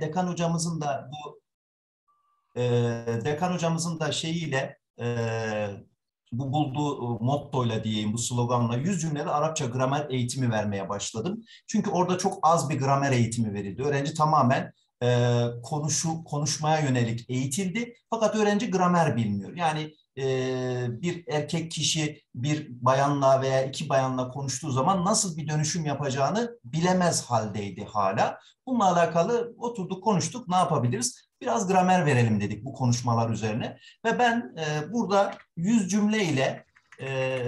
Dekan hocamızın da bu e, Dekan hocamızın da şeyiyle e, bu bulduğu mottoyla diyeyim bu sloganla yüz cümlede Arapça gramer eğitimi vermeye başladım. Çünkü orada çok az bir gramer eğitimi verildi. Öğrenci tamamen e, konuşu konuşmaya yönelik eğitildi. Fakat öğrenci gramer bilmiyor. Yani e, bir erkek kişi bir bayanla veya iki bayanla konuştuğu zaman nasıl bir dönüşüm yapacağını bilemez haldeydi hala. Bununla alakalı oturduk konuştuk ne yapabiliriz? Biraz gramer verelim dedik bu konuşmalar üzerine. Ve ben e, burada yüz cümle ile e,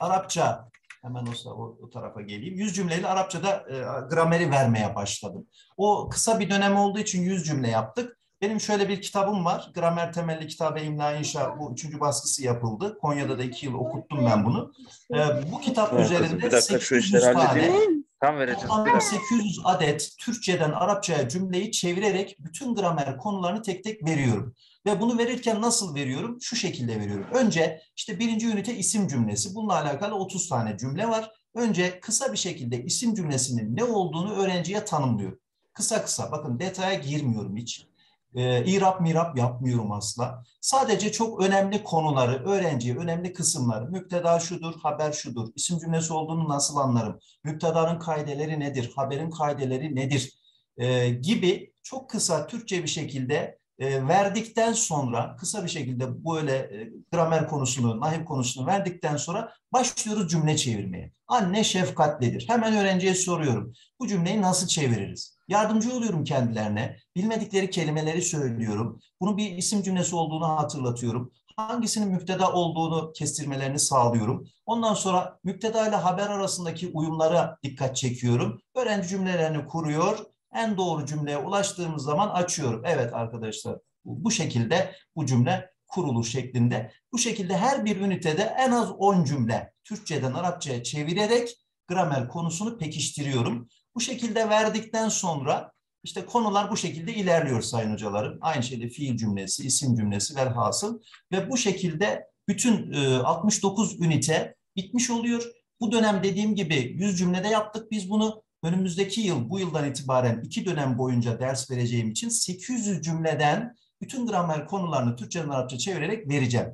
Arapça hemen o, o, o tarafa geleyim. Yüz cümleyle Arapçada e, grameri vermeye başladım. O kısa bir dönem olduğu için yüz cümle yaptık. Benim şöyle bir kitabım var. Gramer temelli kitap ve imla inşa. Bu üçüncü baskısı yapıldı. Konya'da da iki yıl okuttum ben bunu. Ee, bu kitap Tamam kızım, üzerinde bir dakika şu 800 işleri tane. Tam vereceğiz. Toplam Bir dakika. 800 adet Türkçeden Arapçaya cümleyi çevirerek bütün gramer konularını tek tek veriyorum. Ve bunu verirken nasıl veriyorum? Şu şekilde veriyorum. Önce işte birinci ünite isim cümlesi. Bununla alakalı 30 tane cümle var. Önce kısa bir şekilde isim cümlesinin ne olduğunu öğrenciye tanımlıyorum. Kısa kısa bakın detaya girmiyorum hiç. Ee, İrap mirap yapmıyorum asla. Sadece çok önemli konuları, öğrenciye önemli kısımları, müpteda şudur, haber şudur, isim cümlesi olduğunu nasıl anlarım, müptedanın kaideleri nedir, haberin kaideleri nedir e, gibi çok kısa Türkçe bir şekilde e, verdikten sonra, kısa bir şekilde böyle e, gramer konusunu, nahiv konusunu verdikten sonra başlıyoruz cümle çevirmeye. Anne şefkatlidir. Hemen öğrenciye soruyorum. Bu cümleyi nasıl çeviririz? Yardımcı oluyorum kendilerine. Bilmedikleri kelimeleri söylüyorum. Bunun bir isim cümlesi olduğunu hatırlatıyorum. Hangisinin müpteda olduğunu kestirmelerini sağlıyorum. Ondan sonra müpteda ile haber arasındaki uyumlara dikkat çekiyorum. Öğrenci cümlelerini kuruyor. En doğru cümleye ulaştığımız zaman açıyorum. Evet arkadaşlar bu, şekilde bu cümle kurulur şeklinde. Bu şekilde her bir ünitede en az 10 cümle Türkçeden Arapçaya çevirerek gramer konusunu pekiştiriyorum. Bu şekilde verdikten sonra işte konular bu şekilde ilerliyor sayın hocalarım. Aynı şekilde fiil cümlesi, isim cümlesi velhasıl ve bu şekilde bütün e, 69 ünite bitmiş oluyor. Bu dönem dediğim gibi 100 cümlede yaptık biz bunu. Önümüzdeki yıl bu yıldan itibaren iki dönem boyunca ders vereceğim için 800 cümleden bütün gramer konularını Türkçeden Arapça çevirerek vereceğim.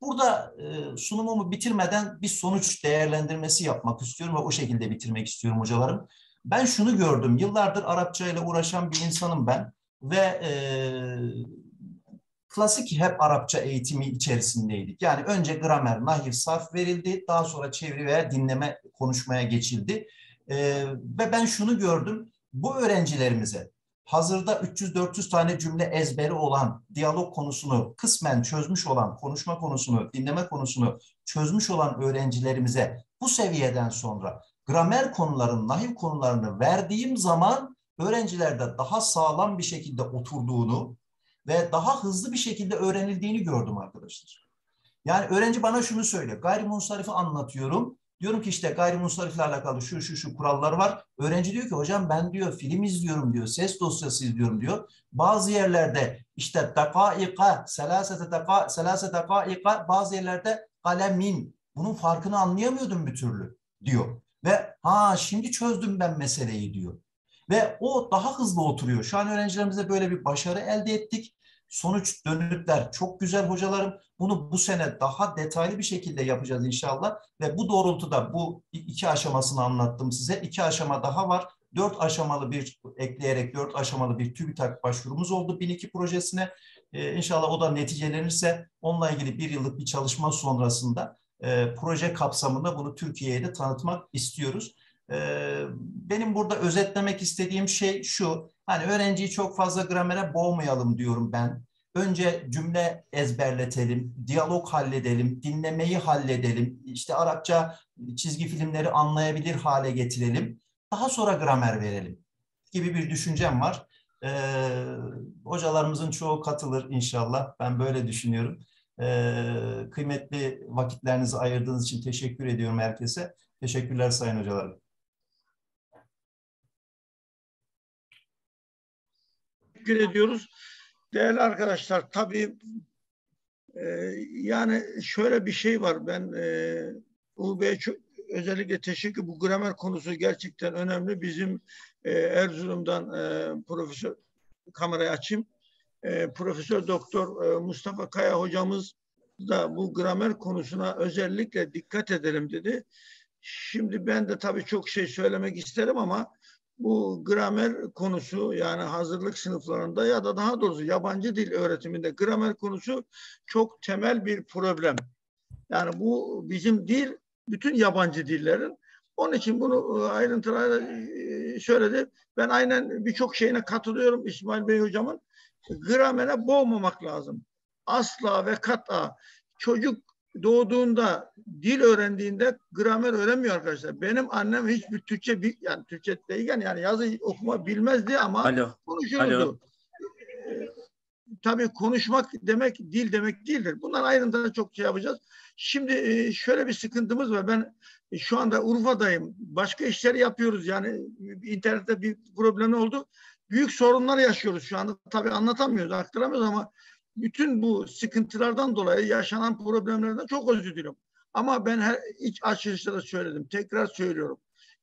Burada e, sunumumu bitirmeden bir sonuç değerlendirmesi yapmak istiyorum ve o şekilde bitirmek istiyorum hocalarım. Ben şunu gördüm, yıllardır Arapça ile uğraşan bir insanım ben ve e, klasik hep Arapça eğitimi içerisindeydik. Yani önce gramer, nahiv, sarf verildi, daha sonra çeviri veya dinleme konuşmaya geçildi. E, ve ben şunu gördüm, bu öğrencilerimize hazırda 300-400 tane cümle ezberi olan, diyalog konusunu kısmen çözmüş olan, konuşma konusunu, dinleme konusunu çözmüş olan öğrencilerimize bu seviyeden sonra gramer konularının, nahiv konularını verdiğim zaman öğrencilerde daha sağlam bir şekilde oturduğunu ve daha hızlı bir şekilde öğrenildiğini gördüm arkadaşlar. Yani öğrenci bana şunu söylüyor. Gayrimunsarifi anlatıyorum. Diyorum ki işte gayrimunsarifle alakalı şu şu şu kurallar var. Öğrenci diyor ki hocam ben diyor film izliyorum diyor. Ses dosyası izliyorum diyor. Bazı yerlerde işte dakaika, selasete daka, selasete dakaika bazı yerlerde kalemin. Bunun farkını anlayamıyordum bir türlü diyor. Ve ha şimdi çözdüm ben meseleyi diyor. Ve o daha hızlı oturuyor. Şu an öğrencilerimize böyle bir başarı elde ettik. Sonuç dönütler çok güzel hocalarım. Bunu bu sene daha detaylı bir şekilde yapacağız inşallah. Ve bu doğrultuda bu iki aşamasını anlattım size. İki aşama daha var. Dört aşamalı bir ekleyerek dört aşamalı bir TÜBİTAK başvurumuz oldu 1002 projesine. Ee, inşallah o da neticelenirse onunla ilgili bir yıllık bir çalışma sonrasında e, proje kapsamında bunu Türkiye'ye de tanıtmak istiyoruz. E, benim burada özetlemek istediğim şey şu, hani öğrenciyi çok fazla gramere boğmayalım diyorum ben. Önce cümle ezberletelim, diyalog halledelim, dinlemeyi halledelim, işte Arapça çizgi filmleri anlayabilir hale getirelim. Daha sonra gramer verelim gibi bir düşüncem var. Ee, hocalarımızın çoğu katılır inşallah. Ben böyle düşünüyorum. Ee, kıymetli vakitlerinizi ayırdığınız için teşekkür ediyorum herkese. Teşekkürler sayın hocalarım. Teşekkür ediyoruz. Değerli arkadaşlar tabii e, yani şöyle bir şey var. Ben e, Uğur Bey'e özellikle teşekkür bu gramer konusu gerçekten önemli. Bizim e, Erzurum'dan e, Profesör kamerayı açayım. E, Profesör Doktor e, Mustafa Kaya hocamız da bu gramer konusuna özellikle dikkat edelim dedi. Şimdi ben de tabii çok şey söylemek isterim ama bu gramer konusu yani hazırlık sınıflarında ya da daha doğrusu yabancı dil öğretiminde gramer konusu çok temel bir problem. Yani bu bizim dil bütün yabancı dillerin. Onun için bunu e, ayrıntılarla e, söyledi. Ben aynen birçok şeyine katılıyorum İsmail Bey hocamın. Gramere boğmamak lazım. Asla ve kat'a. Çocuk doğduğunda dil öğrendiğinde gramer öğrenmiyor arkadaşlar. Benim annem hiçbir Türkçe yani Türkçe değilken yani yazı okuma bilmezdi ama Alo. konuşurdu. Alo. Ee, tabii konuşmak demek dil demek değildir. Bunlar ayrıntıda çok şey yapacağız. Şimdi e, şöyle bir sıkıntımız var. Ben e, şu anda Urfa'dayım. Başka işleri yapıyoruz. Yani internette bir problem oldu. Büyük sorunlar yaşıyoruz şu anda. Tabii anlatamıyoruz, aktaramıyoruz ama bütün bu sıkıntılardan dolayı yaşanan problemlerden çok özür diliyorum. Ama ben her iç açılışta da söyledim. Tekrar söylüyorum.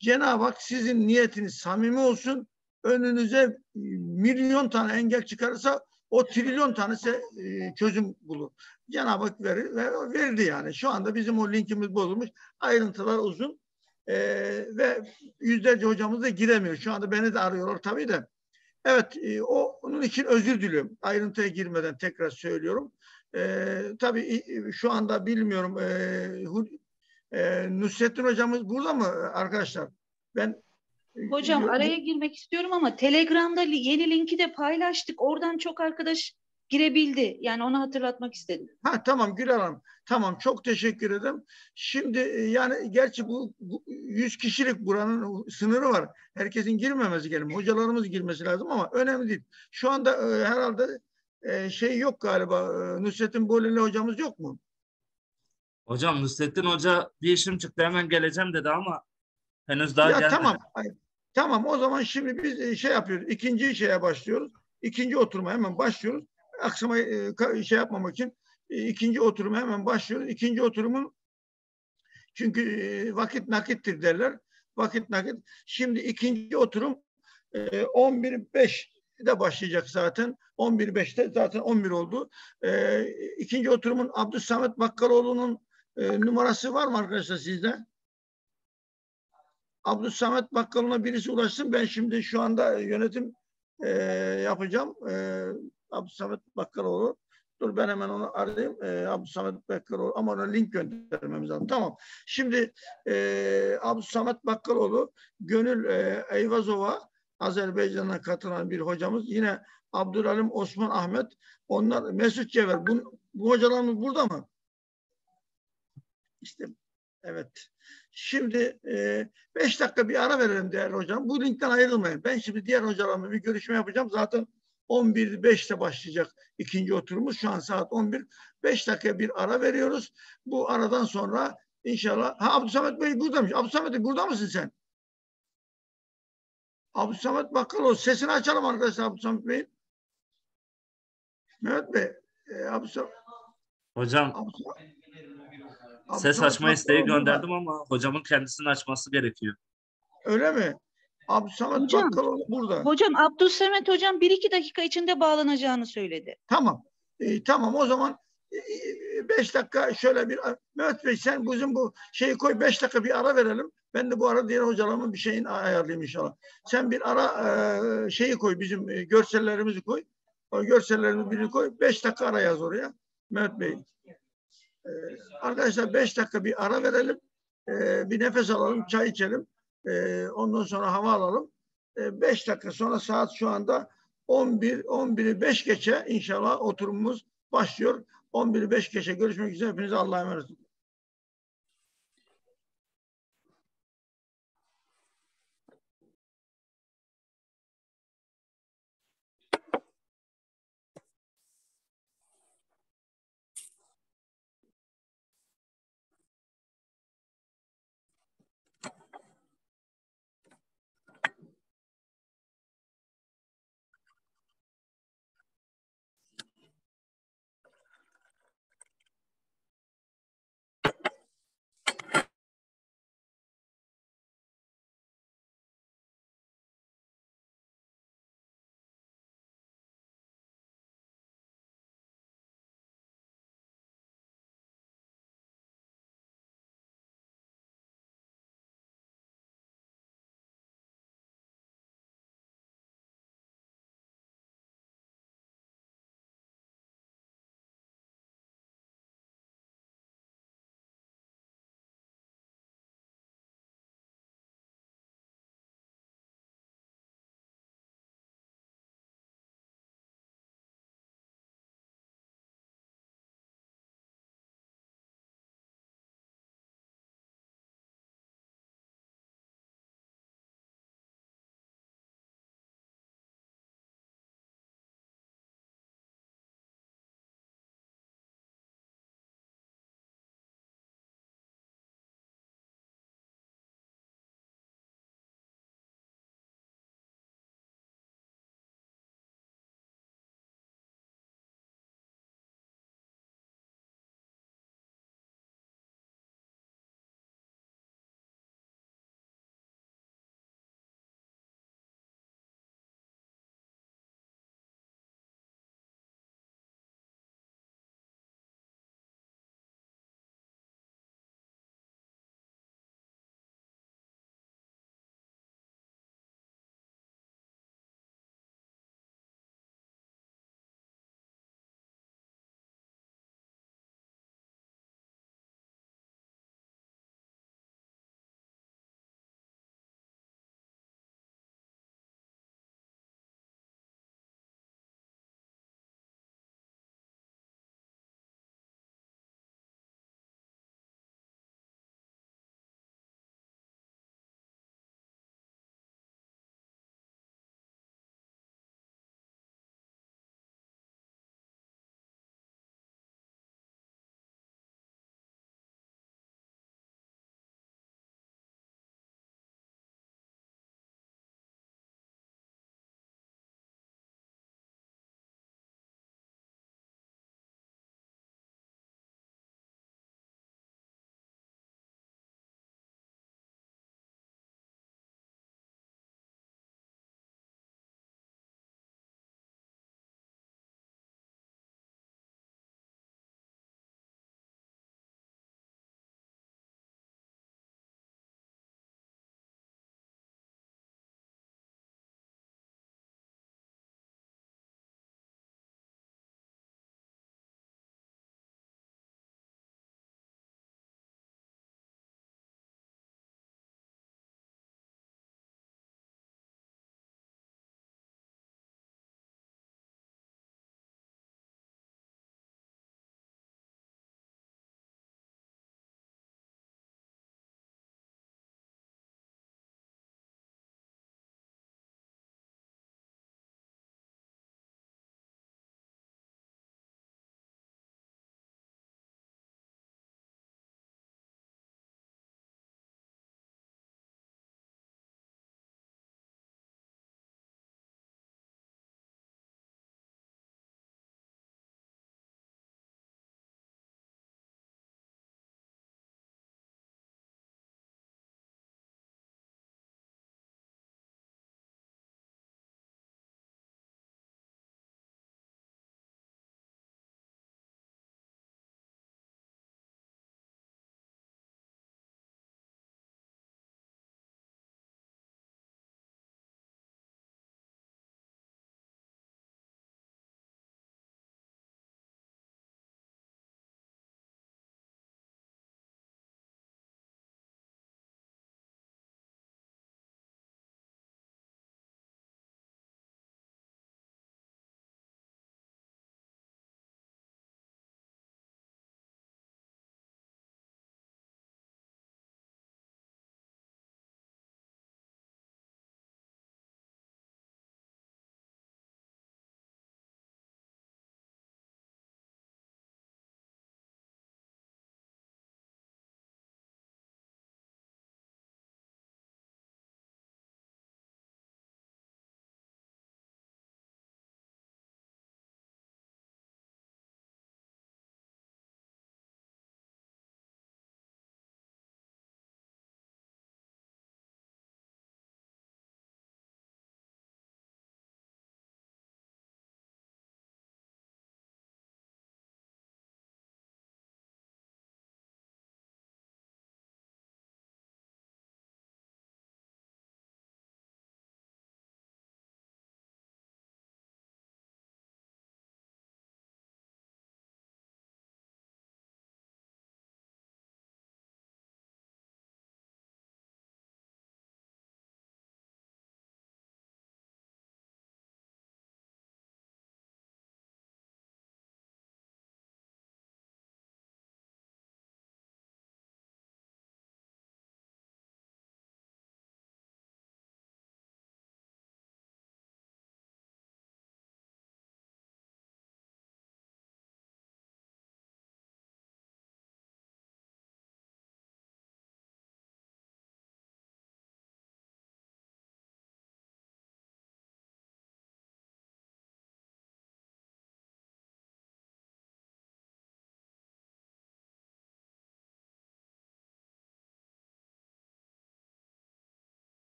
Cenab-ı Hak sizin niyetiniz samimi olsun. Önünüze milyon tane engel çıkarırsa o trilyon tanesi e, çözüm bulur. Cenab-ı Hak verir ve verdi yani. Şu anda bizim o linkimiz bozulmuş. Ayrıntılar uzun. Ee, ve yüzlerce hocamız da giremiyor. Şu anda beni de arıyorlar tabii de. Evet, e, o onun için özür diliyorum. Ayrıntıya girmeden tekrar söylüyorum. E, tabii şu anda bilmiyorum. E, e, Nusrettin hocamız burada mı arkadaşlar? Ben Hocam araya girmek istiyorum ama Telegram'da yeni linki de paylaştık. Oradan çok arkadaş girebildi. Yani onu hatırlatmak istedim. Ha tamam Gülal Hanım. Tamam çok teşekkür ederim. Şimdi e, yani gerçi bu, bu 100 kişilik buranın sınırı var. Herkesin girmemesi gerekiyor. Hocalarımız girmesi lazım ama önemli değil. Şu anda e, herhalde e, şey yok galiba. E, Nusrettin Boleli hocamız yok mu? Hocam Nusrettin Hoca bir işim çıktı hemen geleceğim dedi ama henüz daha ya, gelmedi. Tamam. Tamam o zaman şimdi biz e, şey yapıyoruz. İkinci şeye başlıyoruz. İkinci oturuma hemen başlıyoruz. Akşama e, şey yapmamak için e, ikinci oturuma hemen başlıyoruz. İkinci oturumun çünkü e, vakit nakittir derler. Vakit nakit. Şimdi ikinci oturum e, 11.5'de başlayacak zaten. 11.5'te zaten 11 oldu. E, ikinci oturumun Abdüssamet Bakkaloğlu'nun e, numarası var mı arkadaşlar sizde? Abdüssamet Bakkaloğlu'na birisi ulaşsın. Ben şimdi şu anda yönetim e, yapacağım. E, Abdüssamet Bakkaloğlu. Dur ben hemen onu arayayım. E, Abdüssamet Bakkaloğlu ama ona link göndermemiz lazım. Tamam. Şimdi e, Abdüssamet Bakkaloğlu Gönül e, Eyvazova Azerbaycan'a katılan bir hocamız. Yine Abdülalim Osman Ahmet. Onlar Mesut Cevher. Bu, bu hocalarımız burada mı? İşte evet. Şimdi e, beş dakika bir ara verelim değerli hocam. Bu linkten ayrılmayın. Ben şimdi diğer hocalarımla bir görüşme yapacağım. Zaten 11.05'te başlayacak ikinci oturumumuz. Şu an saat 11. 5 dakika bir ara veriyoruz. Bu aradan sonra inşallah... Ha Abdülsamet Bey buradaymış. Abdülsamet Bey burada mısın sen? Abdülsamet Bakkaloğlu. Sesini açalım arkadaşlar Abdülsamet Bey. Mehmet Bey. E, Abdülsamet... Hocam Abdülsamet... ses açma isteği gönderdim ama hocamın kendisini açması gerekiyor. Öyle mi? Abdülsamet Hocam, Bakkaloğlu burada. Hocam Abdülsemet hocam bir iki dakika içinde bağlanacağını söyledi. Tamam. E, tamam o zaman e, e, beş dakika şöyle bir Mehmet Bey sen bizim bu şeyi koy beş dakika bir ara verelim. Ben de bu arada diğer hocalarımın bir şeyini ayarlayayım inşallah. Sen bir ara e, şeyi koy bizim e, görsellerimizi koy. O görsellerimizi birini koy. Beş dakika ara yaz oraya. Mehmet Bey. E, arkadaşlar beş dakika bir ara verelim. E, bir nefes alalım, çay içelim. E, ondan sonra hava alalım. E, beş dakika sonra saat şu anda 11, 11'i 5 geçe inşallah oturumumuz başlıyor. 11'i 5 geçe görüşmek üzere. Hepinize Allah'a emanet olun.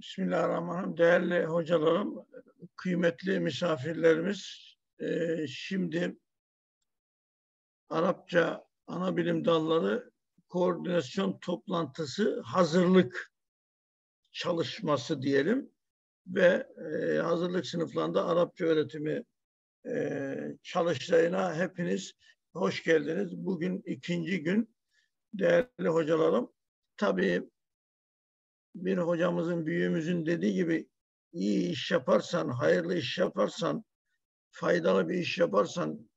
Bismillahirrahmanirrahim. Değerli hocalarım, kıymetli misafirlerimiz, e, şimdi Arapça ana bilim dalları koordinasyon toplantısı hazırlık çalışması diyelim ve e, hazırlık sınıflarında Arapça öğretimi e, çalıştayına hepiniz hoş geldiniz. Bugün ikinci gün değerli hocalarım. Tabii bir hocamızın, büyüğümüzün dediği gibi iyi iş yaparsan, hayırlı iş yaparsan, faydalı bir iş yaparsan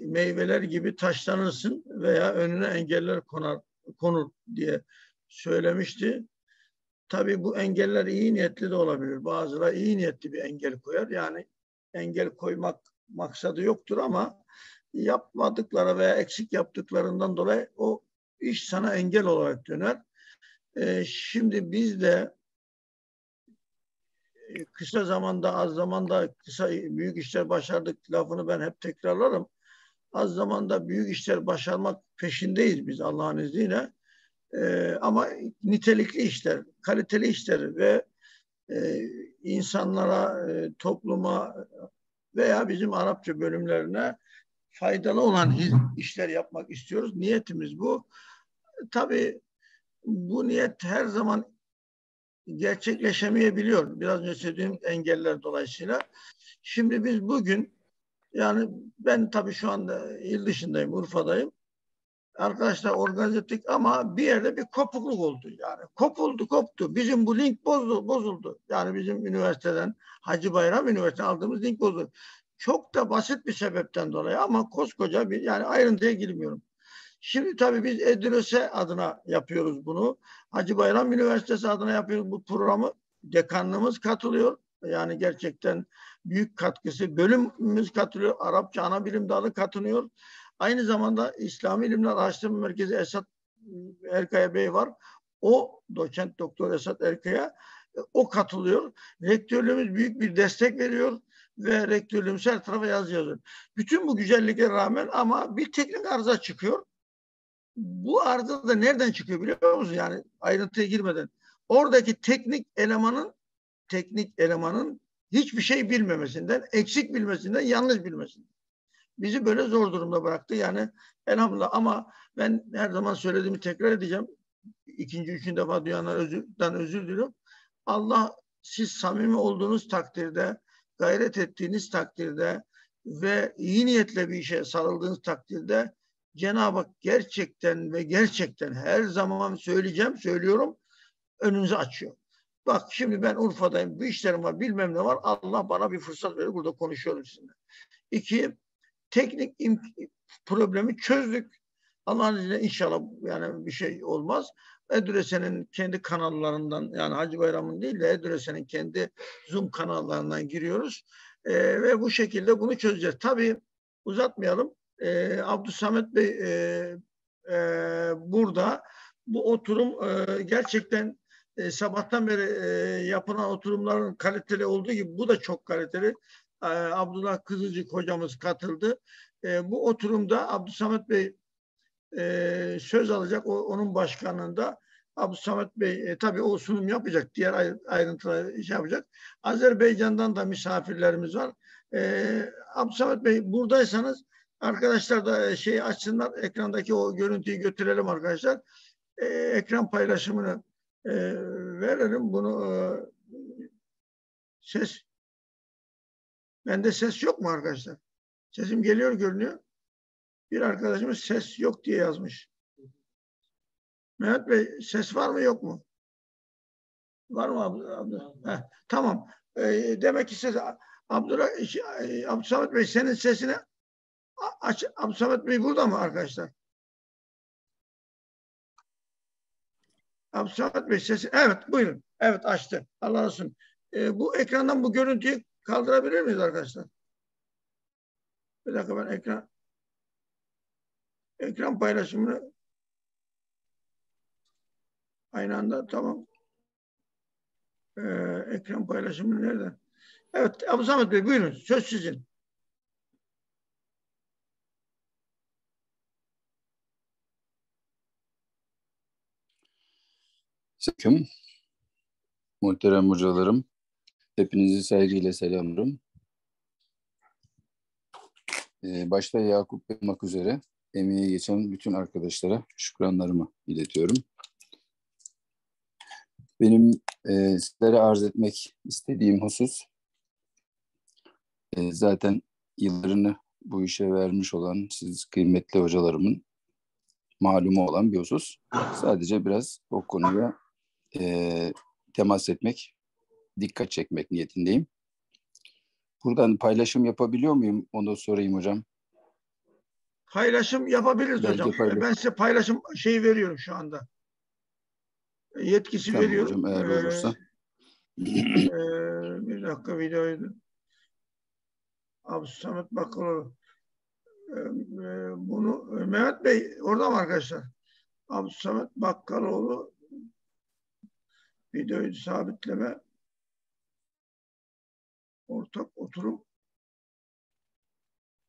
meyveler gibi taşlanırsın veya önüne engeller konar, konur diye söylemişti. Tabii bu engeller iyi niyetli de olabilir. Bazıları iyi niyetli bir engel koyar. Yani engel koymak maksadı yoktur ama yapmadıkları veya eksik yaptıklarından dolayı o iş sana engel olarak döner. Ee, şimdi biz de e, kısa zamanda az zamanda kısa büyük işler başardık lafını ben hep tekrarlarım. Az zamanda büyük işler başarmak peşindeyiz biz Allah'ın izniyle. Ee, ama nitelikli işler, kaliteli işler ve e, insanlara, e, topluma veya bizim Arapça bölümlerine faydalı olan işler yapmak istiyoruz. Niyetimiz bu. Tabii bu niyet her zaman gerçekleşemeyebiliyor. Biraz önce söylediğim engeller dolayısıyla. Şimdi biz bugün yani ben tabii şu anda il dışındayım, Urfa'dayım. Arkadaşlar organize ettik ama bir yerde bir kopukluk oldu. Yani kopuldu, koptu. Bizim bu link bozuldu, bozuldu. Yani bizim üniversiteden, Hacı Bayram Üniversitesi aldığımız link bozuldu. Çok da basit bir sebepten dolayı ama koskoca bir yani ayrıntıya girmiyorum. Şimdi tabii biz EDRÖSE adına yapıyoruz bunu. Hacı Bayram Üniversitesi adına yapıyoruz bu programı. Dekanlığımız katılıyor. Yani gerçekten büyük katkısı. Bölümümüz katılıyor. Arapça ana bilim dalı katılıyor. Aynı zamanda İslami İlimler Araştırma Merkezi Esat Erkaya Bey var. O doçent doktor Esat Erkaya o katılıyor. Rektörlüğümüz büyük bir destek veriyor ve rektörlüğümüz her tarafa yaz yazıyor. Bütün bu güzelliklere rağmen ama bir teknik arıza çıkıyor bu arıza da nereden çıkıyor biliyor musun? Yani ayrıntıya girmeden. Oradaki teknik elemanın teknik elemanın hiçbir şey bilmemesinden, eksik bilmesinden, yanlış bilmesinden. Bizi böyle zor durumda bıraktı. Yani elhamdülillah ama ben her zaman söylediğimi tekrar edeceğim. İkinci, üçüncü defa duyanlar özürden özür diliyorum. Allah siz samimi olduğunuz takdirde, gayret ettiğiniz takdirde ve iyi niyetle bir işe sarıldığınız takdirde Cenab-ı Hak gerçekten ve gerçekten her zaman söyleyeceğim, söylüyorum, önünüzü açıyor. Bak şimdi ben Urfa'dayım, bu işlerim var, bilmem ne var. Allah bana bir fırsat verir, burada konuşuyorum sizinle. İki, teknik problemi çözdük. Allah'ın izniyle inşallah yani bir şey olmaz. Edrese'nin kendi kanallarından yani Hacı Bayram'ın değil de Edrese'nin kendi Zoom kanallarından giriyoruz. Ee, ve bu şekilde bunu çözeceğiz. Tabii uzatmayalım e, Abdülsamet Bey e, e, burada. Bu oturum e, gerçekten e, sabahtan beri e, yapılan oturumların kaliteli olduğu gibi bu da çok kaliteli. E, Abdullah Kızılcık hocamız katıldı. E, bu oturumda Abdülsamet Bey e, söz alacak. O, onun başkanlığında Abdülsamet Bey e, tabii o sunum yapacak. Diğer ayrıntıları şey yapacak. Azerbaycan'dan da misafirlerimiz var. E, Abdülsamet Bey buradaysanız Arkadaşlar da e, şey açsınlar. Ekrandaki o görüntüyü götürelim arkadaşlar. Ee, ekran paylaşımını e, verelim. Bunu e, ses bende ses yok mu arkadaşlar? Sesim geliyor görünüyor. Bir arkadaşımız ses yok diye yazmış. Mehmet Bey ses var mı yok mu? Var mı Abdullah? Heh, tamam. E, demek ki ses Abdullah, Abdülhamit Bey senin sesini Aç, Abdülsamet Bey burada mı arkadaşlar? Abdülsamet Bey sesi. Evet buyurun. Evet açtı. Allah olsun. Ee, bu ekrandan bu görüntüyü kaldırabilir miyiz arkadaşlar? Bir dakika ben ekran ekran paylaşımını aynı anda tamam. Ee, ekran paylaşımı nereden? Evet Abu Samet Bey buyurun. Söz sizin. Selamünaleyküm. muhterem hocalarım, hepinizi saygıyla selamlarım. Ee, başta Yakup olmak üzere emeği geçen bütün arkadaşlara şükranlarımı iletiyorum. Benim e, sizlere arz etmek istediğim husus, e, zaten yıllarını bu işe vermiş olan siz kıymetli hocalarımın malumu olan bir husus. Sadece biraz o konuya e, temas etmek, dikkat çekmek niyetindeyim. Buradan paylaşım yapabiliyor muyum? Onu sorayım hocam. Paylaşım yapabiliriz Belki hocam. paylaş- Ben size paylaşım şeyi veriyorum şu anda. Yetkisi Tamam veriyorum. hocam eğer Ee, olursa. Ee, bir dakika videoyu. Abi Samet Bakkaloğlu. Ee, e, bunu Mehmet Bey orada mı arkadaşlar? Abi Samet Bakkaloğlu videoyu sabitleme ortak oturum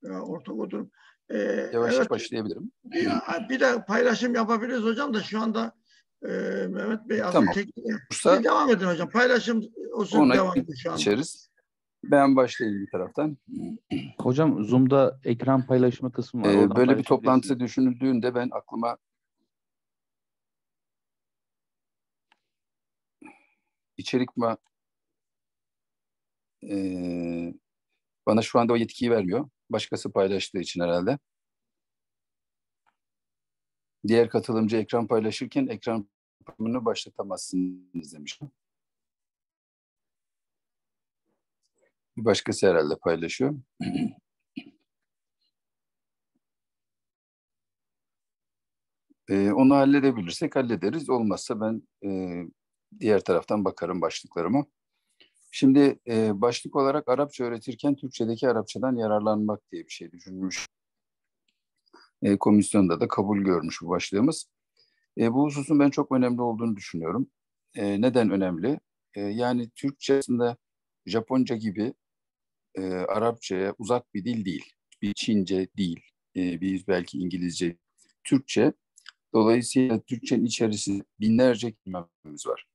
ya ortak oturum. Ee, Yavaş evet, başlayabilirim. bir, bir de paylaşım yapabiliriz hocam da şu anda e, Mehmet Bey Tamam. tek- Olursa Siz devam edin hocam. Paylaşım olsun Ona devam edin şu anda. geçeriz. Ben başlayayım bir taraftan. Hocam Zoom'da ekran paylaşımı kısmı var. Ee, böyle bir toplantı düşünüldüğünde ben aklıma içerik ma Ee, bana şu anda o yetkiyi vermiyor. Başkası paylaştığı için herhalde. Diğer katılımcı ekran paylaşırken ekran paylaşımını başlatamazsınız demiş. Bir başkası herhalde paylaşıyor. Ee, onu halledebilirsek hallederiz. Olmazsa ben e, diğer taraftan bakarım başlıklarıma. Şimdi e, başlık olarak Arapça öğretirken Türkçedeki Arapçadan yararlanmak diye bir şey düşünmüş. E, komisyonda da kabul görmüş bu başlığımız. E, bu hususun ben çok önemli olduğunu düşünüyorum. E, neden önemli? E, yani Türkçe aslında Japonca gibi e, Arapçaya uzak bir dil değil. Bir Çince değil. E, bir belki İngilizce. Türkçe. Dolayısıyla Türkçenin içerisinde binlerce kelimemiz var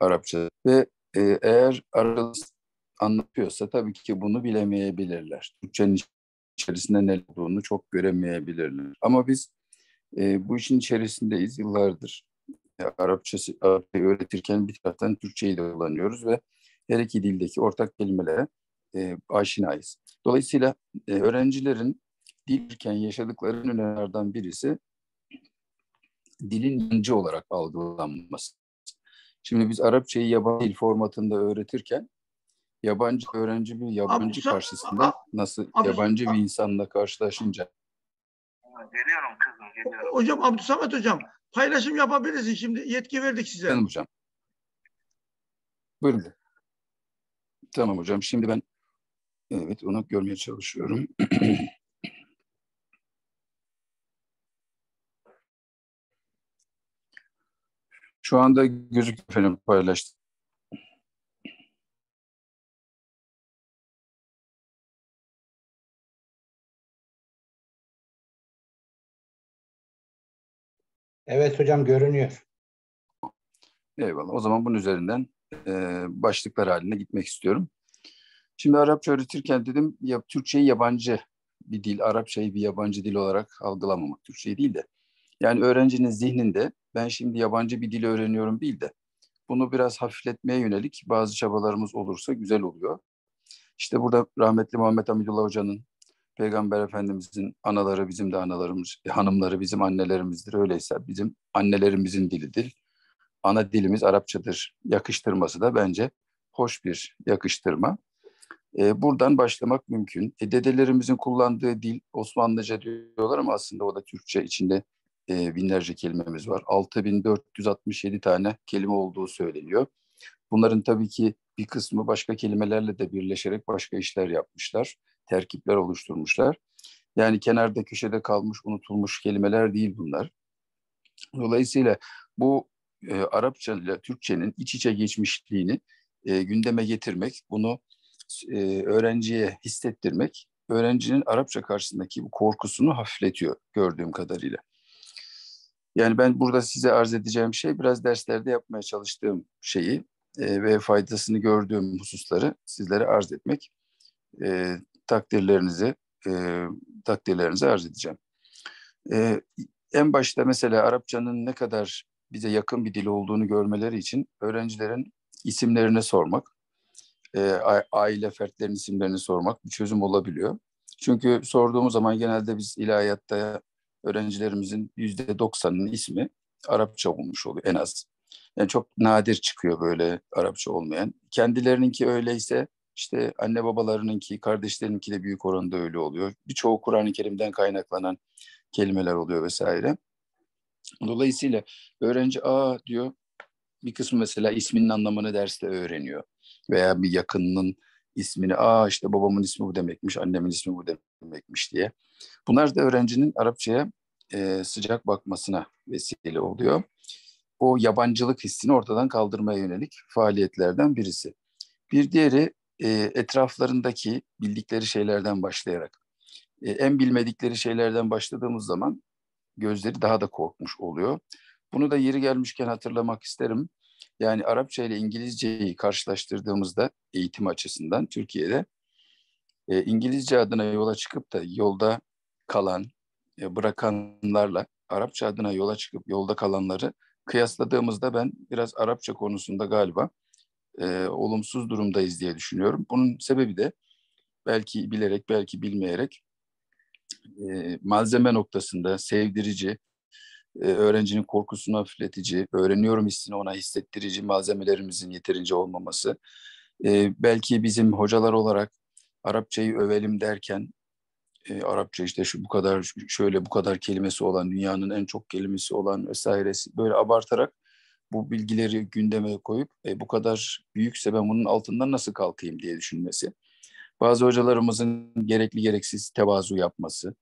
Arapça. Ve e, eğer aranız anlatıyorsa tabii ki bunu bilemeyebilirler. Türkçenin içerisinde ne olduğunu çok göremeyebilirler. Ama biz e, bu işin içerisindeyiz yıllardır. E, Arapçası Arapçayı öğretirken bir taraftan Türkçeyi de kullanıyoruz ve her iki dildeki ortak kelimelere e, aşinayız. Dolayısıyla e, öğrencilerin dilirken yaşadıkları en önemlilerden birisi dilin yancı olarak algılanması. Şimdi biz Arapçayı yabancı dil formatında öğretirken yabancı öğrenci bir yabancı sen- karşısında nasıl abi- yabancı bir insanla karşılaşınca Geliyorum kızım geliyorum. Hocam Abdülsamet hocam paylaşım yapabilirsin. Şimdi yetki verdik size. Canım hocam. Buyurun. Tamam hocam. Şimdi ben evet onu görmeye çalışıyorum. Şu anda gözüküyor efendim paylaştım. Evet hocam görünüyor. Eyvallah. O zaman bunun üzerinden e, başlıklar haline gitmek istiyorum. Şimdi Arapça öğretirken dedim ya Türkçeyi yabancı bir dil, Arapçayı bir yabancı dil olarak algılamamak. Türkçeyi değil de. Yani öğrencinin zihninde ben şimdi yabancı bir dil öğreniyorum değil de bunu biraz hafifletmeye yönelik bazı çabalarımız olursa güzel oluyor. İşte burada rahmetli Muhammed Hamidullah Hoca'nın Peygamber Efendimizin anaları bizim de analarımız, e, hanımları bizim annelerimizdir. Öyleyse bizim annelerimizin dilidir ana dilimiz Arapçadır yakıştırması da bence hoş bir yakıştırma. E, buradan başlamak mümkün. E, dedelerimizin kullandığı dil Osmanlıca diyorlar ama aslında o da Türkçe içinde e, binlerce kelimemiz var. 6467 tane kelime olduğu söyleniyor. Bunların tabii ki bir kısmı başka kelimelerle de birleşerek başka işler yapmışlar. Terkipler oluşturmuşlar. Yani kenarda köşede kalmış, unutulmuş kelimeler değil bunlar. Dolayısıyla bu e, Arapça ile Türkçenin iç içe geçmişliğini e, gündeme getirmek, bunu e, öğrenciye hissettirmek, öğrencinin Arapça karşısındaki bu korkusunu hafifletiyor gördüğüm kadarıyla. Yani ben burada size arz edeceğim şey biraz derslerde yapmaya çalıştığım şeyi e, ve faydasını gördüğüm hususları sizlere arz etmek e, takdirlerinizi e, takdirlerinizi arz edeceğim. E, en başta mesela Arapçanın ne kadar bize yakın bir dil olduğunu görmeleri için öğrencilerin isimlerini sormak, e, aile fertlerinin isimlerini sormak bir çözüm olabiliyor. Çünkü sorduğumuz zaman genelde biz ilahiyatta öğrencilerimizin yüzde doksanının ismi Arapça olmuş oluyor en az. Yani çok nadir çıkıyor böyle Arapça olmayan. Kendilerininki öyleyse işte anne babalarınınki, kardeşlerininki de büyük oranda öyle oluyor. Birçoğu Kur'an-ı Kerim'den kaynaklanan kelimeler oluyor vesaire. Dolayısıyla öğrenci a diyor bir kısmı mesela isminin anlamını derste öğreniyor. Veya bir yakınının ismini aa işte babamın ismi bu demekmiş, annemin ismi bu demekmiş diye. Bunlar da öğrencinin Arapçaya e, sıcak bakmasına vesile oluyor. O yabancılık hissini ortadan kaldırmaya yönelik faaliyetlerden birisi. Bir diğeri e, etraflarındaki bildikleri şeylerden başlayarak. E, en bilmedikleri şeylerden başladığımız zaman gözleri daha da korkmuş oluyor. Bunu da yeri gelmişken hatırlamak isterim. Yani Arapça ile İngilizceyi karşılaştırdığımızda eğitim açısından Türkiye'de e, İngilizce adına yola çıkıp da yolda kalan, e, bırakanlarla Arapça adına yola çıkıp yolda kalanları kıyasladığımızda ben biraz Arapça konusunda galiba e, olumsuz durumdayız diye düşünüyorum. Bunun sebebi de belki bilerek belki bilmeyerek e, malzeme noktasında sevdirici, e, öğrencinin korkusunu hafifletici, öğreniyorum hissini ona hissettirici malzemelerimizin yeterince olmaması. E, belki bizim hocalar olarak Arapçayı övelim derken e, Arapça işte şu bu kadar şöyle bu kadar kelimesi olan dünyanın en çok kelimesi olan vesairesi böyle abartarak bu bilgileri gündeme koyup e, bu kadar büyükse ben bunun altından nasıl kalkayım diye düşünmesi. Bazı hocalarımızın gerekli gereksiz tevazu yapması.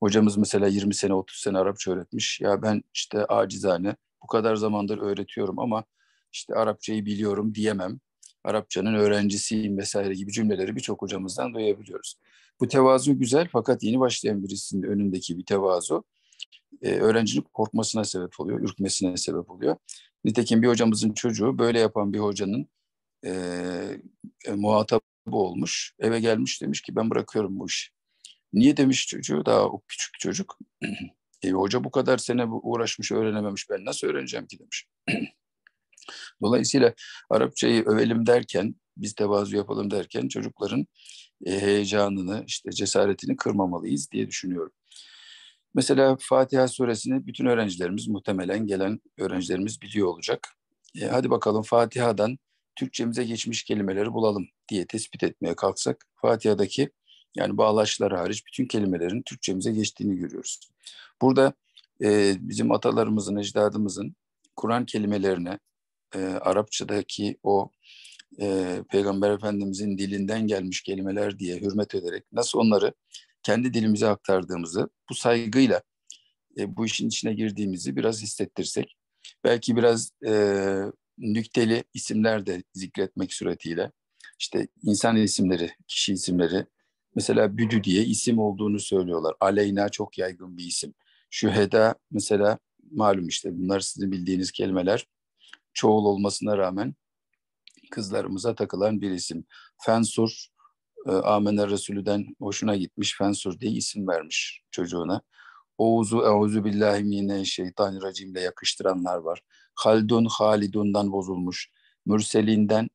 Hocamız mesela 20 sene 30 sene Arapça öğretmiş. Ya ben işte acizane bu kadar zamandır öğretiyorum ama işte Arapçayı biliyorum diyemem. Arapçanın öğrencisiyim vesaire gibi cümleleri birçok hocamızdan duyabiliyoruz. Bu tevazu güzel fakat yeni başlayan birisinin önündeki bir tevazu e, öğrencinin korkmasına sebep oluyor, ürkmesine sebep oluyor. Nitekim bir hocamızın çocuğu böyle yapan bir hocanın e, e, muhatabı olmuş. Eve gelmiş demiş ki ben bırakıyorum bu işi. Niye demiş çocuğu daha o küçük çocuk. e, hoca bu kadar sene uğraşmış öğrenememiş ben nasıl öğreneceğim ki demiş. Dolayısıyla Arapçayı övelim derken biz tevazu yapalım derken çocukların e, heyecanını işte cesaretini kırmamalıyız diye düşünüyorum. Mesela Fatiha suresini bütün öğrencilerimiz muhtemelen gelen öğrencilerimiz biliyor olacak. E, hadi bakalım Fatiha'dan Türkçemize geçmiş kelimeleri bulalım diye tespit etmeye kalksak Fatiha'daki yani bağlaçlar hariç bütün kelimelerin Türkçemize geçtiğini görüyoruz. Burada e, bizim atalarımızın, ecdadımızın Kur'an kelimelerine e, Arapçadaki o e, Peygamber Efendimizin dilinden gelmiş kelimeler diye hürmet ederek nasıl onları kendi dilimize aktardığımızı, bu saygıyla e, bu işin içine girdiğimizi biraz hissettirsek, belki biraz e, nükteli isimler de zikretmek suretiyle, işte insan isimleri, kişi isimleri, mesela Büdü diye isim olduğunu söylüyorlar. Aleyna çok yaygın bir isim. Şüheda mesela malum işte bunlar sizin bildiğiniz kelimeler. Çoğul olmasına rağmen kızlarımıza takılan bir isim. Fensur e, Amener Resulü'den hoşuna gitmiş Fensur diye isim vermiş çocuğuna. Oğuz'u Euzu billahi mineşşeytanirracim ile yakıştıranlar var. Haldun Halidun'dan bozulmuş. Mürselinden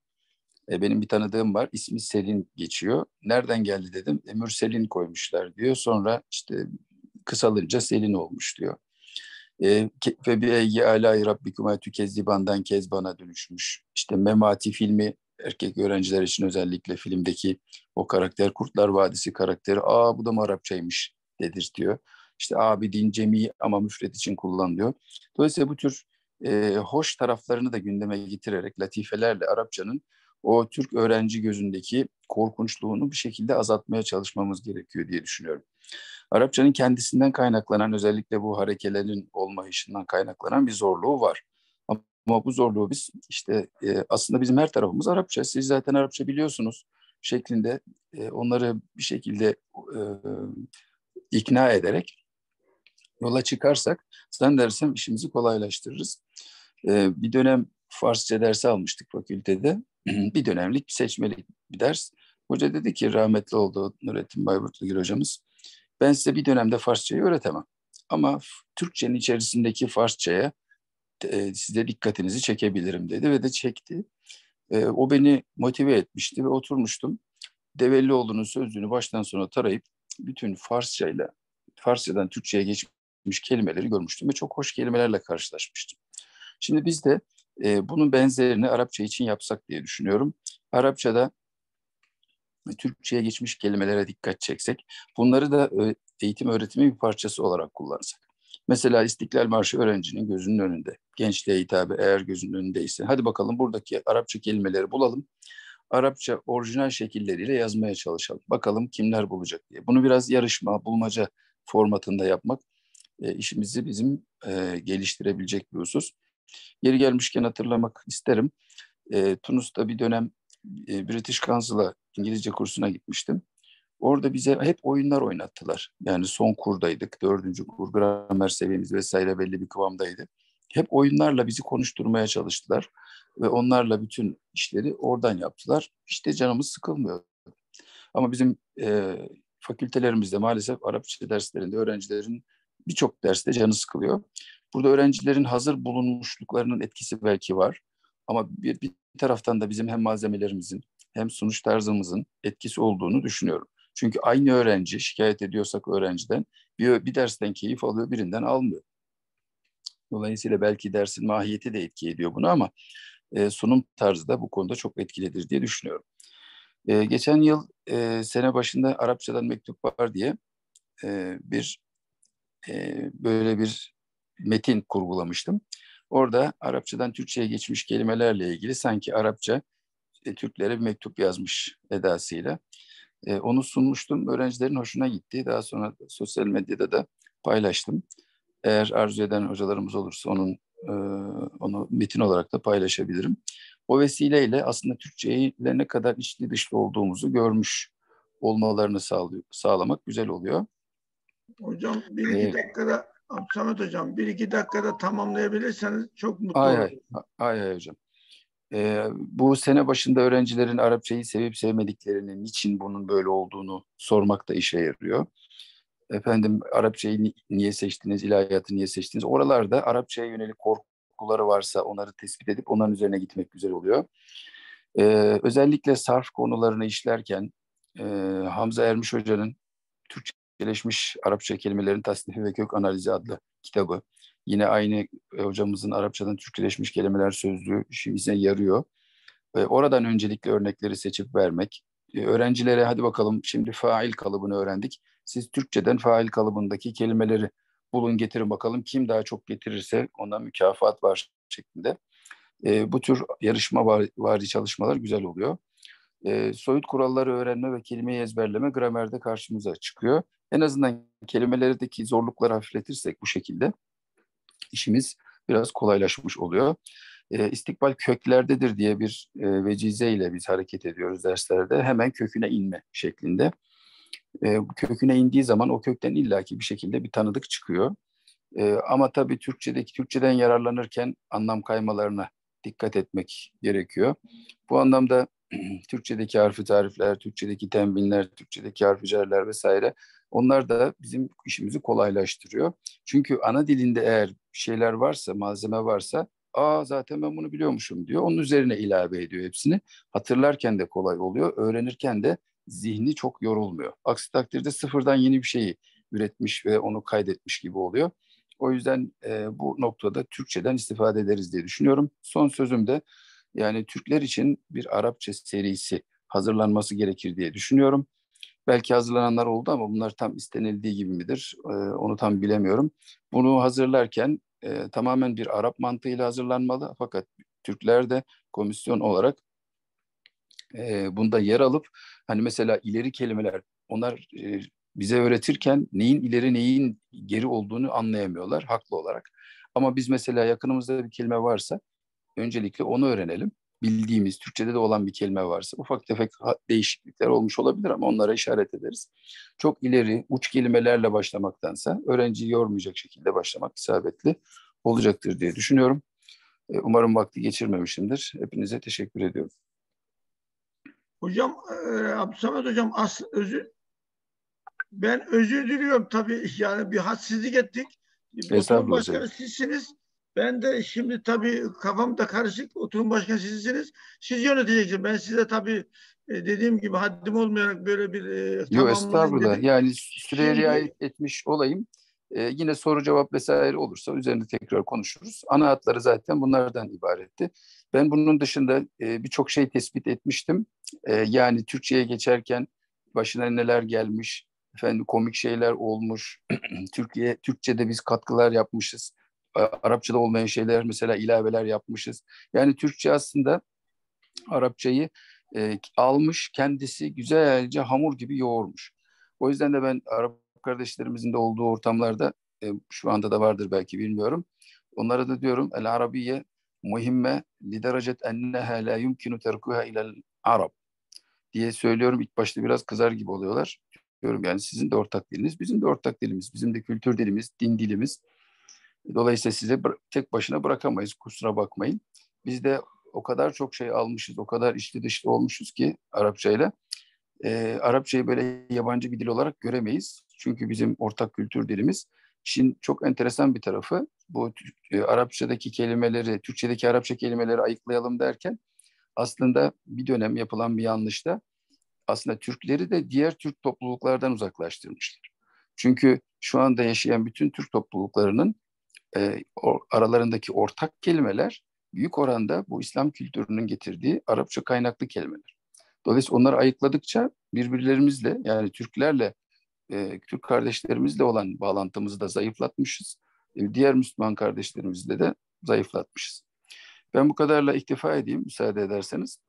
e, benim bir tanıdığım var. İsmi Selin geçiyor. Nereden geldi dedim. E, Mürselin koymuşlar diyor. Sonra işte kısalınca Selin olmuş diyor. Ve bir eyyi alâi rabbikuma tükezzibandan kezbana dönüşmüş. İşte Memati filmi erkek öğrenciler için özellikle filmdeki o karakter Kurtlar Vadisi karakteri aa bu da mı Arapçaymış dedirtiyor. İşte abidin cemi ama müfret için kullanılıyor. Dolayısıyla bu tür e, hoş taraflarını da gündeme getirerek latifelerle Arapçanın o Türk öğrenci gözündeki korkunçluğunu bir şekilde azaltmaya çalışmamız gerekiyor diye düşünüyorum. Arapçanın kendisinden kaynaklanan özellikle bu harekelerin olmayışından kaynaklanan bir zorluğu var. Ama bu zorluğu biz işte e, aslında bizim her tarafımız Arapça. Siz zaten Arapça biliyorsunuz şeklinde e, onları bir şekilde e, ikna ederek yola çıkarsak zannedersem işimizi kolaylaştırırız. E, bir dönem Farsça dersi almıştık fakültede. bir dönemlik seçmelik bir ders. Hoca dedi ki rahmetli oldu Nurettin Bayburtlu hocamız. Ben size bir dönemde Farsçayı öğretemem. Ama Türkçenin içerisindeki Farsçaya e, size dikkatinizi çekebilirim dedi ve de çekti. E, o beni motive etmişti ve oturmuştum. Develioğlu'nun sözlüğünü baştan sona tarayıp bütün Farsçayla, Farsçadan Türkçe'ye geçmiş kelimeleri görmüştüm ve çok hoş kelimelerle karşılaşmıştım. Şimdi biz de e, bunun benzerini Arapça için yapsak diye düşünüyorum. Arapçada Türkçe'ye geçmiş kelimelere dikkat çeksek, bunları da eğitim öğretimi bir parçası olarak kullansak. Mesela İstiklal Marşı öğrencinin gözünün önünde. Gençliğe hitabı eğer gözünün önündeyse. Hadi bakalım buradaki Arapça kelimeleri bulalım. Arapça orijinal şekilleriyle yazmaya çalışalım. Bakalım kimler bulacak diye. Bunu biraz yarışma, bulmaca formatında yapmak e, işimizi bizim e, geliştirebilecek bir husus. Yeri gelmişken hatırlamak isterim. E, Tunus'ta bir dönem e, British Council'a İngilizce kursuna gitmiştim. Orada bize hep oyunlar oynattılar. Yani son kurdaydık, dördüncü kur, gramer seviyemiz vesaire belli bir kıvamdaydı. Hep oyunlarla bizi konuşturmaya çalıştılar. Ve onlarla bütün işleri oradan yaptılar. İşte canımız sıkılmıyor. Ama bizim e, fakültelerimizde maalesef Arapça derslerinde öğrencilerin birçok derste canı sıkılıyor. Burada öğrencilerin hazır bulunmuşluklarının etkisi belki var. Ama bir, bir taraftan da bizim hem malzemelerimizin hem sunuş tarzımızın etkisi olduğunu düşünüyorum. Çünkü aynı öğrenci şikayet ediyorsak öğrenciden bir, bir dersten keyif alıyor birinden almıyor. Dolayısıyla belki dersin mahiyeti de etki ediyor bunu ama e, sunum tarzı da bu konuda çok etkilidir diye düşünüyorum. E, geçen yıl e, sene başında Arapçadan mektup var diye e, bir e, böyle bir metin kurgulamıştım. Orada Arapçadan Türkçe'ye geçmiş kelimelerle ilgili sanki Arapça e, Türklere bir mektup yazmış edasıyla. E, onu sunmuştum. Öğrencilerin hoşuna gitti. Daha sonra sosyal medyada da paylaştım. Eğer arzu eden hocalarımız olursa onun e, onu metin olarak da paylaşabilirim. O vesileyle aslında Türkçe ile ne kadar içli dışlı olduğumuzu görmüş olmalarını sağlıyor, sağlamak güzel oluyor. Hocam bir iki ee, dakikada Samet Hocam bir iki dakikada tamamlayabilirseniz çok mutlu ay, olurum. Ay, ay hocam. Ee, bu sene başında öğrencilerin Arapçayı sevip sevmediklerini, niçin bunun böyle olduğunu sormak da işe yarıyor. Efendim Arapçayı niye seçtiniz, ilahiyatı niye seçtiniz? Oralarda Arapçaya yönelik korkuları varsa onları tespit edip onların üzerine gitmek güzel oluyor. Ee, özellikle sarf konularını işlerken e, Hamza Ermiş Hoca'nın Türkçeleşmiş Arapça kelimelerin tasnifi ve kök analizi adlı kitabı Yine aynı e, hocamızın Arapçadan Türkçeleşmiş kelimeler sözlüğü işimize yarıyor. E, oradan öncelikle örnekleri seçip vermek. E, öğrencilere hadi bakalım şimdi fail kalıbını öğrendik. Siz Türkçeden fail kalıbındaki kelimeleri bulun getirin bakalım. Kim daha çok getirirse ona mükafat var şeklinde. Bu tür yarışma var, vari çalışmalar güzel oluyor. E, soyut kuralları öğrenme ve kelimeyi ezberleme gramerde karşımıza çıkıyor. En azından kelimelerdeki zorlukları hafifletirsek bu şekilde işimiz biraz kolaylaşmış oluyor. E, istikbal köklerdedir diye bir e, vecize ile biz hareket ediyoruz derslerde. Hemen köküne inme şeklinde. E, köküne indiği zaman o kökten illaki bir şekilde bir tanıdık çıkıyor. E, ama tabii Türkçedeki Türkçeden yararlanırken anlam kaymalarına dikkat etmek gerekiyor. Bu anlamda Türkçedeki harfi tarifler, Türkçedeki tembinler, Türkçedeki harficerler vesaire onlar da bizim işimizi kolaylaştırıyor. Çünkü ana dilinde eğer şeyler varsa, malzeme varsa aa zaten ben bunu biliyormuşum diyor. Onun üzerine ilave ediyor hepsini. Hatırlarken de kolay oluyor. Öğrenirken de zihni çok yorulmuyor. Aksi takdirde sıfırdan yeni bir şeyi üretmiş ve onu kaydetmiş gibi oluyor. O yüzden e, bu noktada Türkçeden istifade ederiz diye düşünüyorum. Son sözüm de yani Türkler için bir Arapça serisi hazırlanması gerekir diye düşünüyorum. Belki hazırlananlar oldu ama bunlar tam istenildiği gibi midir? E, onu tam bilemiyorum. Bunu hazırlarken e, tamamen bir Arap mantığıyla hazırlanmalı. Fakat Türkler de komisyon olarak e, bunda yer alıp hani mesela ileri kelimeler onlar e, bize öğretirken neyin ileri neyin geri olduğunu anlayamıyorlar haklı olarak. Ama biz mesela yakınımızda bir kelime varsa öncelikle onu öğrenelim bildiğimiz, Türkçe'de de olan bir kelime varsa ufak tefek değişiklikler olmuş olabilir ama onlara işaret ederiz. Çok ileri, uç kelimelerle başlamaktansa öğrenciyi yormayacak şekilde başlamak isabetli olacaktır diye düşünüyorum. E, umarım vakti geçirmemişimdir. Hepinize teşekkür ediyorum. Hocam, e, Abdülsamet hocam as, özür ben özür diliyorum tabii yani bir hadsizlik ettik. Estağfurullah başkanı sizsiniz. Ben de şimdi tabii kafam da karışık. Oturum başkanı sizsiniz. Siz yöneteceksiniz. Ben size tabii e, dediğim gibi haddim olmayarak böyle bir e, Yok estağfurullah. dedim. Yani süreye Şimdi- riayet etmiş olayım. Ee, yine soru cevap vesaire olursa üzerinde tekrar konuşuruz. Ana hatları zaten bunlardan ibaretti. Ben bunun dışında e, birçok şey tespit etmiştim. E, yani Türkçe'ye geçerken başına neler gelmiş, efendim komik şeyler olmuş. Türkiye Türkçe'de biz katkılar yapmışız. Arapçada olmayan şeyler mesela ilaveler yapmışız. Yani Türkçe aslında Arapçayı e, almış kendisi güzelce hamur gibi yoğurmuş. O yüzden de ben Arap kardeşlerimizin de olduğu ortamlarda e, şu anda da vardır belki bilmiyorum. Onlara da diyorum el arabiye muhimme liderecet enneha la yumkinu terkuha ilel arab diye söylüyorum. İlk başta biraz kızar gibi oluyorlar. Diyorum yani sizin de ortak diliniz, bizim de ortak dilimiz, bizim de kültür dilimiz, din dilimiz. Dolayısıyla size tek başına bırakamayız. Kusura bakmayın. Biz de o kadar çok şey almışız, o kadar içli dışlı olmuşuz ki Arapçayla. Ee, Arapçayı böyle yabancı bir dil olarak göremeyiz. Çünkü bizim ortak kültür dilimiz. Şimdi çok enteresan bir tarafı bu e, Arapçadaki kelimeleri, Türkçedeki Arapça kelimeleri ayıklayalım derken aslında bir dönem yapılan bir yanlışta aslında Türkleri de diğer Türk topluluklardan uzaklaştırmışlar. Çünkü şu anda yaşayan bütün Türk topluluklarının e, o, aralarındaki ortak kelimeler büyük oranda bu İslam kültürünün getirdiği Arapça kaynaklı kelimeler. Dolayısıyla onları ayıkladıkça birbirlerimizle yani Türklerle, e, Türk kardeşlerimizle olan bağlantımızı da zayıflatmışız. E, diğer Müslüman kardeşlerimizle de zayıflatmışız. Ben bu kadarla iktifa edeyim müsaade ederseniz.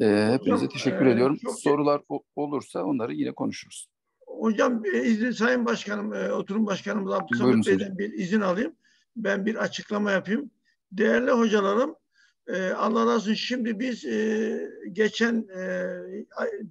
E, hepinize Hocam, teşekkür e, ediyorum. çok- Sorular olursa onları yine konuşuruz. Hocam e, izin Sayın Başkanım, e, oturum başkanımız hocam. Bey'den bir izin alayım. Ben bir açıklama yapayım. Değerli hocalarım, e, Allah razı olsun. Şimdi biz e, geçen e,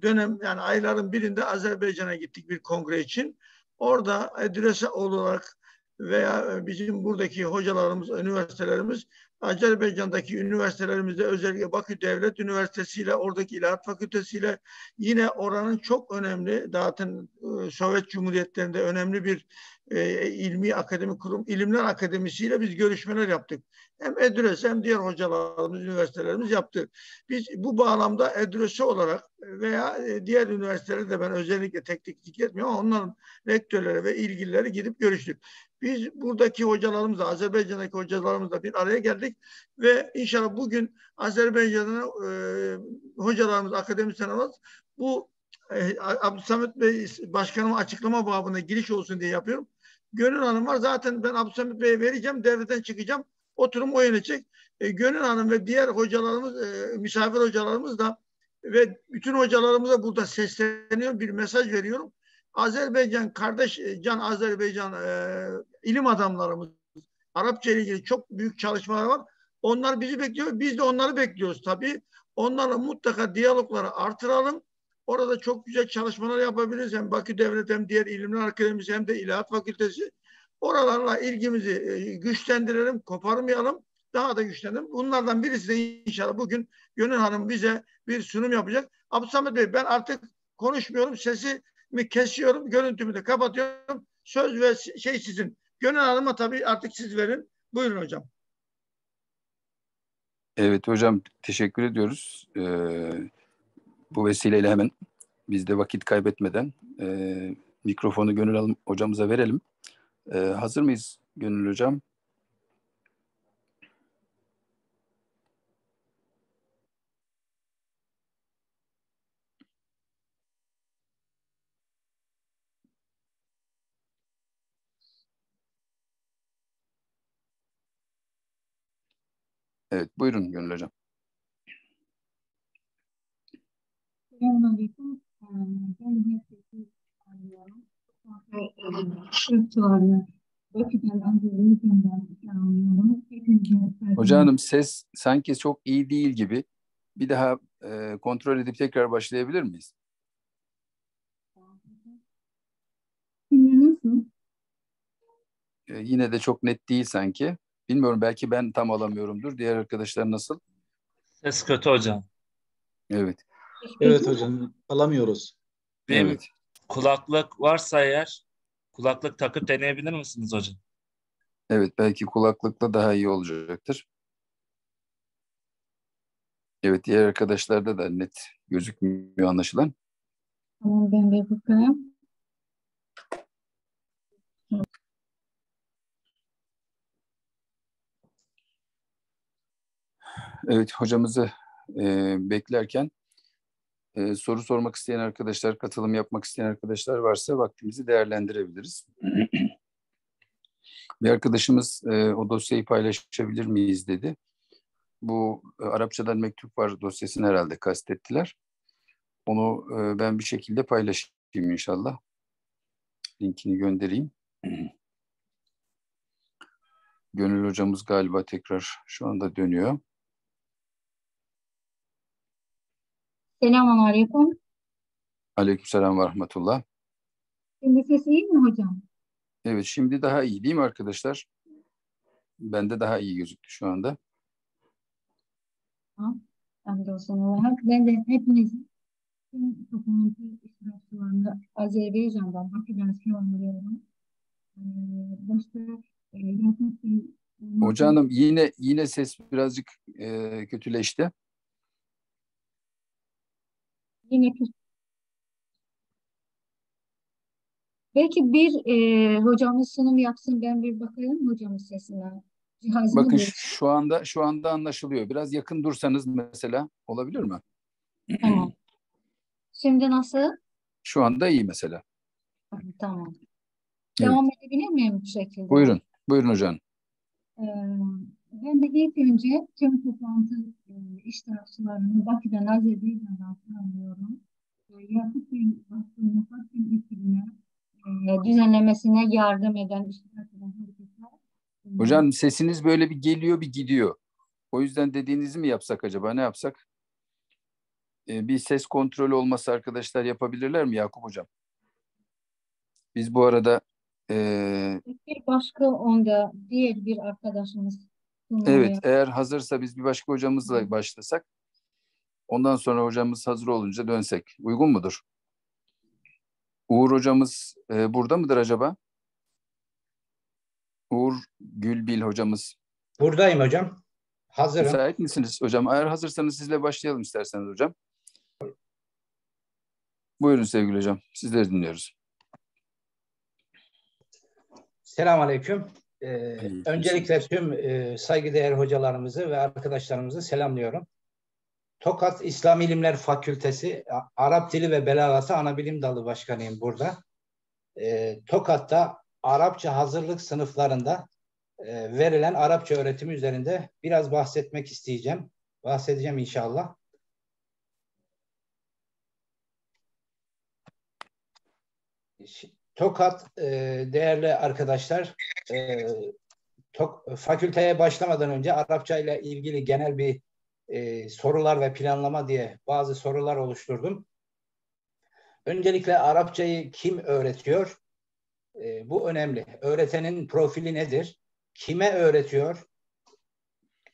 dönem yani ayların birinde Azerbaycan'a gittik bir kongre için. Orada adrese olarak veya bizim buradaki hocalarımız, üniversitelerimiz Azerbaycan'daki üniversitelerimizde özellikle Bakü Devlet Üniversitesi ile oradaki İlahiyat Fakültesi ile yine oranın çok önemli zaten e, Sovyet Cumhuriyetlerinde önemli bir e, ilmi akademi kurum İlimler Akademisi ile biz görüşmeler yaptık. Hem EDRES hem diğer hocalarımız, üniversitelerimiz yaptı. Biz bu bağlamda EDRES'i olarak veya e, diğer üniversitelerde de ben özellikle tek tek zikretmiyorum ama onların rektörleri ve ilgilileri gidip görüştük. Biz buradaki hocalarımızla, Azerbaycan'daki hocalarımızla bir araya geldik ve inşallah bugün Azerbaycan'a e, hocalarımız, akademisyenlerimiz bu e, Abdülsamet Bey başkanıma açıklama babına giriş olsun diye yapıyorum. Gönül Hanım var. Zaten ben Abdülsamet Bey'e vereceğim. Devletten çıkacağım. Oturum o yönetecek. E, Gönül Hanım ve diğer hocalarımız, e, misafir hocalarımız da ve bütün hocalarımıza burada sesleniyorum. Bir mesaj veriyorum. Azerbaycan kardeş e, Can Azerbaycan e, ilim adamlarımız Arapça ile ilgili çok büyük çalışmalar var. Onlar bizi bekliyor. Biz de onları bekliyoruz tabii. Onlarla mutlaka diyalogları artıralım. Orada çok güzel çalışmalar yapabiliriz. Hem Bakü Devlet hem diğer ilimler akademisi hem de İlahiyat Fakültesi. Oralarla ilgimizi e, güçlendirelim, koparmayalım. Daha da güçlendirelim. Bunlardan birisi de inşallah bugün Gönül Hanım bize bir sunum yapacak. Abdülsamet Bey ben artık konuşmuyorum. Sesimi kesiyorum. Görüntümü de kapatıyorum. Söz ve şey sizin. Gönül Hanım'a tabii artık siz verin. Buyurun hocam. Evet hocam teşekkür ediyoruz. Ee, bu vesileyle hemen biz de vakit kaybetmeden e, mikrofonu Gönül Hanım hocamıza verelim. Ee, hazır mıyız Gönül hocam? Evet buyurun Gönül hocam. Selamünaleyküm. Ee, Ben herkesi selamlıyorum. Hepinize Hoca hanım ses sanki çok iyi değil gibi. Bir daha e, kontrol edip tekrar başlayabilir miyiz? Şimdi nasıl? E, yine de çok net değil sanki. Bilmiyorum belki ben tam alamıyorumdur. Diğer arkadaşlar nasıl? Ses kötü hocam. Evet. Evet hocam alamıyoruz. Benim Evet. kulaklık varsa eğer kulaklık takıp deneyebilir misiniz hocam? Evet belki kulaklıkla daha iyi olacaktır. Evet diğer arkadaşlarda da net gözükmüyor anlaşılan. Tamam ben bir bakayım. Evet hocamızı e, beklerken e, soru sormak isteyen arkadaşlar, katılım yapmak isteyen arkadaşlar varsa vaktimizi değerlendirebiliriz. Bir arkadaşımız e, o dosyayı paylaşabilir miyiz dedi. Bu e, Arapçadan mektup var dosyasını herhalde kastettiler. Onu e, ben bir şekilde paylaşayım inşallah. Linkini göndereyim. Gönül hocamız galiba tekrar şu anda dönüyor. Selamun aleyküm. Aleykümselam ve rahmetullah. Şimdi ses iyi mi hocam? Evet şimdi daha iyi değil mi arkadaşlar? Bende daha iyi gözüktü şu anda. Hamdolsun Allah'a. Ben de hepinizin tüm toplantı iştirakçılarını Azerbaycan'dan, Bakü'den selamlıyorum. Ee, başta e, Yakup Bey olmak Hoca hanım yine yine ses birazcık e, kötüleşti. Yine. Belki bir e, hocamız sunum yapsın ben bir bakayım hocamın sesine. Cihazını Bakın şu- şu anda şu anda anlaşılıyor. Biraz yakın dursanız mesela olabilir mi? Tamam. Şimdi nasıl? Şu anda iyi mesela. Tamam. Evet. Devam edebilir miyim bu şekilde? Buyurun. Buyurun hocam. Ee, ben de ilk önce tüm toplantı e, iştirakçılarını Bakü'den, Azerbaycan'dan selamlıyorum. Ee, Yakup Bey'in başkanı Fatih ekibine e, düzenlemesine yardım eden, iştirak eden herkese. e, Hocam sesiniz böyle bir geliyor bir gidiyor. O yüzden dediğinizi mi yapsak acaba? Ne yapsak? E, bir ses kontrolü olması arkadaşlar yapabilirler mi Yakup hocam? Biz bu arada e, Bir başka onda diğer bir arkadaşımız Evet, eğer hazırsa biz bir başka hocamızla başlasak. Ondan sonra hocamız hazır olunca dönsek. Uygun mudur? Uğur hocamız e, burada mıdır acaba? Uğur Gülbil hocamız. Buradayım hocam. Hazırım. Müsait misiniz hocam? Eğer hazırsanız sizle başlayalım isterseniz hocam. Buyurun sevgili hocam. Sizleri dinliyoruz. Selamünaleyküm. Ee, öncelikle tüm e, saygıdeğer hocalarımızı ve arkadaşlarımızı selamlıyorum. Tokat İslam İlimler Fakültesi Arap Dili ve Belagatı Anabilim Dalı Başkanıyım burada. Ee, Tokat'ta Arapça hazırlık sınıflarında e, verilen Arapça öğretimi üzerinde biraz bahsetmek isteyeceğim. Bahsedeceğim inşallah. Şi- Tokat e, değerli arkadaşlar e, Tok- fakülteye başlamadan önce Arapça ile ilgili genel bir e, sorular ve planlama diye bazı sorular oluşturdum. Öncelikle Arapçayı kim öğretiyor? E, bu önemli. Öğretenin profili nedir? Kime öğretiyor?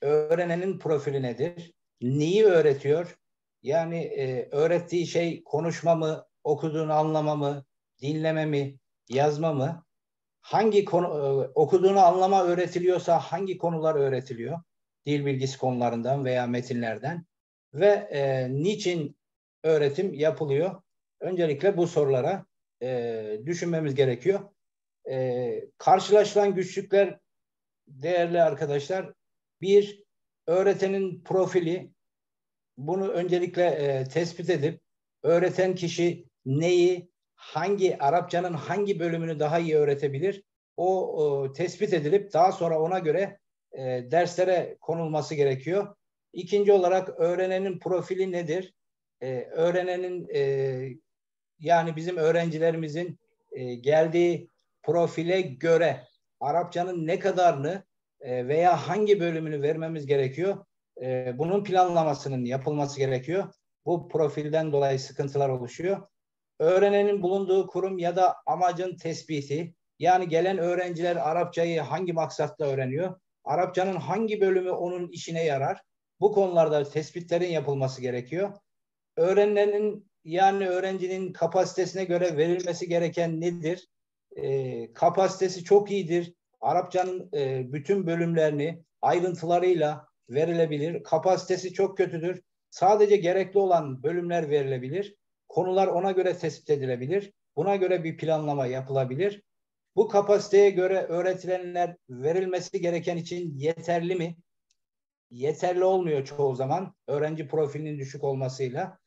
Öğrenenin profili nedir? Neyi öğretiyor? Yani e, öğrettiği şey konuşma mı, okuduğunu anlama mı, dinleme mi, yazma mı? Hangi konu e, okuduğunu anlama öğretiliyorsa hangi konular öğretiliyor? Dil bilgisi konularından veya metinlerden ve e, niçin öğretim yapılıyor? Öncelikle bu sorulara e, düşünmemiz gerekiyor. E, karşılaşılan güçlükler değerli arkadaşlar bir öğretenin profili bunu öncelikle e, tespit edip öğreten kişi neyi hangi Arapçanın hangi bölümünü daha iyi öğretebilir o, o tespit edilip daha sonra ona göre e, derslere konulması gerekiyor. İkinci olarak öğrenenin profili nedir? E, öğrenenin e, yani bizim öğrencilerimizin e, geldiği profile göre Arapçanın ne kadarını e, veya hangi bölümünü vermemiz gerekiyor? E, bunun planlamasının yapılması gerekiyor. Bu profilden dolayı sıkıntılar oluşuyor öğrenenin bulunduğu kurum ya da amacın tespiti yani gelen öğrenciler Arapçayı hangi maksatla öğreniyor? Arapçanın hangi bölümü onun işine yarar? Bu konularda tespitlerin yapılması gerekiyor. Öğrenilenin yani öğrencinin kapasitesine göre verilmesi gereken nedir? E, kapasitesi çok iyidir. Arapçanın e, bütün bölümlerini ayrıntılarıyla verilebilir. Kapasitesi çok kötüdür. Sadece gerekli olan bölümler verilebilir. Konular ona göre tespit edilebilir. Buna göre bir planlama yapılabilir. Bu kapasiteye göre öğretilenler verilmesi gereken için yeterli mi? Yeterli olmuyor çoğu zaman öğrenci profilinin düşük olmasıyla.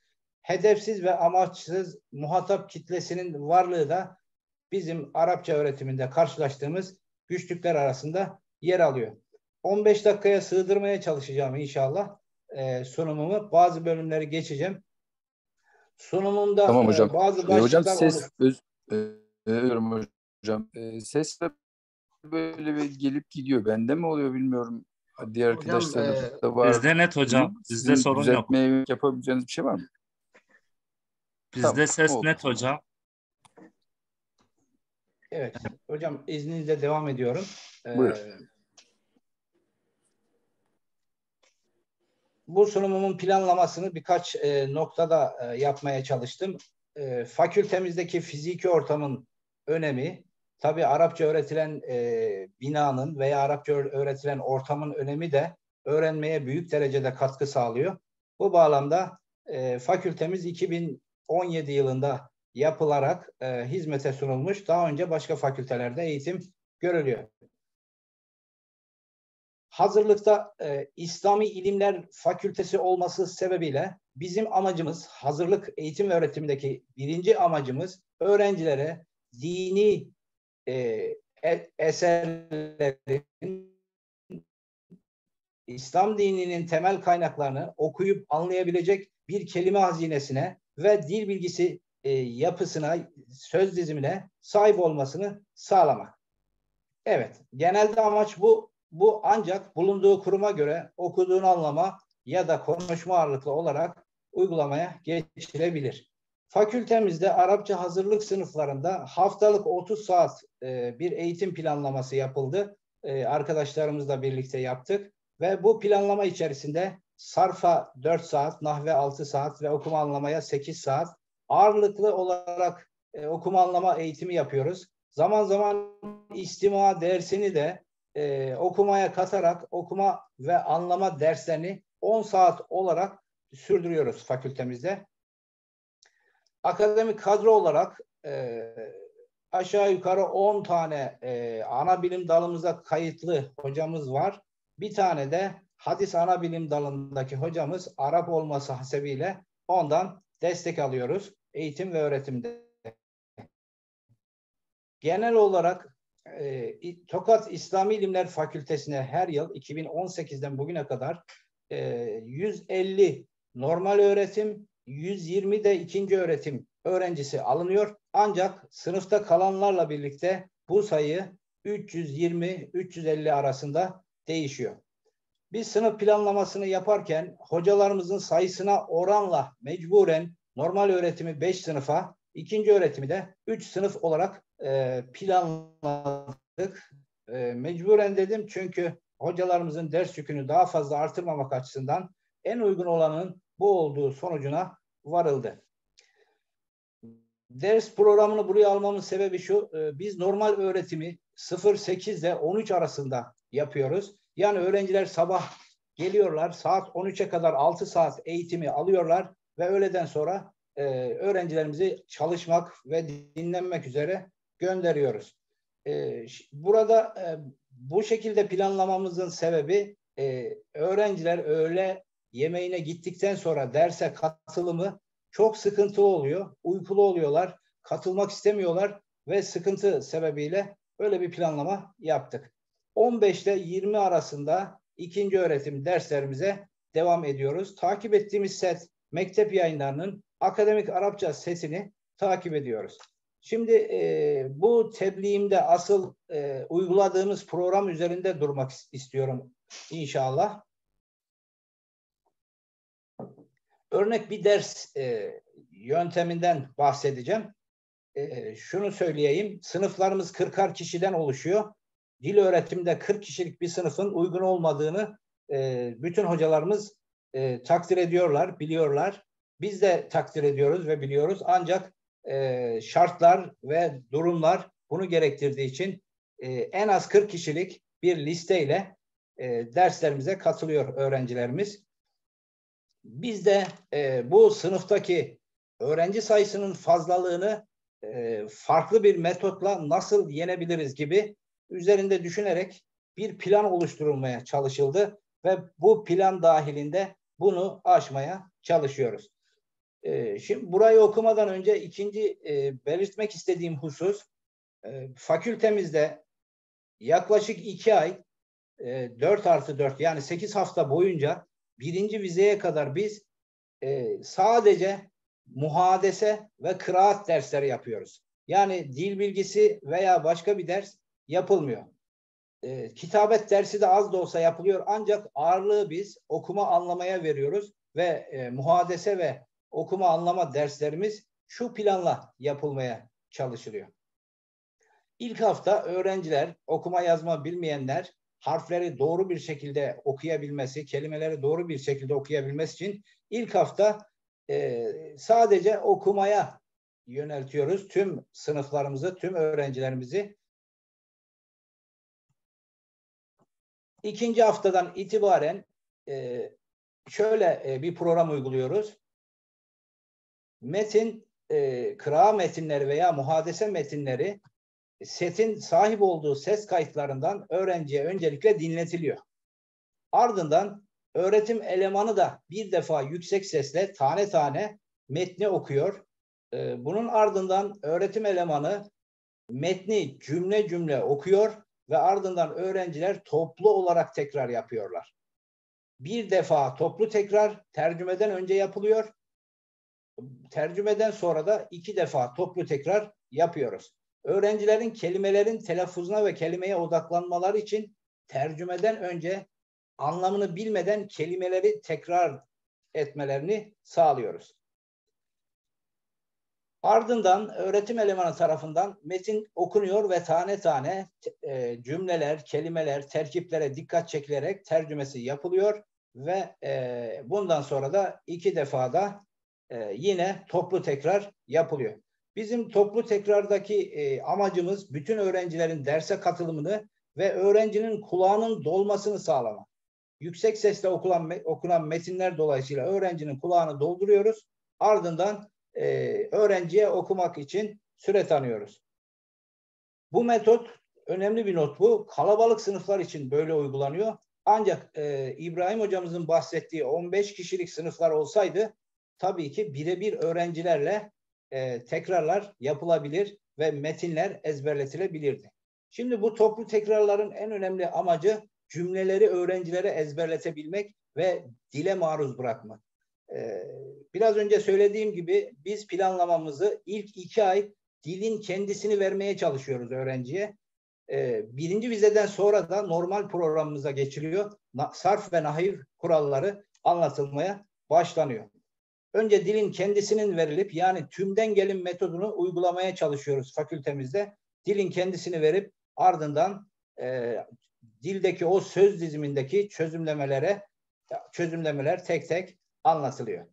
Hedefsiz ve amaçsız muhatap kitlesinin varlığı da bizim Arapça öğretiminde karşılaştığımız güçlükler arasında yer alıyor. 15 dakikaya sığdırmaya çalışacağım inşallah e, sunumumu. Bazı bölümleri geçeceğim. Sunumumda tamam hocam. E, bazı başlıklar... Hocam ses olur. öz, e, hocam. E, ses böyle bir gelip gidiyor. Bende mi oluyor bilmiyorum. Diğer arkadaşlar e, da var. Bizde net hocam. Bizde Sizin sorun yok. yapabileceğiniz bir şey var mı? Bizde Tamam, ses oldu. net hocam. Evet. Hocam izninizle devam ediyorum. Ee, bu sunumumun planlamasını birkaç e, noktada e, yapmaya çalıştım. E, fakültemizdeki fiziki ortamın önemi, tabii Arapça öğretilen e, binanın veya Arapça öğretilen ortamın önemi de öğrenmeye büyük derecede katkı sağlıyor. Bu bağlamda e, fakültemiz 2017 yılında yapılarak e, hizmete sunulmuş. Daha önce başka fakültelerde eğitim görülüyor. Hazırlıkta e, İslami İlimler Fakültesi olması sebebiyle bizim amacımız, hazırlık eğitim ve öğretimindeki birinci amacımız öğrencilere dini e, e, eserlerin İslam dininin temel kaynaklarını okuyup anlayabilecek bir kelime hazinesine ve dil bilgisi e, yapısına, söz dizimine sahip olmasını sağlamak. Evet, genelde amaç bu. Bu ancak bulunduğu kuruma göre okuduğunu anlama ya da konuşma ağırlıklı olarak uygulamaya geçilebilir. Fakültemizde Arapça hazırlık sınıflarında haftalık 30 saat e, bir eğitim planlaması yapıldı. E, arkadaşlarımızla birlikte yaptık ve bu planlama içerisinde sarfa 4 saat, nahve 6 saat ve okuma anlamaya 8 saat ağırlıklı olarak e, okuma anlama eğitimi yapıyoruz. Zaman zaman istima dersini de e, okumaya katarak okuma ve anlama derslerini 10 saat olarak sürdürüyoruz fakültemizde. Akademik kadro olarak e, aşağı yukarı 10 tane e, ana bilim dalımıza kayıtlı hocamız var. Bir tane de hadis ana bilim dalındaki hocamız Arap olması hasebiyle ondan destek alıyoruz eğitim ve öğretimde. Genel olarak e, Tokat İslami İlimler Fakültesine her yıl 2018'den bugüne kadar e, 150 normal öğretim, 120 de ikinci öğretim öğrencisi alınıyor. Ancak sınıfta kalanlarla birlikte bu sayı 320-350 arasında değişiyor. Biz sınıf planlamasını yaparken hocalarımızın sayısına oranla mecburen normal öğretimi 5 sınıfa, ikinci öğretimi de 3 sınıf olarak e, planladık. E, mecburen dedim çünkü hocalarımızın ders yükünü daha fazla artırmamak açısından en uygun olanın bu olduğu sonucuna varıldı. Ders programını buraya almamın sebebi şu, e, biz normal öğretimi 0-8 ile 13 arasında yapıyoruz. Yani öğrenciler sabah geliyorlar, saat 13'e kadar 6 saat eğitimi alıyorlar ve öğleden sonra e, öğrencilerimizi çalışmak ve dinlenmek üzere gönderiyoruz. E, burada e, bu şekilde planlamamızın sebebi e, öğrenciler öğle yemeğine gittikten sonra derse katılımı çok sıkıntılı oluyor. Uykulu oluyorlar, katılmak istemiyorlar ve sıkıntı sebebiyle böyle bir planlama yaptık. 15 ile 20 arasında ikinci öğretim derslerimize devam ediyoruz. Takip ettiğimiz set mektep yayınlarının akademik Arapça setini takip ediyoruz. Şimdi e, bu tebliğimde asıl e, uyguladığımız program üzerinde durmak istiyorum inşallah. Örnek bir ders e, yönteminden bahsedeceğim. E, şunu söyleyeyim, sınıflarımız 40'ar kişiden oluşuyor. dil öğretiminde 40 kişilik bir sınıfın uygun olmadığını e, bütün hocalarımız e, takdir ediyorlar, biliyorlar. Biz de takdir ediyoruz ve biliyoruz. Ancak e, şartlar ve durumlar bunu gerektirdiği için e, en az 40 kişilik bir listeyle e, derslerimize katılıyor öğrencilerimiz. Biz de e, bu sınıftaki öğrenci sayısının fazlalığını e, farklı bir metotla nasıl yenebiliriz gibi üzerinde düşünerek bir plan oluşturulmaya çalışıldı ve bu plan dahilinde bunu aşmaya çalışıyoruz. E, şimdi burayı okumadan önce ikinci e, belirtmek istediğim husus e, fakültemizde yaklaşık iki ay e, 4 artı 4 yani 8 hafta boyunca birinci vizeye kadar biz e, sadece muhadese ve kıraat dersleri yapıyoruz. Yani dil bilgisi veya başka bir ders yapılmıyor. Kitabet dersi de az da olsa yapılıyor ancak ağırlığı biz okuma anlamaya veriyoruz ve e, muhadese ve okuma anlama derslerimiz şu planla yapılmaya çalışılıyor. İlk hafta öğrenciler okuma yazma bilmeyenler harfleri doğru bir şekilde okuyabilmesi, kelimeleri doğru bir şekilde okuyabilmesi için ilk hafta e, sadece okumaya yöneltiyoruz tüm sınıflarımızı, tüm öğrencilerimizi. İkinci haftadan itibaren e, şöyle e, bir program uyguluyoruz. Metin, e, kıra metinleri veya muhadese metinleri setin sahip olduğu ses kayıtlarından öğrenciye öncelikle dinletiliyor. Ardından öğretim elemanı da bir defa yüksek sesle tane tane metni okuyor. Ee, bunun ardından öğretim elemanı metni cümle cümle okuyor ve ardından öğrenciler toplu olarak tekrar yapıyorlar. Bir defa toplu tekrar tercümeden önce yapılıyor. Tercümeden sonra da iki defa toplu tekrar yapıyoruz. Öğrencilerin kelimelerin telaffuzuna ve kelimeye odaklanmaları için tercümeden önce anlamını bilmeden kelimeleri tekrar etmelerini sağlıyoruz. Ardından öğretim elemanı tarafından metin okunuyor ve tane tane e, cümleler, kelimeler, terkiplere dikkat çekilerek tercümesi yapılıyor ve e, bundan sonra da iki defada e, yine toplu tekrar yapılıyor. Bizim toplu tekrardaki e, amacımız bütün öğrencilerin derse katılımını ve öğrencinin kulağının dolmasını sağlamak. Yüksek sesle okunan, okunan metinler dolayısıyla öğrencinin kulağını dolduruyoruz. Ardından e, öğrenciye okumak için süre tanıyoruz. Bu metot önemli bir not bu. Kalabalık sınıflar için böyle uygulanıyor. Ancak e, İbrahim hocamızın bahsettiği 15 kişilik sınıflar olsaydı tabii ki birebir öğrencilerle e, tekrarlar yapılabilir ve metinler ezberletilebilirdi. Şimdi bu toplu tekrarların en önemli amacı cümleleri öğrencilere ezberletebilmek ve dile maruz bırakmak. Ee, biraz önce söylediğim gibi biz planlamamızı ilk iki ay dilin kendisini vermeye çalışıyoruz öğrenciye. Ee, birinci vizeden sonra da normal programımıza geçiliyor. Sarf ve nahiv kuralları anlatılmaya başlanıyor. Önce dilin kendisinin verilip yani tümden gelin metodunu uygulamaya çalışıyoruz fakültemizde. Dilin kendisini verip ardından e, dildeki o söz dizimindeki çözümlemelere çözümlemeler tek tek anlatılıyor.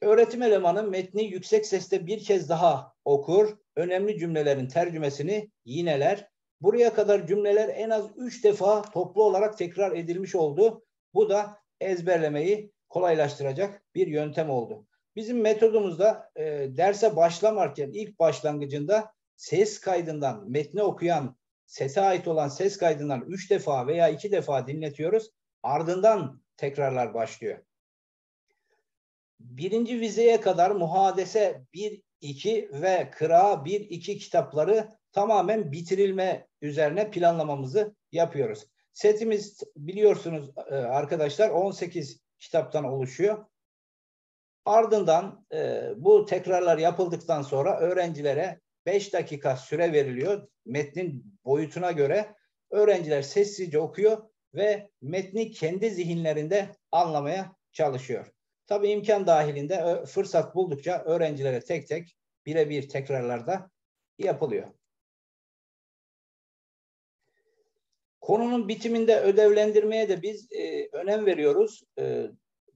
Öğretim elemanı metni yüksek sesle bir kez daha okur, önemli cümlelerin tercümesini yineler. Buraya kadar cümleler en az üç defa toplu olarak tekrar edilmiş oldu. Bu da ezberlemeyi kolaylaştıracak bir yöntem oldu. Bizim metodumuzda e, derse başlamarken ilk başlangıcında ses kaydından metni okuyan, sese ait olan ses kaydından üç defa veya iki defa dinletiyoruz. Ardından tekrarlar başlıyor. Birinci vizeye kadar muhadese 1, 2 ve kıra 1, 2 kitapları tamamen bitirilme üzerine planlamamızı yapıyoruz. Setimiz biliyorsunuz e, arkadaşlar 18 kitaptan oluşuyor. Ardından e, bu tekrarlar yapıldıktan sonra öğrencilere 5 dakika süre veriliyor. Metnin boyutuna göre öğrenciler sessizce okuyor ve metni kendi zihinlerinde anlamaya çalışıyor. Tabii imkan dahilinde fırsat buldukça öğrencilere tek tek birebir tekrarlarda yapılıyor. Konunun bitiminde ödevlendirmeye de biz e, önem veriyoruz. E,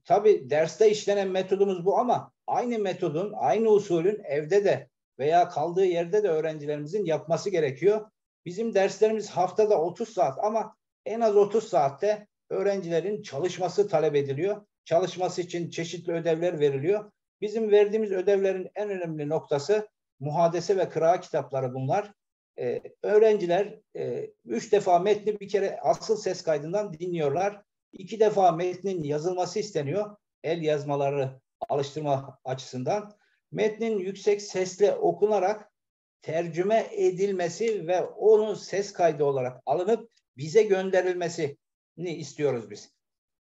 tabii derste işlenen metodumuz bu ama aynı metodun, aynı usulün evde de veya kaldığı yerde de öğrencilerimizin yapması gerekiyor. Bizim derslerimiz haftada 30 saat ama en az 30 saatte öğrencilerin çalışması talep ediliyor. Çalışması için çeşitli ödevler veriliyor. Bizim verdiğimiz ödevlerin en önemli noktası muhadese ve kıra kitapları bunlar. Ee, öğrenciler e, üç defa metni bir kere asıl ses kaydından dinliyorlar. İki defa metnin yazılması isteniyor. El yazmaları alıştırma açısından. Metnin yüksek sesle okunarak tercüme edilmesi ve onun ses kaydı olarak alınıp bize gönderilmesini istiyoruz biz.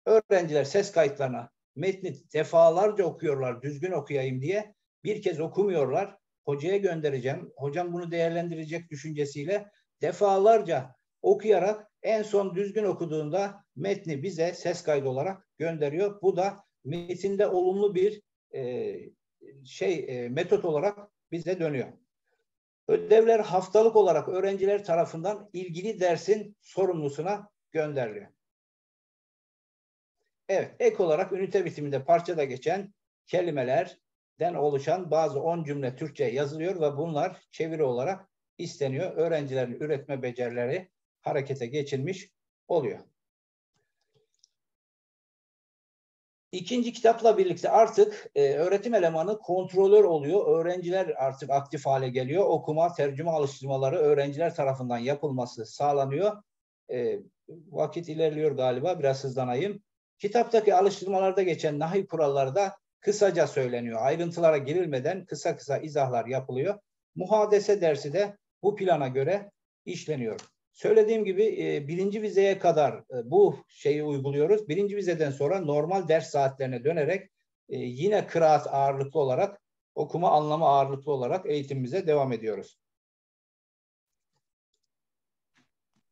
Öğrenciler ses kayıtlarına metni defalarca okuyorlar düzgün okuyayım diye. Bir kez okumuyorlar. Hocaya göndereceğim. Hocam bunu değerlendirecek düşüncesiyle defalarca okuyarak en son düzgün okuduğunda metni bize ses kaydı olarak gönderiyor. Bu da metinde olumlu bir e, şey e, metot olarak bize dönüyor. Ödevler haftalık olarak öğrenciler tarafından ilgili dersin sorumlusuna gönderiliyor. Evet, ek olarak ünite bitiminde parçada geçen kelimelerden oluşan bazı on cümle Türkçe yazılıyor ve bunlar çeviri olarak isteniyor. Öğrencilerin üretme becerileri harekete geçilmiş oluyor. İkinci kitapla birlikte artık e, öğretim elemanı kontrolör oluyor. Öğrenciler artık aktif hale geliyor. Okuma, tercüme alıştırmaları öğrenciler tarafından yapılması sağlanıyor. E, vakit ilerliyor galiba. Biraz hızlanayım. Kitaptaki alıştırmalarda geçen nahiv kuralları da kısaca söyleniyor. Ayrıntılara girilmeden kısa kısa izahlar yapılıyor. Muhadese dersi de bu plana göre işleniyor. Söylediğim gibi e, birinci vizeye kadar e, bu şeyi uyguluyoruz. Birinci vizeden sonra normal ders saatlerine dönerek e, yine kıraat ağırlıklı olarak, okuma anlama ağırlıklı olarak eğitimimize devam ediyoruz.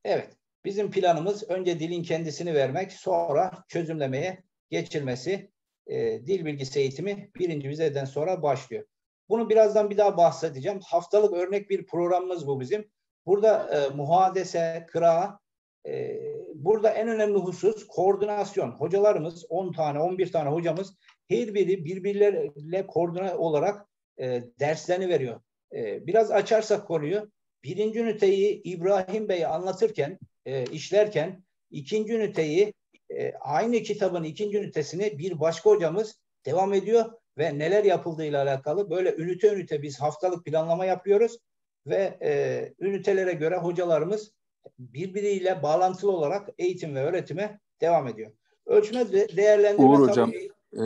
Evet, bizim planımız önce dilin kendisini vermek, sonra çözümlemeye geçilmesi. E, dil bilgisi eğitimi birinci vizeden sonra başlıyor. Bunu birazdan bir daha bahsedeceğim. Haftalık örnek bir programımız bu bizim. Burada e, muhadese, kıra, e, burada en önemli husus koordinasyon. Hocalarımız 10 tane, 11 tane hocamız her biri birbirleriyle koordine olarak e, derslerini veriyor. E, biraz açarsak konuyu, birinci üniteyi İbrahim Bey anlatırken, e, işlerken, ikinci üniteyi e, aynı kitabın ikinci ünitesini bir başka hocamız devam ediyor ve neler yapıldığıyla alakalı böyle ünite ünite biz haftalık planlama yapıyoruz ve e, ünitelere göre hocalarımız birbiriyle bağlantılı olarak eğitim ve öğretime devam ediyor. Ölçme de, değerlendirme Uğur Hocam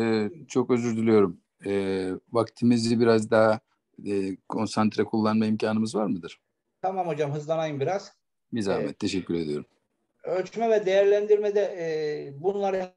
e, çok özür diliyorum. E, vaktimizi biraz daha e, konsantre kullanma imkanımız var mıdır? Tamam hocam hızlanayım biraz. Bir zahmet. Evet. Teşekkür ediyorum. Ölçme ve değerlendirmede e, bunları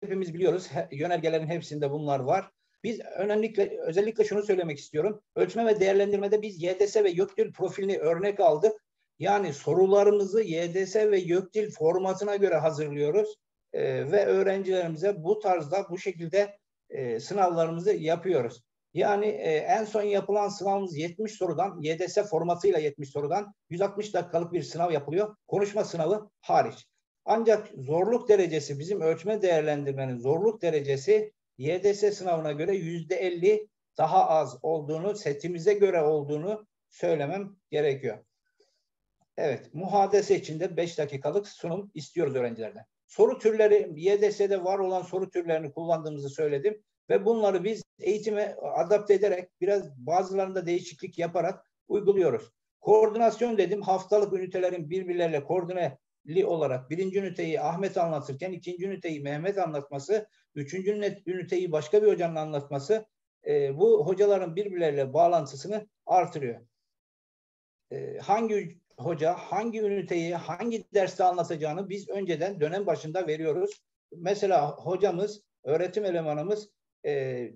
hepimiz biliyoruz. Yönergelerin hepsinde bunlar var. Biz önemlikle özellikle şunu söylemek istiyorum. Ölçme ve değerlendirmede biz YDS ve YÖKDİL profilini örnek aldık. Yani sorularımızı YDS ve YÖKDİL formatına göre hazırlıyoruz. Ee, ve öğrencilerimize bu tarzda bu şekilde e, sınavlarımızı yapıyoruz. Yani e, en son yapılan sınavımız 70 sorudan, YDS formatıyla 70 sorudan 160 dakikalık bir sınav yapılıyor. Konuşma sınavı hariç. Ancak zorluk derecesi, bizim ölçme değerlendirmenin zorluk derecesi YDS sınavına göre yüzde elli daha az olduğunu, setimize göre olduğunu söylemem gerekiyor. Evet, muhadese için de 5 dakikalık sunum istiyoruz öğrencilerden. Soru türleri, YDS'de var olan soru türlerini kullandığımızı söyledim ve bunları biz eğitime adapte ederek biraz bazılarında değişiklik yaparak uyguluyoruz. Koordinasyon dedim, haftalık ünitelerin birbirleriyle koordine li olarak birinci üniteyi Ahmet anlatırken ikinci üniteyi Mehmet anlatması, üçüncü üniteyi başka bir hocanın anlatması e, bu hocaların birbirleriyle bağlantısını artırıyor. E, hangi hoca hangi üniteyi hangi derste anlatacağını biz önceden dönem başında veriyoruz. Mesela hocamız, öğretim elemanımız e,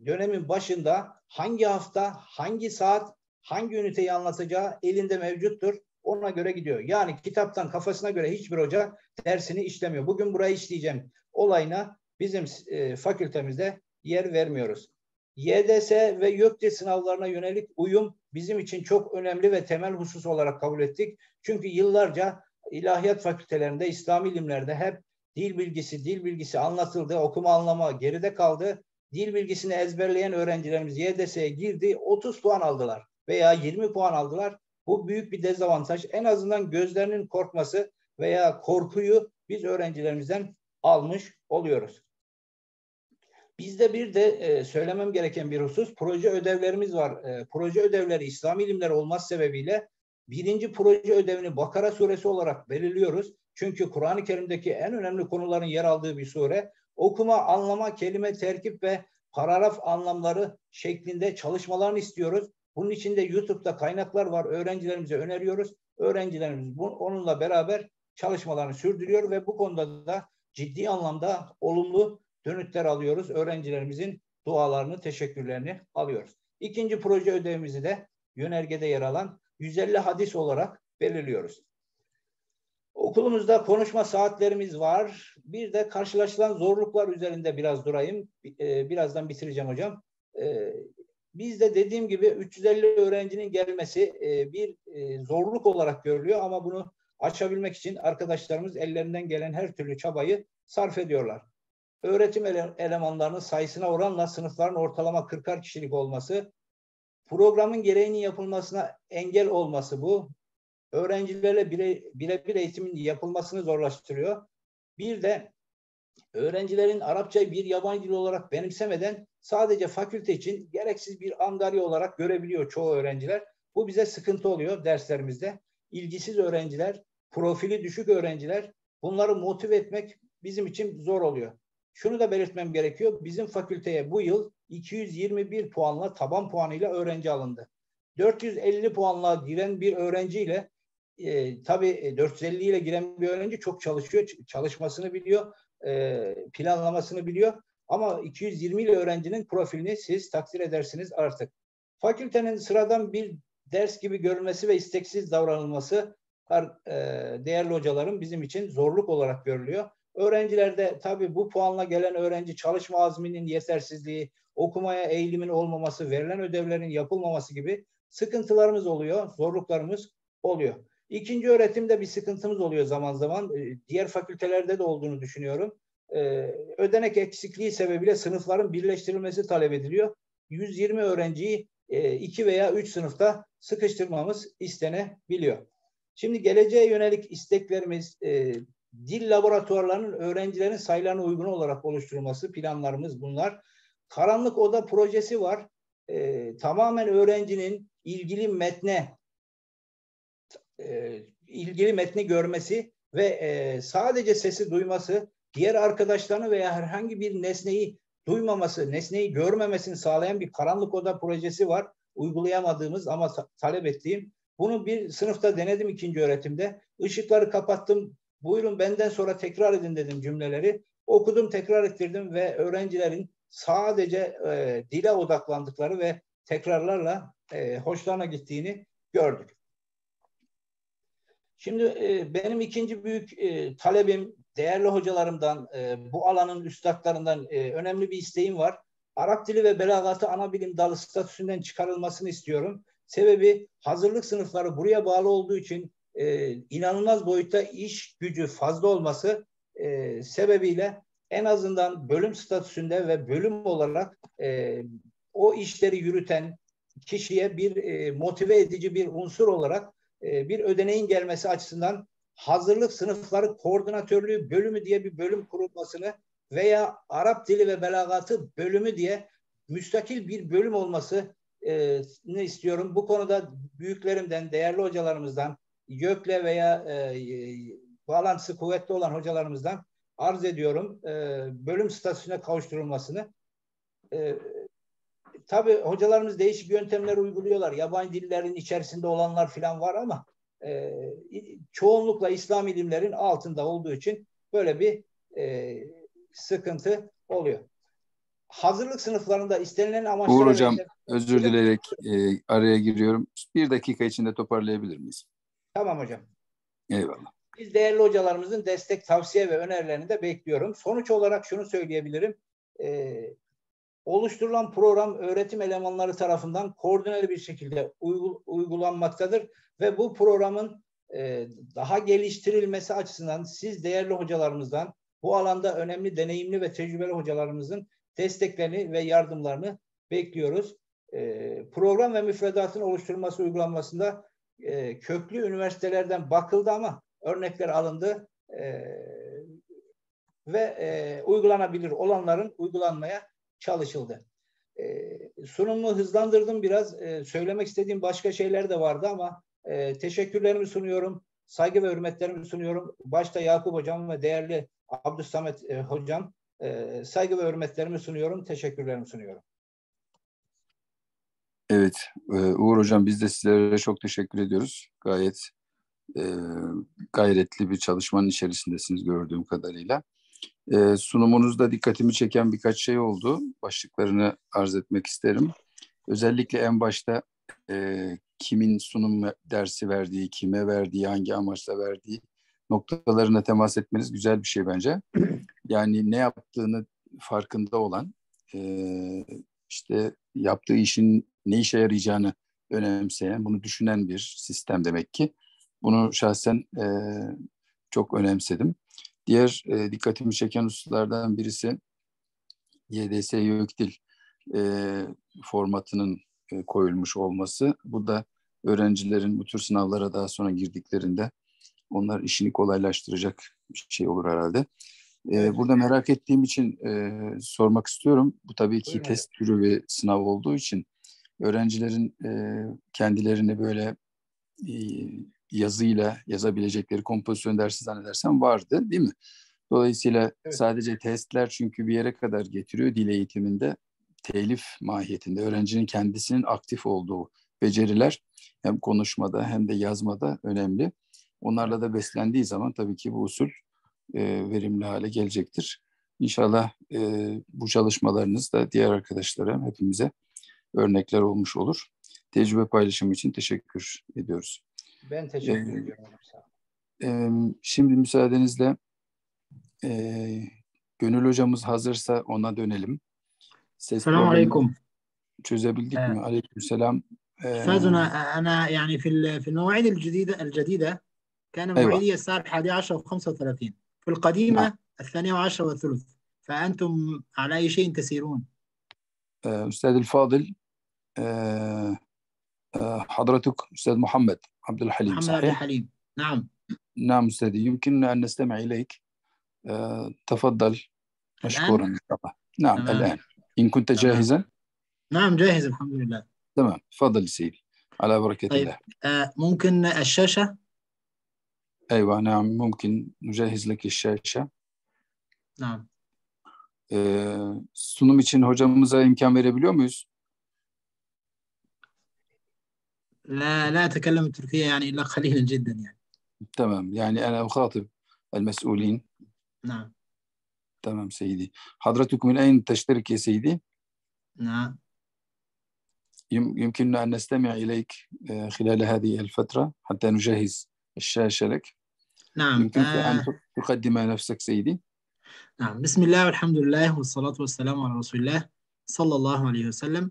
dönemin başında hangi hafta, hangi saat, hangi üniteyi anlatacağı elinde mevcuttur ona göre gidiyor. Yani kitaptan kafasına göre hiçbir hoca dersini işlemiyor. Bugün burayı işleyeceğim olayına bizim e, fakültemizde yer vermiyoruz. YDS ve YÖKDİL sınavlarına yönelik uyum bizim için çok önemli ve temel husus olarak kabul ettik. Çünkü yıllarca ilahiyat fakültelerinde, İslami ilimlerde hep dil bilgisi, dil bilgisi anlatıldı, okuma anlama geride kaldı. Dil bilgisini ezberleyen öğrencilerimiz YDS'ye girdi, 30 puan aldılar veya 20 puan aldılar. Bu büyük bir dezavantaj. En azından gözlerinin korkması veya korkuyu biz öğrencilerimizden almış oluyoruz. Bizde bir de e, söylemem gereken bir husus proje ödevlerimiz var. E, proje ödevleri İslam ilimleri olmaz sebebiyle birinci proje ödevini Bakara suresi olarak belirliyoruz. Çünkü Kur'an-ı Kerim'deki en önemli konuların yer aldığı bir sure. Okuma, anlama, kelime, terkip ve paragraf anlamları şeklinde çalışmalarını istiyoruz. Bunun için de YouTube'da kaynaklar var. Öğrencilerimize öneriyoruz. Öğrencilerimiz bu, onunla beraber çalışmalarını sürdürüyor ve bu konuda da ciddi anlamda olumlu dönütler alıyoruz. Öğrencilerimizin dualarını, teşekkürlerini alıyoruz. İkinci proje ödevimizi de yönergede yer alan 150 hadis olarak belirliyoruz. Okulumuzda konuşma saatlerimiz var. Bir de karşılaşılan zorluklar üzerinde biraz durayım. E, birazdan bitireceğim hocam. E, bizde dediğim gibi 350 öğrencinin gelmesi e, bir zorluk olarak görülüyor ama bunu aşabilmek için arkadaşlarımız ellerinden gelen her türlü çabayı sarf ediyorlar. Öğretim elemanlarının sayısına oranla sınıfların ortalama 40'ar kişilik olması, programın gereğinin yapılmasına engel olması bu öğrencilerle bire, birebir eğitimin yapılmasını zorlaştırıyor. Bir de öğrencilerin Arapçayı bir yabancı dil olarak benimsemeden sadece fakülte için gereksiz bir angarya olarak görebiliyor çoğu öğrenciler. Bu bize sıkıntı oluyor derslerimizde. İlgisiz öğrenciler, profili düşük öğrenciler bunları motive etmek bizim için zor oluyor. Şunu da belirtmem gerekiyor. Bizim fakülteye bu yıl 221 puanla taban puanıyla öğrenci alındı. 450 puanla giren bir öğrenciyle e, tabii 450 e, ile giren bir öğrenci çok çalışıyor, çalışmasını biliyor, e, planlamasını biliyor. Ama 220 ile öğrencinin profilini siz takdir edersiniz artık. Fakültenin sıradan bir ders gibi görülmesi ve isteksiz davranılması e, değerli hocalarım bizim için zorluk olarak görülüyor. Öğrencilerde tabii bu puanla gelen öğrenci çalışma azminin yetersizliği, okumaya eğilimin olmaması, verilen ödevlerin yapılmaması gibi sıkıntılarımız oluyor, zorluklarımız oluyor. İkinci öğretimde bir sıkıntımız oluyor zaman zaman. Ee, diğer fakültelerde de olduğunu düşünüyorum. Ee, ödenek eksikliği sebebiyle sınıfların birleştirilmesi talep ediliyor. 120 öğrenciyi e, iki veya üç sınıfta sıkıştırmamız istenebiliyor. Şimdi geleceğe yönelik isteklerimiz, e, dil laboratuvarlarının öğrencilerin sayılarına uygun olarak oluşturulması planlarımız bunlar. Karanlık Oda projesi var. E, tamamen öğrencinin ilgili metne e, ilgili metni görmesi ve e, sadece sesi duyması, diğer arkadaşlarını veya herhangi bir nesneyi duymaması, nesneyi görmemesini sağlayan bir karanlık oda projesi var. Uygulayamadığımız ama ta- talep ettiğim. Bunu bir sınıfta denedim ikinci öğretimde. Işıkları kapattım. Buyurun benden sonra tekrar edin dedim cümleleri. Okudum, tekrar ettirdim ve öğrencilerin sadece e, dile odaklandıkları ve tekrarlarla e, hoşlarına gittiğini gördük. Şimdi e, benim ikinci büyük e, talebim değerli hocalarımdan, e, bu alanın üstadlarından e, önemli bir isteğim var. Arap dili ve belagatı ana bilim dalı statüsünden çıkarılmasını istiyorum. Sebebi hazırlık sınıfları buraya bağlı olduğu için inanılmaz boyutta iş gücü fazla olması sebebiyle en azından bölüm statüsünde ve bölüm olarak o işleri yürüten kişiye bir motive edici bir unsur olarak e, bir ödeneğin gelmesi açısından hazırlık sınıfları koordinatörlüğü bölümü diye bir bölüm kurulmasını veya Arap dili ve belagatı bölümü diye müstakil bir bölüm olması e, ne istiyorum. Bu konuda büyüklerimden, değerli hocalarımızdan, YÖK'le veya e, bağlantısı kuvvetli olan hocalarımızdan arz ediyorum. E, bölüm statüsüne kavuşturulmasını. E, Tabii hocalarımız değişik yöntemler uyguluyorlar. Yabancı dillerin içerisinde olanlar falan var ama e, çoğunlukla İslam ilimlerin altında olduğu için böyle bir e, sıkıntı oluyor. Hazırlık sınıflarında istenilen amaçlar... Uğur Hocam ve... özür dileyerek e, araya giriyorum. Bir dakika içinde toparlayabilir miyiz? Tamam hocam. Eyvallah. Biz değerli hocalarımızın destek, tavsiye ve önerilerini de bekliyorum. Sonuç olarak şunu söyleyebilirim. E, oluşturulan program öğretim elemanları tarafından koordineli bir şekilde uygulanmaktadır ve bu programın e, daha geliştirilmesi açısından siz değerli hocalarımızdan bu alanda önemli deneyimli ve tecrübeli hocalarımızın desteklerini ve yardımlarını bekliyoruz. E, program ve müfredatın oluşturulması uygulanmasında e, köklü üniversitelerden bakıldı ama örnekler alındı ve uygulanabilir olanların uygulanmaya çalışıldı. sunumu hızlandırdım biraz. söylemek istediğim başka şeyler de vardı ama e, teşekkürlerimi sunuyorum. Saygı ve hürmetlerimi sunuyorum. Başta Yakup Hocam ve değerli Abdüsamet e, Hocam e, saygı ve hürmetlerimi sunuyorum. Teşekkürlerimi sunuyorum. Evet, e, Uğur Hocam biz de sizlere çok teşekkür ediyoruz. Gayet e, gayretli bir çalışmanın içerisindesiniz gördüğüm kadarıyla. E, sunumunuzda dikkatimi çeken birkaç şey oldu. Başlıklarını arz etmek isterim. Özellikle en başta e, kimin sunum dersi verdiği, kime verdiği, hangi amaçla verdiği noktalarına temas etmeniz güzel bir şey bence. Yani ne yaptığını farkında olan, e, işte yaptığı işin ne işe yarayacağını önemseyen, bunu düşünen bir sistem demek ki. Bunu şahsen e, çok önemsedim. Diğer e, dikkatimi çeken hususlardan birisi YDS YÖKDİL e, formatının e, koyulmuş olması. Bu da öğrencilerin bu tür sınavlara daha sonra girdiklerinde onlar işini kolaylaştıracak bir şey olur herhalde. Ee, burada merak ettiğim için e, sormak istiyorum. Bu tabii ki Buyurun. test türü bir sınav olduğu için öğrencilerin e, kendilerini böyle e, yazıyla yazabilecekleri kompozisyon dersi zannedersem vardı değil mi? Dolayısıyla evet. sadece testler çünkü bir yere kadar getiriyor dil eğitiminde telif mahiyetinde öğrencinin kendisinin aktif olduğu beceriler hem konuşmada hem de yazmada önemli. Onlarla da beslendiği zaman tabii ki bu usul e, verimli hale gelecektir. İnşallah e, bu çalışmalarınız da diğer arkadaşlara, hepimize örnekler olmuş olur. Tecrübe paylaşımı için teşekkür ediyoruz. Ben teşekkür ee, ediyorum. E, şimdi müsaadenizle e, Gönül hocamız hazırsa ona dönelim. Ses Selamun Aleyküm. Çözebildik mi? Aleyküm selam. استاذنا انا يعني في في المواعيد الجديده الجديده كان موعدي أيوة. الساعه 11 و35 في القديمه نعم. الثانيه وعشرة والثلث فانتم على اي شيء تسيرون؟ استاذ الفاضل حضرتك استاذ محمد عبد الحليم محمد صحيح؟ عبد الحليم. نعم. نعم أستاذي يمكن أن نستمع إليك. تفضل. مشكورا إن شاء الله. نعم تمام. الآن. إن كنت تمام. جاهزا؟ نعم جاهز الحمد لله. تمام. تفضل سيدي. على بركة طيب. الله. آه ممكن الشاشة؟ أيوة نعم. ممكن نجهز لك الشاشة. نعم. ee, sunum için hocamıza imkan verebiliyor muyuz? لا لا أتكلم التركية يعني إلا قليلا جدا يعني. تمام. يعني أنا أخاطب المسؤولين. نعم. تمام سيدي. حضرتك من أين تشترك يا سيدي؟ نعم. يمكننا أن نستمع إليك خلال هذه الفترة حتى نجهز الشاشة لك. نعم يمكنك آه. أن تقدم نفسك سيدي؟ نعم. بسم الله والحمد لله والصلاة والسلام على رسول الله صلى الله عليه وسلم.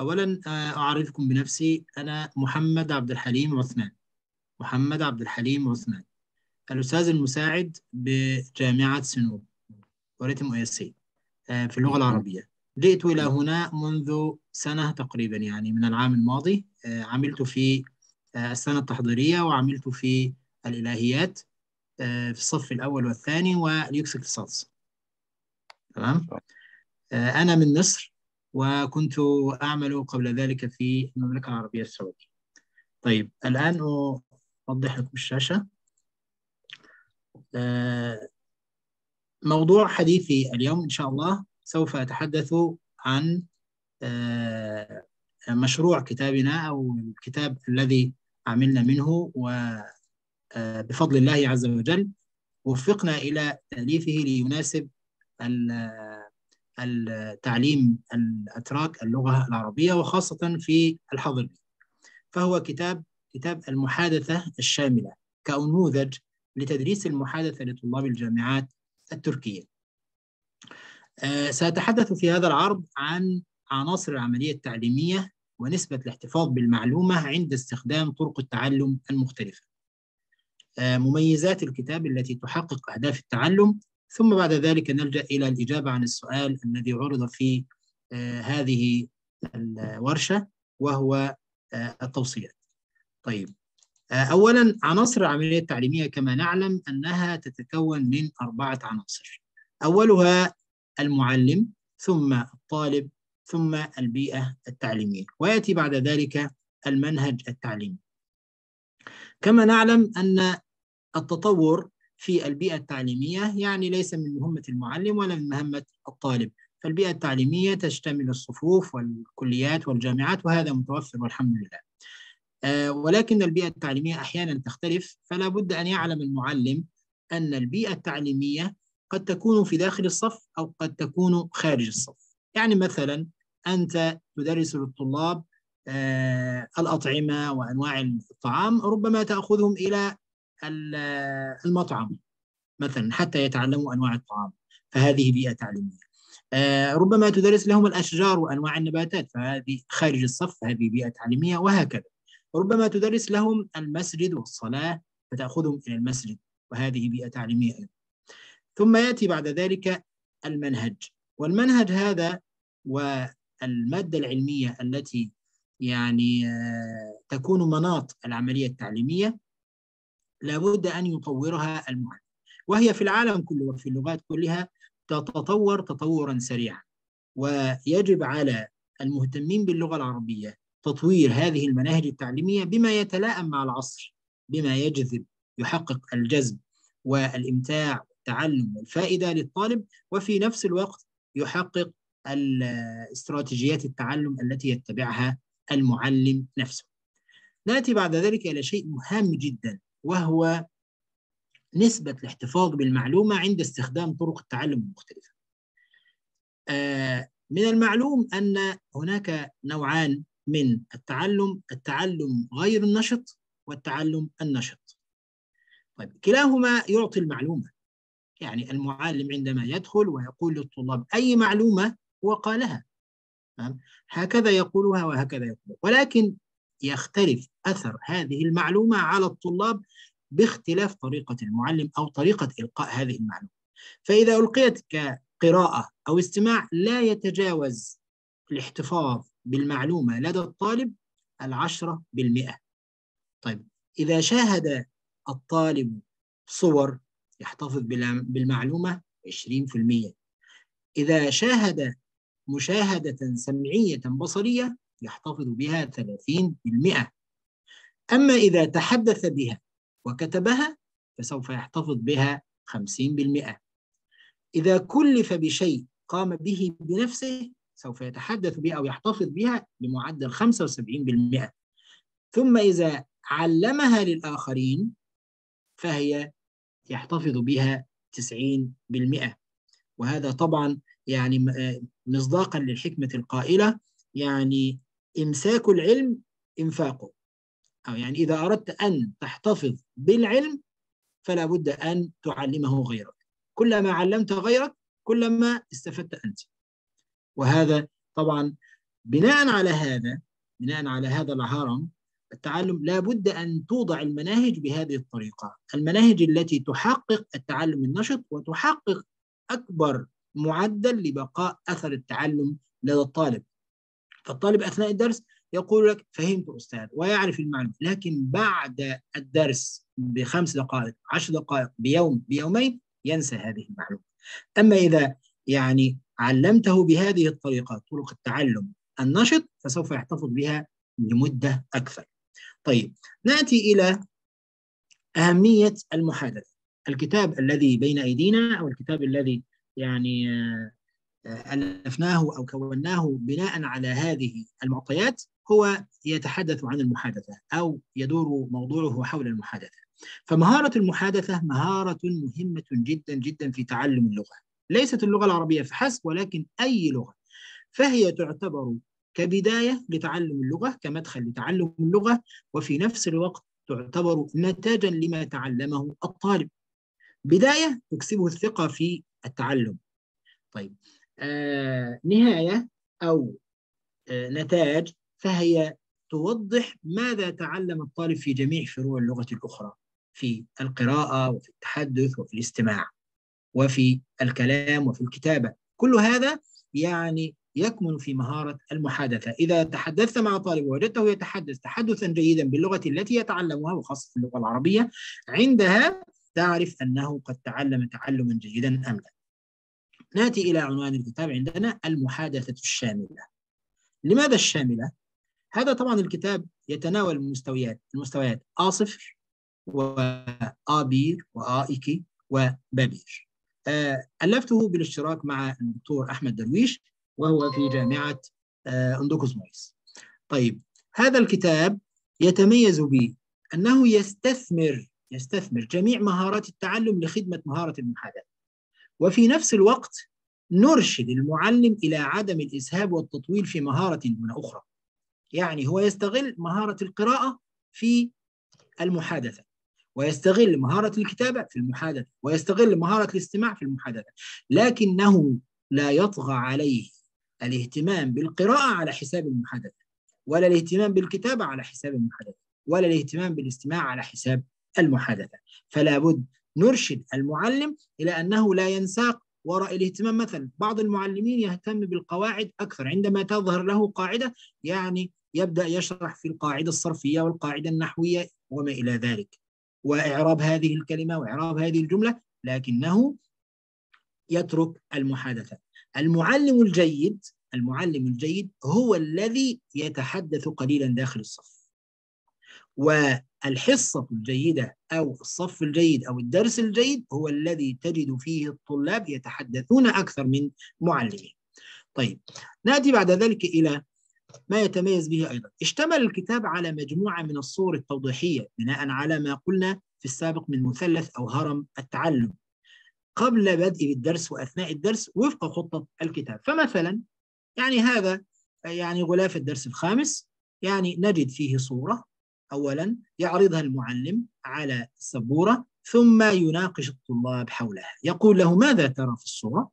أولا أعرفكم بنفسي. أنا محمد عبد الحليم عثمان. محمد عبد الحليم عثمان الأستاذ المساعد بجامعة سنوب وريتم أيسي في اللغة العربية. جئت إلى هنا منذ سنة تقريبا يعني من العام الماضي. عملت في السنة التحضيرية وعملت في الإلهيات في الصف الأول والثاني واليوكس اختصاص تمام؟ أنا من مصر. وكنت أعمل قبل ذلك في المملكة العربية السعودية. طيب الآن أوضح لكم الشاشة. موضوع حديثي اليوم إن شاء الله سوف أتحدث عن مشروع كتابنا أو الكتاب الذي عملنا منه وبفضل الله عز وجل وفقنا إلى تأليفه ليناسب التعليم الأتراك اللغة العربية وخاصة في الحضر فهو كتاب كتاب المحادثة الشاملة كأنموذج لتدريس المحادثة لطلاب الجامعات التركية. آه، سأتحدث في هذا العرض عن عناصر العملية التعليمية ونسبة الاحتفاظ بالمعلومة عند استخدام طرق التعلم المختلفة. آه، مميزات الكتاب التي تحقق أهداف التعلم ثم بعد ذلك نلجأ إلى الإجابة عن السؤال الذي عرض في آه، هذه الورشة وهو آه، التوصيات. طيب آه، أولا عناصر العملية التعليمية كما نعلم أنها تتكون من أربعة عناصر. أولها المعلم ثم الطالب ثم البيئة التعليمية ويأتي بعد ذلك المنهج التعليمي. كما نعلم أن التطور في البيئة التعليمية يعني ليس من مهمة المعلم ولا من مهمة الطالب. فالبيئة التعليمية تشتمل الصفوف والكليات والجامعات وهذا متوفر والحمد لله. آه، ولكن البيئة التعليمية أحيانا تختلف فلا بد أن يعلم المعلم أن البيئة التعليمية قد تكون في داخل الصف أو قد تكون خارج الصف. يعني مثلا أنت تدرس للطلاب آه، الأطعمة وأنواع الطعام ربما تأخذهم إلى المطعم مثلا حتى يتعلموا أنواع الطعام. فهذه بيئة تعليمية. آه، ربما تدرس لهم الأشجار وأنواع النباتات فهذه خارج الصف هذه بيئة تعليمية وهكذا. ربما تدرس لهم المسجد والصلاة فتأخذهم إلى المسجد وهذه بيئة تعليمية أيضا. ثم يأتي بعد ذلك المنهج. والمنهج هذا والمادة العلمية التي يعني آه، تكون مناط العملية التعليمية لابد أن يطورها المعلم. وهي في العالم كله وفي اللغات كلها تتطور تطورا سريعا. ويجب على المهتمين باللغة العربية تطوير هذه المناهج التعليمية بما يتلائم مع العصر بما يجذب يحقق الجذب والإمتاع والتعلم والفائدة للطالب وفي نفس الوقت يحقق استراتيجيات التعلم التي يتبعها المعلم نفسه. نأتي بعد ذلك إلى شيء مهم جدا. وهو نسبة الاحتفاظ بالمعلومة عند استخدام طرق التعلم المختلفة. آه، من المعلوم أن هناك نوعان من التعلم التعلم غير النشط والتعلم النشط. طيب كلاهما يعطي المعلومة. يعني المعلم عندما يدخل ويقول للطلاب أي معلومة هو قالها؟ هكذا يقولها وهكذا يقول. ولكن يختلف أثر هذه المعلومة على الطلاب باختلاف طريقة المعلم أو طريقة إلقاء هذه المعلومة. فإذا ألقيت كقراءة أو استماع لا يتجاوز الاحتفاظ بالمعلومة لدى الطالب العشرة بالمئة. طيب إذا شاهد الطالب صور يحتفظ بالمعلومة 20% إذا شاهد مشاهدة سمعية بصرية يحتفظ بها 30% أما إذا تحدث بها وكتبها فسوف يحتفظ بها 50% إذا كلف بشيء قام به بنفسه سوف يتحدث بها أو يحتفظ بها بمعدل 75% ثم إذا علمها للآخرين فهي يحتفظ بها 90% وهذا طبعا يعني آه مصداقا للحكمة القائلة يعني إمساك العلم إنفاقه. أو يعني إذا أردت أن تحتفظ بالعلم فلا بد أن تعلمه غيرك. كلما علمت غيرك كلما استفدت أنت. وهذا طبعا بناء على هذا بناء على هذا الهرم التعلم لا بد أن توضع المناهج بهذه الطريقة. المناهج التي تحقق التعلم النشط وتحقق أكبر معدل لبقاء أثر التعلم لدى الطالب. فالطالب أثناء الدرس يقول لك فهمت أستاذ ويعرف المعلومة لكن بعد الدرس بخمس دقائق عشر دقائق بيوم بيومين ينسى هذه المعلومة. أما إذا يعني علمته بهذه الطريقة طرق التعلم النشط فسوف يحتفظ بها لمدة أكثر. طيب نأتي إلى أهمية المحادثة. الكتاب الذي بين أيدينا أو الكتاب الذي يعني آه، آه، ألفناه أو كوناه بناء على هذه المعطيات هو يتحدث عن المحادثة أو يدور موضوعه حول المحادثة. فمهارة المحادثة مهارة مهمة جدا جدا في تعلم اللغة. ليست اللغة العربية فحسب ولكن أي لغة. فهي تعتبر كبداية لتعلم اللغة كمدخل لتعلم اللغة وفي نفس الوقت تعتبر نتاجا لما تعلمه الطالب. بداية تكسبه الثقة في التعلم. طيب آه، نهاية أو آه، نتاج فهي توضح ماذا تعلم الطالب في جميع فروع اللغة الأخرى في القراءة وفي التحدث وفي الاستماع وفي الكلام وفي الكتابة. كل هذا يعني يكمن في مهارة المحادثة. إذا تحدثت مع طالب ووجدته يتحدث تحدثا جيدا باللغة التي يتعلمها وخاصة اللغة العربية عندها تعرف أنه قد تعلم تعلما جيدا أم لا. نأتي إلى عنوان الكتاب عندنا المحادثة الشاملة. لماذا الشاملة؟ هذا طبعا الكتاب يتناول المستويات المستويات آ صفر وآ بير وآ إيكي وبابير آه، ألفته بالاشتراك مع الدكتور أحمد درويش وهو في جامعة آه، أندوكوس مويس طيب هذا الكتاب يتميز بأنه يستثمر يستثمر جميع مهارات التعلم لخدمة مهارة المحادثة وفي نفس الوقت نرشد المعلم إلى عدم الإسهاب والتطويل في مهارة دون أخرى. يعني هو يستغل مهارة القراءة في المحادثة ويستغل مهارة الكتابة في المحادثة ويستغل مهارة الاستماع في المحادثة لكنه لا يطغى عليه الاهتمام بالقراءة على حساب المحادثة ولا الاهتمام بالكتابة على حساب المحادثة ولا الاهتمام بالاستماع على حساب المحادثة. فلا بد نرشد المعلم إلى أنه لا ينساق وراء الاهتمام. مثلا بعض المعلمين يهتم بالقواعد أكثر عندما تظهر له قاعدة يعني يبدأ يشرح في القاعدة الصرفية والقاعدة النحوية وما إلى ذلك. وإعراب هذه الكلمة وإعراب هذه الجملة لكنه يترك المحادثة. المعلم الجيد المعلم الجيد هو الذي يتحدث قليلا داخل الصف. والحصة الجيدة أو الصف الجيد أو الدرس الجيد هو الذي تجد فيه الطلاب يتحدثون أكثر من معلمين. طيب نأتي بعد ذلك إلى ما يتميز به أيضا؟ اشتمل الكتاب على مجموعة من الصور التوضيحية بناء على ما قلنا في السابق من مثلث أو هرم التعلم قبل بدء الدرس وأثناء الدرس وفق خطة الكتاب. فمثلا يعني هذا يعني غلاف الدرس الخامس يعني نجد فيه صورة أولا يعرضها المعلم على السبورة ثم يناقش الطلاب حولها. يقول له ماذا ترى في الصورة؟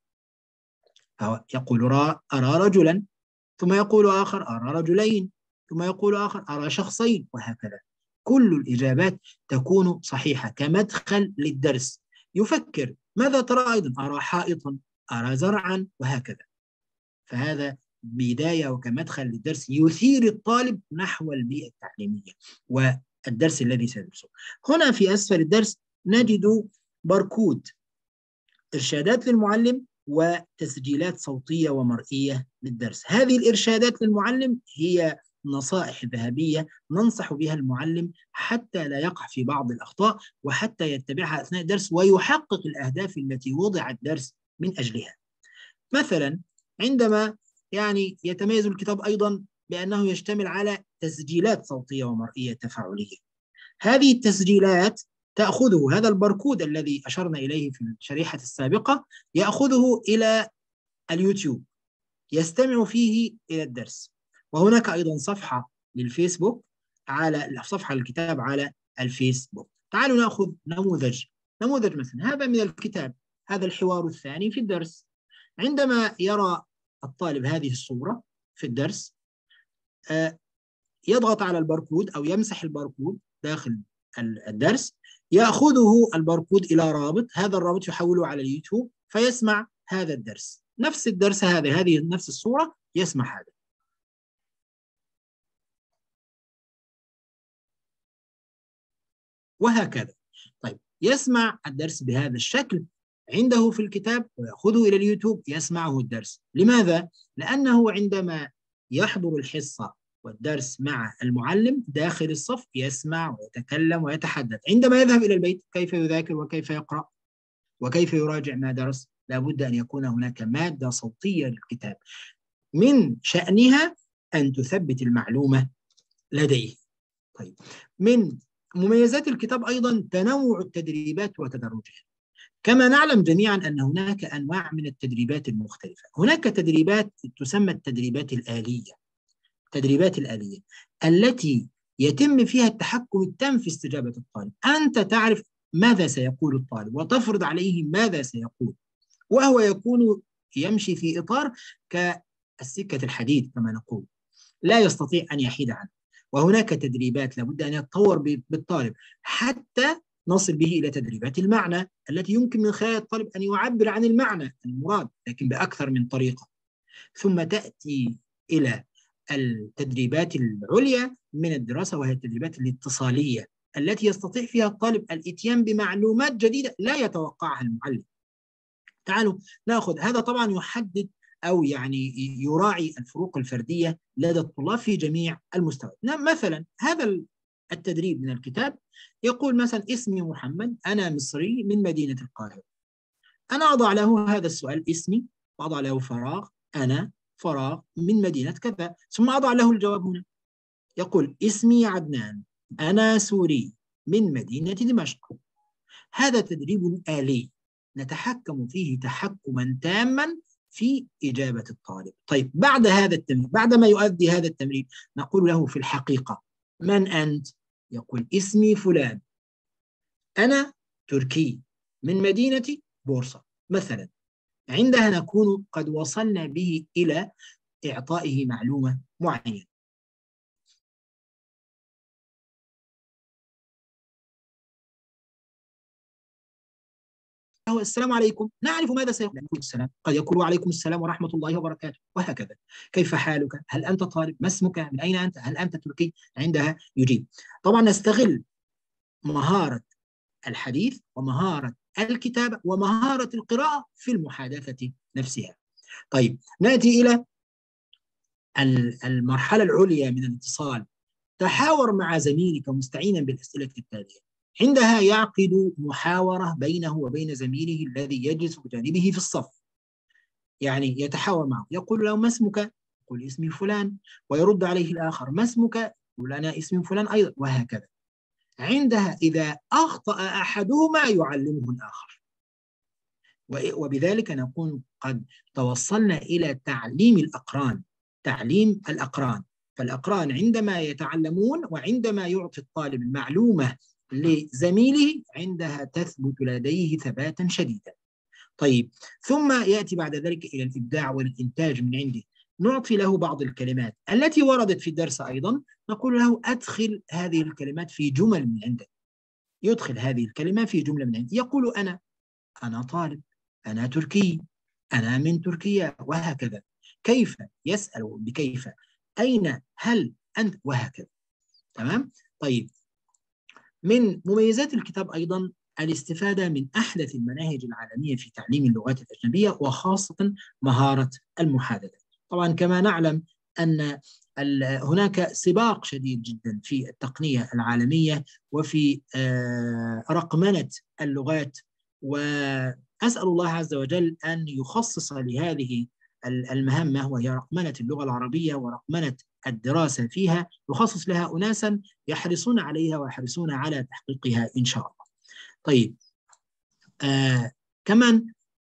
يقول أرى رجلا ثم يقول آخر أرى رجلين. ثم يقول آخر أرى شخصين. وهكذا. كل الإجابات تكون صحيحة كمدخل للدرس. يفكر ماذا ترى أيضا؟ أرى حائطا أرى زرعا وهكذا. فهذا بداية وكمدخل للدرس يثير الطالب نحو البيئة التعليمية والدرس الذي سيدرسه هنا في أسفل الدرس نجد باركود إرشادات للمعلم وتسجيلات صوتية ومرئية للدرس. هذه الإرشادات للمعلم هي نصائح ذهبية ننصح بها المعلم حتى لا يقع في بعض الأخطاء وحتى يتبعها أثناء الدرس ويحقق الأهداف التي وضع الدرس من أجلها. مثلا عندما يعني يتميز الكتاب أيضا بأنه يشتمل على تسجيلات صوتية ومرئية تفاعلية. هذه التسجيلات تأخذه. هذا الباركود الذي أشرنا إليه في الشريحة السابقة يأخذه إلى اليوتيوب يستمع فيه إلى الدرس. وهناك أيضا صفحة للفيسبوك على صفحة الكتاب على الفيسبوك. تعالوا نأخذ نموذج. نموذج مثلا هذا من الكتاب هذا الحوار الثاني في الدرس. عندما يرى الطالب هذه الصورة في الدرس يضغط على الباركود أو يمسح الباركود داخل الدرس. يأخذه الباركود إلى رابط هذا الرابط يحوله على اليوتيوب فيسمع هذا الدرس. نفس الدرس هذا هذه نفس الصورة يسمع هذا. وهكذا. طيب يسمع الدرس بهذا الشكل عنده في الكتاب ويأخذه إلى اليوتيوب يسمعه الدرس. لماذا؟ لأنه عندما يحضر الحصة والدرس مع المعلم داخل الصف يسمع ويتكلم ويتحدث. عندما يذهب إلى البيت كيف يذاكر وكيف يقرأ وكيف يراجع ما درس؟ لابد أن يكون هناك مادة صوتية للكتاب. من شأنها أن تثبت المعلومة لديه. طيب. من مميزات الكتاب أيضا تنوع التدريبات وتدرجها. كما نعلم جميعا أن هناك أنواع من التدريبات المختلفة. هناك تدريبات تسمى التدريبات الآلية. التدريبات الآلية التي يتم فيها التحكم التام في استجابة الطالب. أنت تعرف ماذا سيقول الطالب وتفرض عليه ماذا سيقول وهو يكون يمشي في إطار كالسكة الحديد كما نقول. لا يستطيع أن يحيد عنه. وهناك تدريبات لابد أن يتطور بالطالب حتى نصل به إلى تدريبات المعنى التي يمكن من خلال الطالب أن يعبر عن المعنى المراد لكن بأكثر من طريقة. ثم تأتي إلى التدريبات العليا من الدراسة وهي التدريبات الاتصالية التي يستطيع فيها الطالب الإتيان بمعلومات جديدة لا يتوقعها المعلم. تعالوا ناخذ هذا طبعا يحدد أو يعني يراعي الفروق الفردية لدى الطلاب في جميع المستويات. مثلا هذا التدريب من الكتاب يقول مثلا اسمي محمد أنا مصري من مدينة القاهرة. أنا أضع له هذا السؤال اسمي وأضع له فراغ أنا فراغ من مدينة كذا. ثم أضع له الجواب هنا. يقول اسمي عدنان أنا سوري من مدينة دمشق. هذا تدريب آلي. نتحكم فيه تحكما تاما في إجابة الطالب. طيب بعد هذا التمرين بعد ما يؤدي هذا التمرين نقول له في الحقيقة من أنت؟ يقول اسمي فلان. أنا تركي من مدينة بورصة. مثلا عندها نكون قد وصلنا به إلى إعطائه معلومة معينة. السلام عليكم. نعرف ماذا سيقول السلام. قد يقول وعليكم السلام ورحمة الله وبركاته. وهكذا. كيف حالك؟ هل أنت طالب؟ ما اسمك؟ من أين أنت؟ هل أنت تركي؟ عندها يجيب. طبعا نستغل مهارة الحديث ومهارة الكتابة ومهارة القراءة في المحادثة نفسها. طيب نأتي إلى المرحلة العليا من الاتصال. تحاور مع زميلك مستعينا بالأسئلة التالية. عندها يعقد محاورة بينه وبين زميله الذي يجلس بجانبه في الصف. يعني يتحاور معه. يقول له ما اسمك؟ يقول اسمي فلان. ويرد عليه الآخر ما اسمك؟ يقول أنا اسمي فلان أيضا. وهكذا. عندها إذا أخطأ أحدهما يعلمه الآخر. وبذلك نكون قد توصلنا إلى تعليم الأقران تعليم الأقران. فالأقران عندما يتعلمون وعندما يعطي الطالب المعلومة لزميله عندها تثبت لديه ثباتا شديدا. طيب ثم يأتي بعد ذلك إلى الإبداع والإنتاج من عنده. نعطي له بعض الكلمات التي وردت في الدرس أيضا. نقول له أدخل هذه الكلمات في جمل من عندك. يدخل هذه الكلمة في جملة من عندي يقول أنا أنا طالب أنا تركي أنا من تركيا وهكذا. كيف يسأل بكيف؟ أين؟ هل أنت؟ وهكذا. تمام؟ طيب. من مميزات الكتاب أيضا الاستفادة من أحدث المناهج العالمية في تعليم اللغات الأجنبية وخاصة مهارة المحادثة. طبعا كما نعلم أن هناك سباق شديد جدا في التقنية العالمية وفي رقمنة اللغات وأسأل الله عز وجل أن يخصص لهذه المهمة وهي رقمنة اللغة العربية ورقمنة الدراسة فيها يخصص لها أناسا يحرصون عليها ويحرصون على تحقيقها إن شاء الله. طيب آه كمان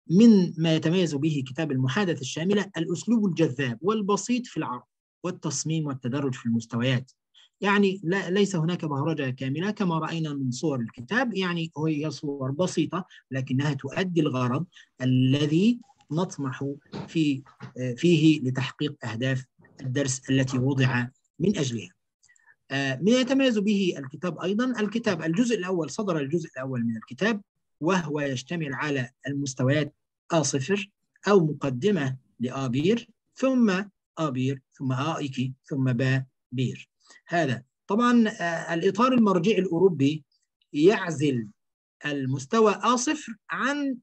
من ما يتميز به كتاب المحادثة الشاملة الأسلوب الجذاب والبسيط في العرض والتصميم والتدرج في المستويات. يعني لا ليس هناك بهرجة كاملة كما رأينا من صور الكتاب. يعني هي صور بسيطة لكنها تؤدي الغرض الذي نطمح في فيه لتحقيق أهداف الدرس التي وضع من أجلها. ما يتميز به الكتاب أيضا الكتاب الجزء الأول صدر الجزء الأول من الكتاب وهو يشتمل على المستويات A0 أو مقدمة لآبير ثم آبير ثم آئكي ثم با بير. هذا. طبعا الإطار المرجعي الأوروبي يعزل المستوى A0 عن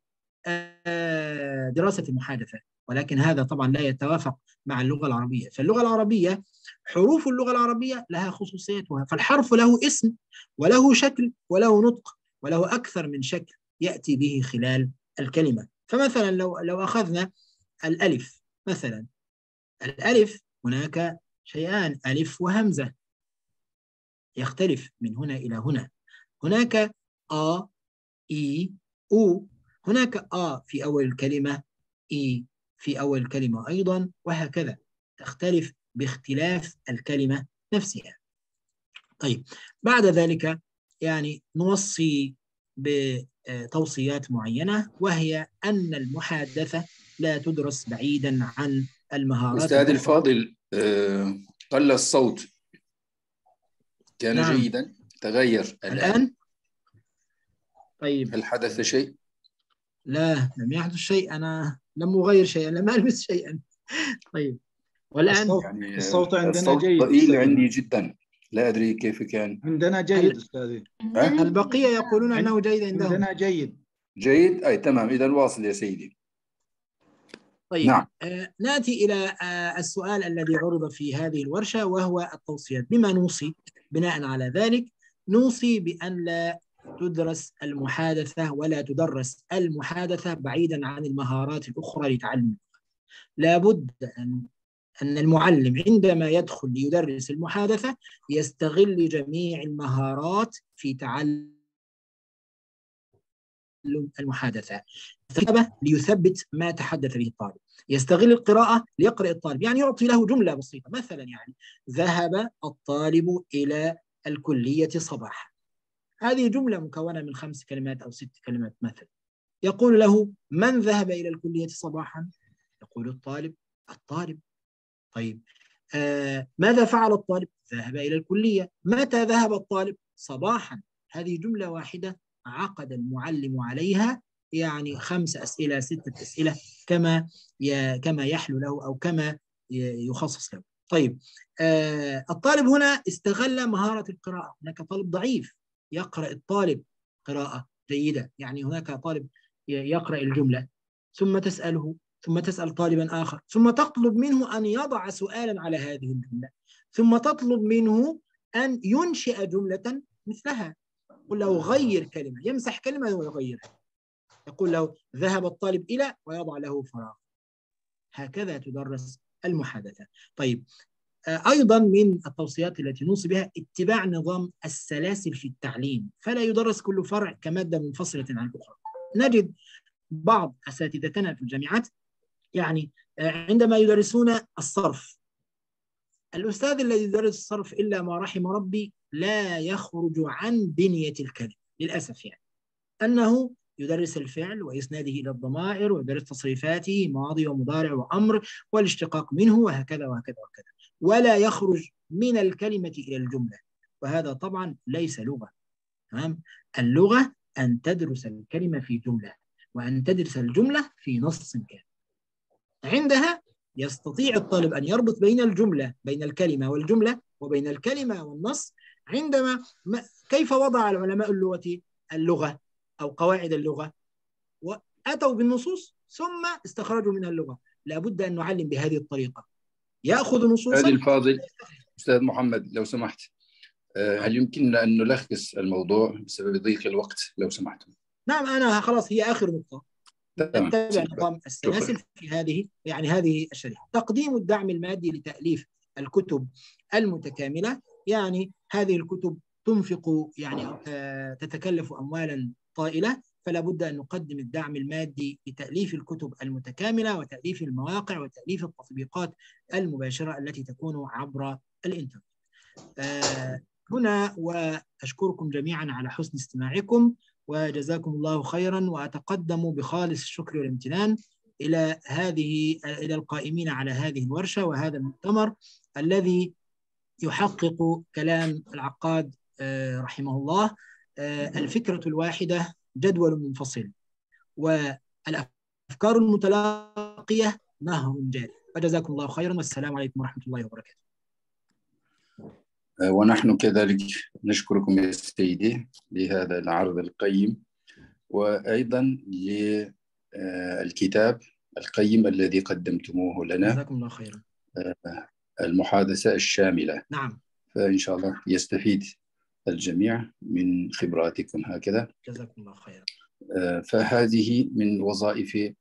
دراسة المحادثة ولكن هذا طبعا لا يتوافق مع اللغة العربية. فاللغة العربية حروف اللغة العربية لها خصوصيتها فالحرف له اسم وله شكل وله نطق وله أكثر من شكل. يأتي به خلال الكلمة. فمثلا لو لو أخذنا الألف مثلا الألف هناك شيئان ألف وهمزة يختلف من هنا إلى هنا. هناك أ إي أو هناك آ في أول الكلمة إي في أول الكلمة أيضا وهكذا. تختلف باختلاف الكلمة نفسها. طيب بعد ذلك يعني نوصي بتوصيات معينة وهي أن المحادثة لا تدرس بعيدا عن المهارات أستاذ. الفاضل آه، قل الصوت. كان نعم. جيدا. تغير الآن. الآن؟ طيب. هل حدث شيء؟ لا لم يحدث شيء. أنا لم أغير شيئا لم ألمس شيئا. طيب. والآن؟ الصوت, يعني الصوت عندنا الصوت جيد. ضئيل. عندي جدا. لا أدري كيف كان. عندنا جيد أستاذي. البقية يقولون أنه جيد عندهم. عندنا جيد. جيد؟ أي تمام. إذا واصل يا سيدي. طيب نعم. آه نأتي إلى آه السؤال الذي عرض في هذه الورشة وهو التوصيات بما نوصي؟ بناء على ذلك نوصي بأن لا تدرس المحادثة ولا تدرس المحادثة بعيدا عن المهارات الأخرى لتعلم. لابد أن أن المعلم عندما يدخل ليدرس المحادثة يستغل جميع المهارات في تعلم المحادثة. كتابة ليثبت ما تحدث به الطالب. يستغل القراءة ليقرأ الطالب. يعني يعطي له جملة بسيطة. مثلا يعني ذهب الطالب إلى الكلية صباحا. هذه جملة مكونة من خمس كلمات أو ست كلمات مثلا. يقول له من ذهب إلى الكلية صباحا؟ يقول الطالب. الطالب طيب. آه ماذا فعل الطالب؟ ذهب إلى الكلية. متى ذهب الطالب؟ صباحا. هذه جملة واحدة عقد المعلم عليها يعني خمس أسئلة ستة أسئلة كما كما يحلو له أو كما يخصص له. طيب. آه الطالب هنا استغل مهارة القراءة. هناك طالب ضعيف يقرأ الطالب قراءة جيدة. يعني هناك طالب يقرأ الجملة ثم تسأله ثم تسأل طالبا آخر. ثم تطلب منه أن يضع سؤالا على هذه الجملة. ثم تطلب منه أن ينشئ جملة مثلها. قل له غير كلمة. يمسح كلمة ويغيرها. يقول له ذهب الطالب إلى ويضع له فراغ. هكذا تدرس المحادثة. طيب أيضا من التوصيات التي نوصي بها اتباع نظام السلاسل في التعليم. فلا يدرس كل فرع كمادة منفصلة عن الأخرى نجد بعض أساتذتنا في الجامعات يعني عندما يدرسون الصرف. الأستاذ الذي يدرس الصرف إلا ما رحم ربي لا يخرج عن بنية الكلمة للأسف يعني. أنه يدرس الفعل وإسناده إلى الضمائر ويدرس تصريفاته ماضي ومضارع وأمر والاشتقاق منه وهكذا وهكذا وهكذا. ولا يخرج من الكلمة إلى الجملة. وهذا طبعا ليس لغة تمام؟ اللغة أن تدرس الكلمة في جملة وأن تدرس الجملة في نص كامل. عندها يستطيع الطالب أن يربط بين الجملة بين الكلمة والجملة وبين الكلمة والنص عندما كيف وضع العلماء اللغة اللغة أو قواعد اللغة؟ وأتوا بالنصوص ثم استخرجوا منها اللغة. لابد أن نعلم بهذه الطريقة. يأخذ نصوصا أستاذ الفاضل. أستاذ محمد لو سمحت هل يمكننا أن نلخص الموضوع بسبب ضيق الوقت؟ لو سمحتم. نعم أنا خلاص هي آخر نقطة. نتبع نظام السلاسل في هذه يعني هذه الشريحة. تقديم الدعم المادي لتأليف الكتب المتكاملة يعني هذه الكتب تنفق يعني تتكلف أموالا طائلة فلا بد أن نقدم الدعم المادي لتأليف الكتب المتكاملة وتأليف المواقع وتأليف التطبيقات المباشرة التي تكون عبر الإنترنت. آه هنا وأشكركم جميعا على حسن استماعكم. وجزاكم الله خيرا وأتقدم بخالص الشكر والامتنان إلى هذه إلى القائمين على هذه الورشة وهذا المؤتمر الذي يحقق كلام العقاد آه رحمه الله آه الفكرة الواحدة جدول منفصل والأفكار المتلاقية نهر جاري؟ وجزاكم الله خيرا والسلام عليكم ورحمة الله وبركاته. ونحن كذلك نشكركم يا سيدي لهذا العرض القيم وأيضا للكتاب القيم الذي قدمتموه لنا جزاكم الله خيرا. المحادثة الشاملة. نعم. فإن شاء الله يستفيد الجميع من خبراتكم هكذا. جزاكم الله خيرا. فهذه من وظائف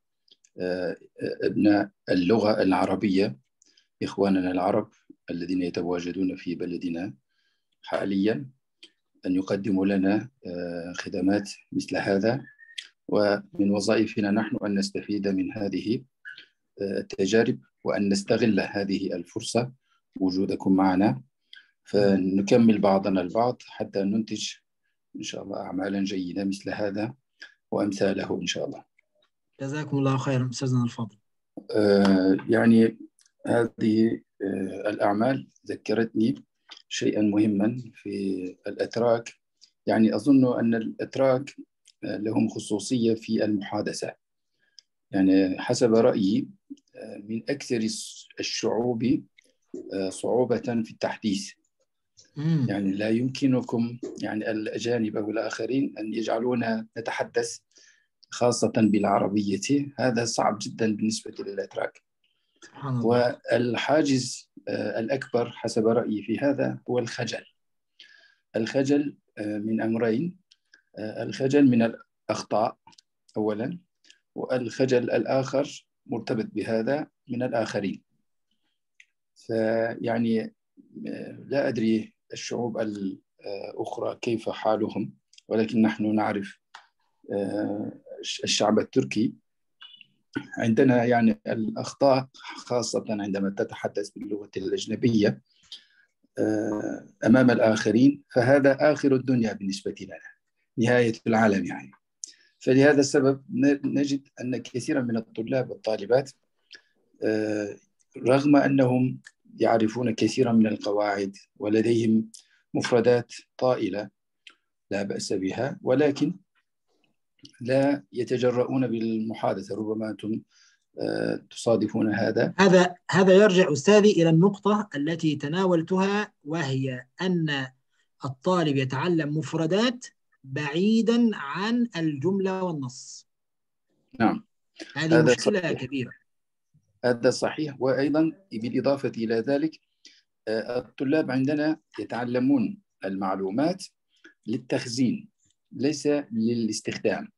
أبناء اللغة العربية إخواننا العرب. الذين يتواجدون في بلدنا حاليا أن يقدموا لنا خدمات مثل هذا. ومن وظائفنا نحن أن نستفيد من هذه التجارب وأن نستغل هذه الفرصة وجودكم معنا. فنكمل بعضنا البعض حتى ننتج إن شاء الله أعمالا جيدة مثل هذا وأمثاله إن شاء الله. جزاكم الله خيرا أستاذنا الفاضل. آه، يعني هذه آه، الأعمال ذكرتني شيئا مهما في الأتراك. يعني أظن أن الأتراك آه، لهم خصوصية في المحادثة. يعني حسب رأيي آه، من أكثر الشعوب آه، صعوبة في التحديث. مم. يعني لا يمكنكم يعني الأجانب أو الآخرين أن يجعلونا نتحدث خاصة بالعربية. هذا صعب جدا بالنسبة للأتراك. والحاجز آه، الأكبر حسب رأيي في هذا هو الخجل. الخجل آه، من أمرين آه، الخجل من الأخطاء أولا والخجل الآخر مرتبط بهذا من الآخرين. فيعني لا أدري الشعوب الأخرى كيف حالهم ولكن نحن نعرف الشعب التركي عندنا يعني الأخطاء خاصة عندما تتحدث باللغة الأجنبية آه، أمام الآخرين فهذا آخر الدنيا بالنسبة لنا نهاية العالم يعني. فلهذا السبب نجد أن كثيرا من الطلاب والطالبات آه، رغم أنهم يعرفون كثيرا من القواعد ولديهم مفردات طائلة لا بأس بها ولكن لا يتجرؤون بالمحادثة ربما أنتم آه، تصادفون هذا. هذا هذا يرجع أستاذي إلى النقطة التي تناولتها وهي أن الطالب يتعلم مفردات بعيدا عن الجملة والنص. نعم. هذه هذا مشكلة صحيح. كبيرة. هذا صحيح. وأيضا بالإضافة إلى ذلك آه، الطلاب عندنا يتعلمون المعلومات للتخزين ليس للاستخدام.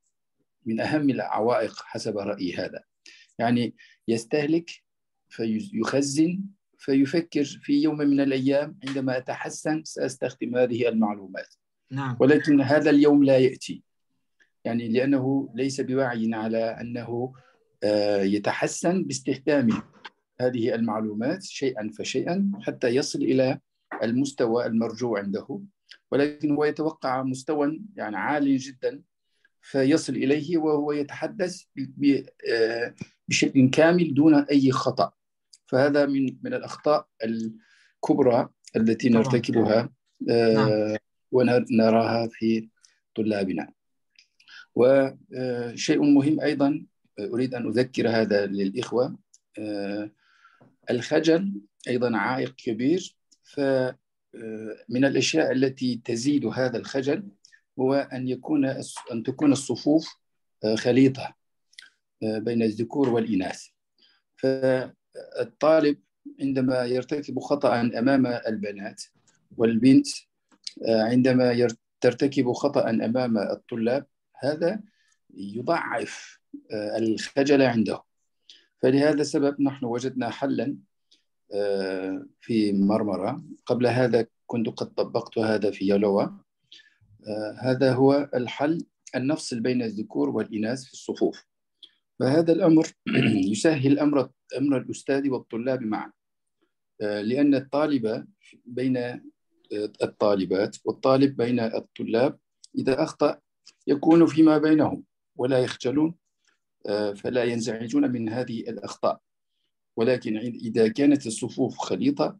من أهم العوائق حسب رأيي هذا. يعني يستهلك فيخزن فيفكر في يوم من الأيام عندما أتحسن سأستخدم هذه المعلومات. نعم. ولكن هذا اليوم لا يأتي. يعني لأنه ليس بواعي على أنه آه، يتحسن باستخدام هذه المعلومات شيئا فشيئا حتى يصل إلى المستوى المرجو عنده. ولكن هو يتوقع مستوى يعني عالي جدا فيصل إليه وهو يتحدث آه، بشكل كامل دون أي خطأ. فهذا من من الأخطاء الكبرى التي. نرتكبها آه، ونراها في طلابنا. وشيء مهم أيضا أريد أن أذكر هذا للإخوة. آه، الخجل أيضا عائق كبير. فمن الأشياء التي تزيد هذا الخجل هو أن يكون أن تكون الصفوف آه، خليطة آه، بين الذكور والإناث. فالطالب عندما يرتكب خطأ أمام البنات والبنت آه، عندما ترتكب خطأ أمام الطلاب هذا يضعف الخجل عنده. فلهذا السبب نحن وجدنا حلا في مرمرة. قبل هذا كنت قد طبقت هذا في يلوى هذا هو الحل أن نفصل بين الذكور والإناث في الصفوف. فهذا الأمر يسهل أمر أمر الأستاذ والطلاب معا. آه، لأن الطالب بين آه، الطالبات والطالب بين الطلاب إذا أخطأ يكون فيما بينهم ولا يخجلون آه، فلا ينزعجون من هذه الأخطاء. ولكن إذا كانت الصفوف خليطة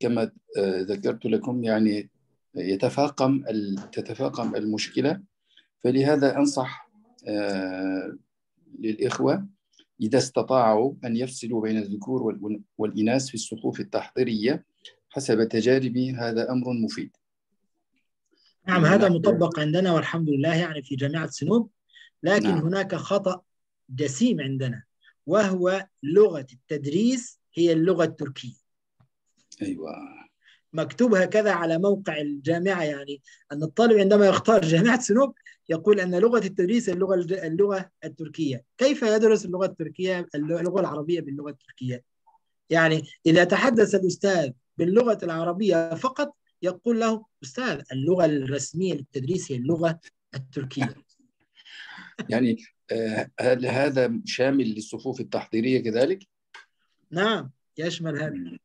كما ذكرت لكم يعني يتفاقم تتفاقم المشكلة. فلهذا أنصح آه، للإخوة إذا استطاعوا أن يفصلوا بين الذكور وال- والإناث في الصفوف التحضيرية حسب تجاربي هذا أمر مفيد. نعم هذا مطبق عندنا والحمد لله يعني في جامعة سنوب. لكن نعم. هناك خطأ جسيم عندنا وهو لغة التدريس هي اللغة التركية. أيوة. مكتوب هكذا على موقع الجامعة يعني. أن الطالب عندما يختار جامعة سنوب يقول أن لغة التدريس اللغة اللغة التركية. كيف يدرس اللغة التركية اللغة العربية باللغة التركية؟ يعني إذا تحدث الأستاذ باللغة العربية فقط يقول له أستاذ اللغة الرسمية للتدريس هي اللغة التركية. يعني آه، هل هذا شامل للصفوف التحضيرية كذلك؟ نعم يشمل هذا.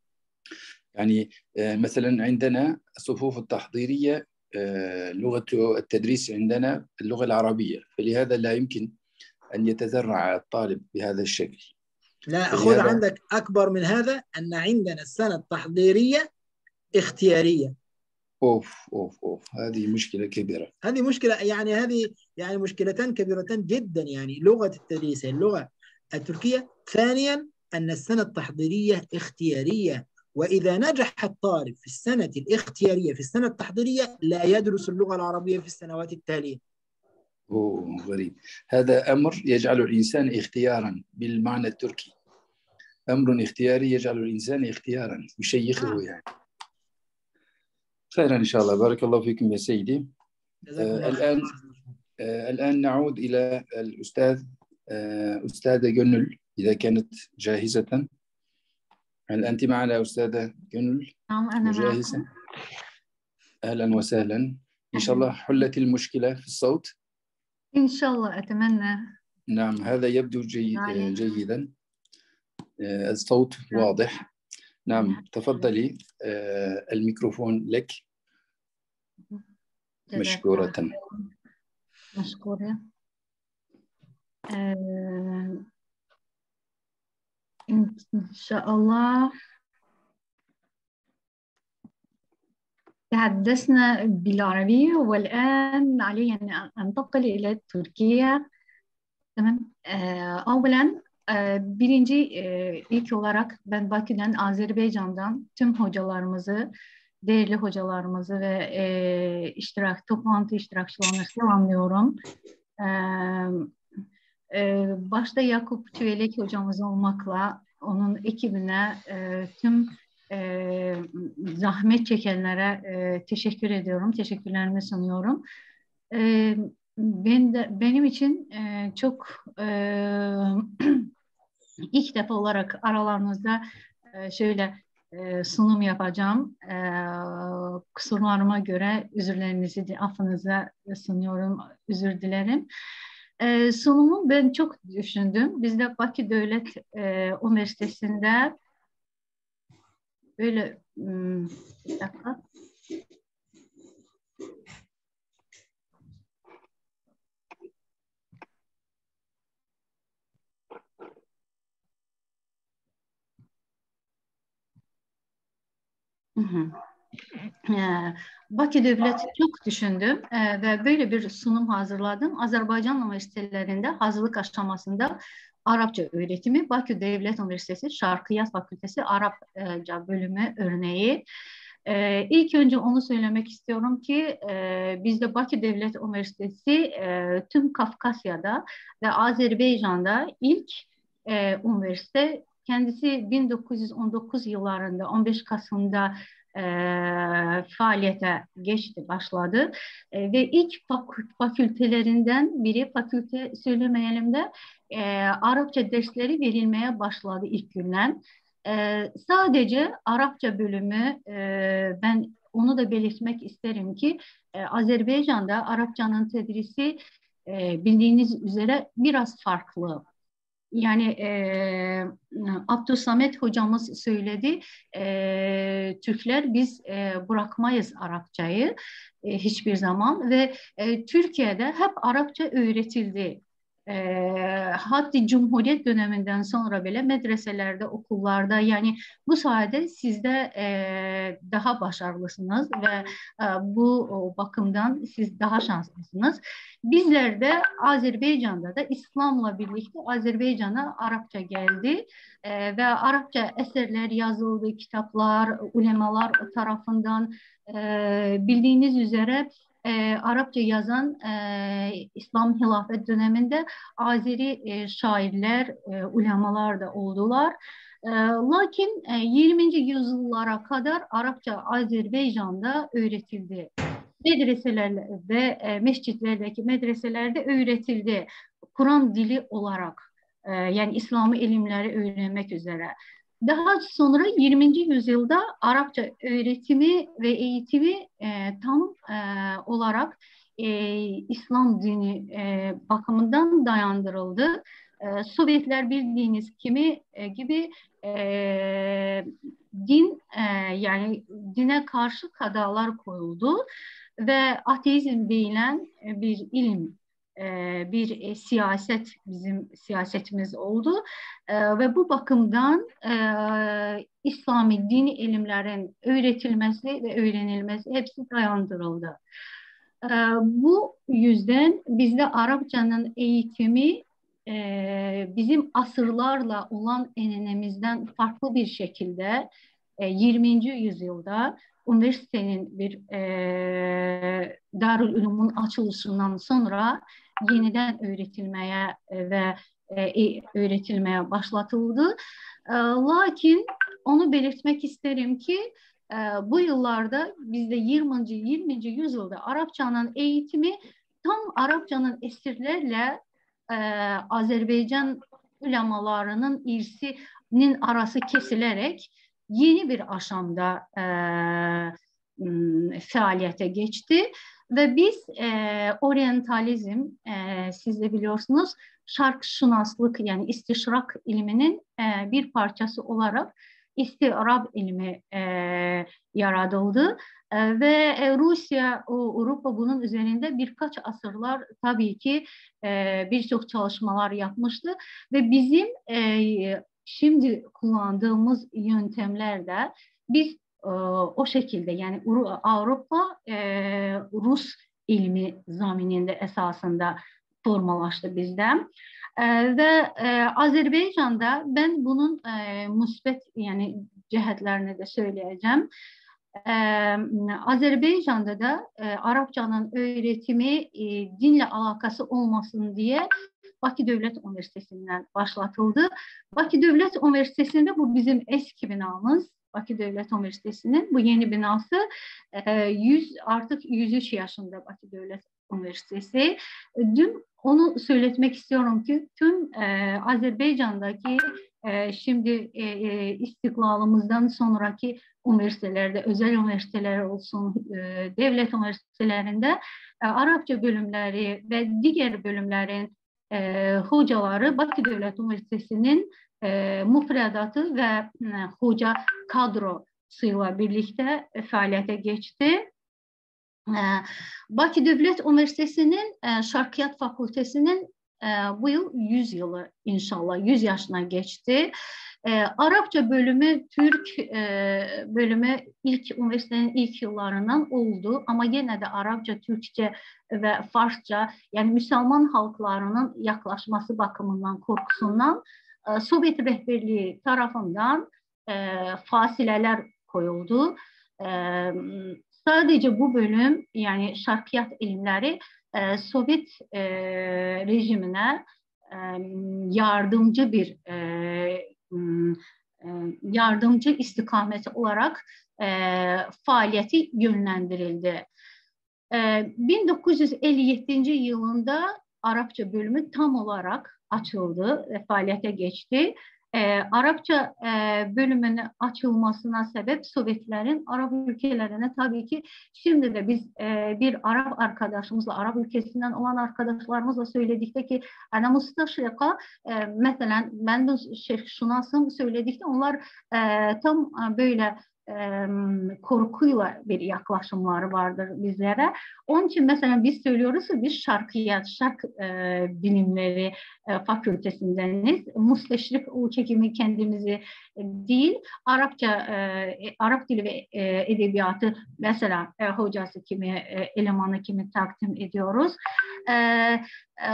يعني آه، مثلا عندنا الصفوف التحضيرية آه، لغة التدريس عندنا اللغة العربية فلهذا لا يمكن أن يتذرع الطالب بهذا الشكل. لا يعني خذ عندك أكبر من هذا أن عندنا السنة التحضيرية اختيارية. أوف أوف أوف هذه مشكلة كبيرة. هذه مشكلة يعني هذه يعني مشكلتان كبيرتان جدا يعني لغة التدريس اللغة التركية. ثانيا أن السنة التحضيرية اختيارية. وإذا نجح الطالب في السنة الاختيارية في السنة التحضيرية لا يدرس اللغة العربية في السنوات التالية. أوه غريب. هذا أمر يجعل الإنسان اختيارا بالمعنى التركي. أمر اختياري يجعل الإنسان اختيارا يشيخه نعم. يعني. خيرا إن شاء الله. بارك الله فيكم يا سيدي. آه، الآن. آه، الآن نعود إلى الأستاذ آه، أستاذة جنل إذا كانت جاهزة. هل أنت معنا أستاذة جنل نعم أنا جاهزة معكم أهلا وسهلا. إن شاء الله حلت المشكلة في الصوت. إن شاء الله أتمنى. نعم هذا يبدو جي نعم. جيدا. آه، الصوت نعم. واضح. نعم نعم. تفضلي. آه، الميكروفون لك. مشكورة. مشكورة. آه، إن إن شاء الله تحدثنا بالعربية والآن علي أن أنتقل إلى التركية Tamam. Ee, Avlen e, birinci e, ilk olarak ben Bakü'den, Azerbaycan'dan tüm hocalarımızı, değerli hocalarımızı ve e, iştirak, toplantı iştirakçılarını selamlıyorum. Ee, e, başta Yakup Tüvelek hocamız olmakla onun ekibine e, tüm e, zahmet çekenlere e, teşekkür ediyorum. Teşekkürlerimi sunuyorum. Ben de benim için çok ilk defa olarak aralarınızda şöyle sunum yapacağım. Kusurlarıma göre özürlerinizi, affınıza sunuyorum, özür dilerim. Sunumu ben çok düşündüm. Biz de Bakü Devlet e, Üniversitesi'nde böyle hmm, bir dakika. Ee, Bakü Devleti çok düşündüm ee, ve böyle bir sunum hazırladım. Azerbaycan üniversitelerinde hazırlık aşamasında Arapça öğretimi, Bakü Devlet Üniversitesi Şarkıyat Fakültesi Arapça bölümü örneği. Ee, ilk önce onu söylemek istiyorum ki e, bizde Bakü Devlet Üniversitesi e, tüm Kafkasya'da ve Azerbaycan'da ilk e, üniversite. Kendisi 1919 yıllarında 15 Kasım'da e, faaliyete geçti, başladı. E, ve ilk fakü- fakültelerinden biri, fakülte söylemeyelim de e, Arapça dersleri verilmeye başladı ilk günden. E, sadece Arapça bölümü e, ben onu da belirtmek isterim ki e, Azerbaycan'da Arapçanın tedrisi e, bildiğiniz üzere biraz farklı. Yani e, Abdülsamet hocamız söyledi, e, Türkler biz e, bırakmayız Arapçayı e, hiçbir zaman ve e, Türkiye'de hep Arapça öğretildi. E, hatta Cumhuriyet döneminden sonra bile medreselerde, okullarda yani bu sayede siz de e, daha başarılısınız ve e, bu o, bakımdan siz daha şanslısınız. Bizler de Azerbaycan'da da İslam'la birlikte Azerbaycan'a Arapça geldi E, ve Arapça eserler yazıldı, kitaplar, ulemalar tarafından e, bildiğiniz üzere e, Arapça yazan e, İslam hilafet döneminde Azeri e, şairler, e, ulemalar da oldular. E, lakin e, 20. yüzyıllara kadar Arapça Azerbaycan'da öğretildi medreselerde e, mescitlerdeki medreselerde öğretildi. Kur'an dili olarak e, yani İslami ilimleri öğrenmek üzere. Daha sonra 20. yüzyılda Arapça öğretimi ve eğitimi e, tam e, olarak e, İslam dini e, bakımından dayandırıldı. E, Sovyetler bildiğiniz kimi e, gibi e, din e, yani dine karşı kadalar koyuldu ve ateizm denilen bir ilim e, bir e, siyaset bizim siyasetimiz oldu e, ve bu bakımdan e, İslami dini ilimlerin öğretilmesi ve öğrenilmesi hepsi dayandırıldı. E, bu yüzden bizde Arapçanın eğitimi e, bizim asırlarla olan enenemizden farklı bir şekilde e, 20. yüzyılda üniversitenin bir e, Darül Ulum'un açılışından sonra yenidən öyrətilməyə e, və e, öyrətilməyə başlatıldı. E, lakin onu belirtmək istərəm ki, bu yıllarda bizdə 20-ci 20-ci yüzildə arabçanın eğitimi tam arabçanın əsirlərlə Azərbaycan üləmalarının irsinin arası kesilərək yeni bir aşamda ə, fəaliyyətə keçdi. Ve biz e, oryantalizm e, siz de biliyorsunuz şark şınaslık yani istişrak ilminin e, bir parçası olarak istirab ilmi e, yaratıldı. E, ve e, Rusya, o, Avrupa bunun üzerinde birkaç asırlar tabii ki e, birçok çalışmalar yapmıştı. Ve bizim e, şimdi kullandığımız yöntemlerde biz o şəkildə, yəni Avropa e, Rus elmi zaminində əsasında formalaşdı bizdə. Və e, Azərbaycanda mən bunun e, müsbət, yəni cəhətlərini də söyləyəcəm. Azərbaycanda da arabcanın öyrətimi dinlə əlaqəsi olmasın deyə Bakı Dövlət Universitetindən başlatıldı. Bakı Dövlət Universitetində bu bizim eski binamız Bakü Devlet Üniversitesi'nin bu yeni binası 100 e, artık 103 yaşında Bakü Devlet Üniversitesi. Dün onu söyletmek istiyorum ki tüm e, Azerbaycan'daki e, şimdi e, e, istiklalımızdan sonraki üniversitelerde, özel üniversiteler olsun, e, devlet üniversitelerinde e, Arapça bölümleri ve diğer bölümlerin e, hocaları Bakü Devlet Üniversitesi'nin e, müfredatı ve e, hoca kadrosuyla birlikte e, faaliyete geçti. E, Bakü Devlet Üniversitesi'nin e, Fakültesi'nin e, bu yıl 100 yılı inşallah 100 yaşına geçti. E, Arapça bölümü Türk e, bölümü ilk üniversitenin ilk yıllarından oldu ama yine de Arapça, Türkçe ve Farsça yani Müslüman halklarının yaklaşması bakımından korkusundan e, Sovyet rehberliği tarafından e, fasileler koyuldu. E, sadece bu bölüm yani şarkiyat ilimleri e, Sovyet e, rejimine e, yardımcı bir e, e, yardımcı istikameti olarak e, faaliyeti yönlendirildi. E, 1957 yılında Arapça bölümü tam olarak açıldı ve faaliyete geçti. E, Arapça e, bölümünün açılmasına sebep Sovyetlerin Arap ülkelerine tabii ki şimdi de biz e, bir Arap arkadaşımızla, Arap ülkesinden olan arkadaşlarımızla söyledikte ki ana mustaşrika e, mesela ben de Şeyh Şunas'ın söyledikte onlar e, tam e, böyle korkuyla bir yaklaşımları vardır bizlere. Onun için mesela biz söylüyoruz ki biz şarkıyat, şark e, bilimleri e, fakültesindeniz. Musleşrik o çekimi kendimizi e, değil, Arapça, e, Arap dili ve e, edebiyatı mesela e, hocası kimi, e, elemanı kimi takdim ediyoruz. E, e,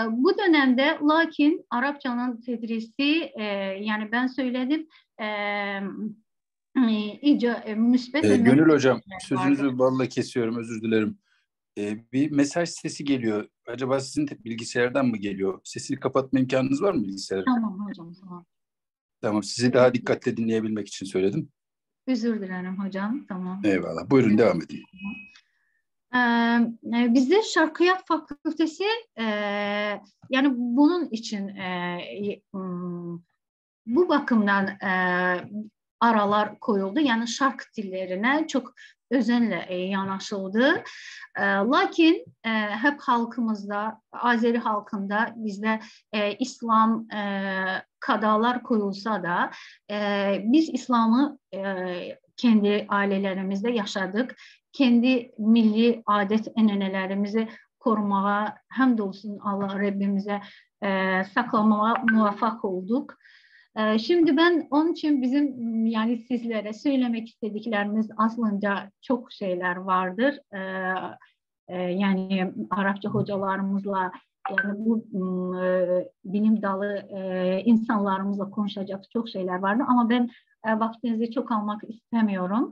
bu dönemde lakin Arapçanın tedrisi, e, yani ben söyledim, e, iyice e, müsbet. E, Gönül Hocam sözünüzü balla kesiyorum özür dilerim. E, bir mesaj sesi geliyor. Acaba sizin bilgisayardan mı geliyor? Sesini kapatma imkanınız var mı bilgisayarda? Tamam hocam tamam. Tamam sizi daha dikkatle dinleyebilmek için söyledim. Özür dilerim hocam tamam. Eyvallah buyurun devam edin. Ee, bizde Şarkıyat Fakültesi e, yani bunun için e, bu bakımdan e, aralar koyuldu. Yani şark dillerine çok özenle e, yanaşıldı. E, lakin e, hep halkımızda, Azeri halkında bizde İslam kadalar koyulsa da biz İslam'ı kendi ailelerimizde yaşadık. Kendi milli adet enenelerimizi korumağa, həmd olsun Allah Rabbimizə e, saklamağa muvaffak olduk. E, şimdi ben onun için bizim yani sizlere söylemek istediklerimiz aslında çok şeyler vardır. E, e, yani Arapça hocalarımızla yani bu e, bilim dalı e, insanlarımızla konuşacak çok şeyler vardı ama ben e, vaktinizi çok almak istemiyorum.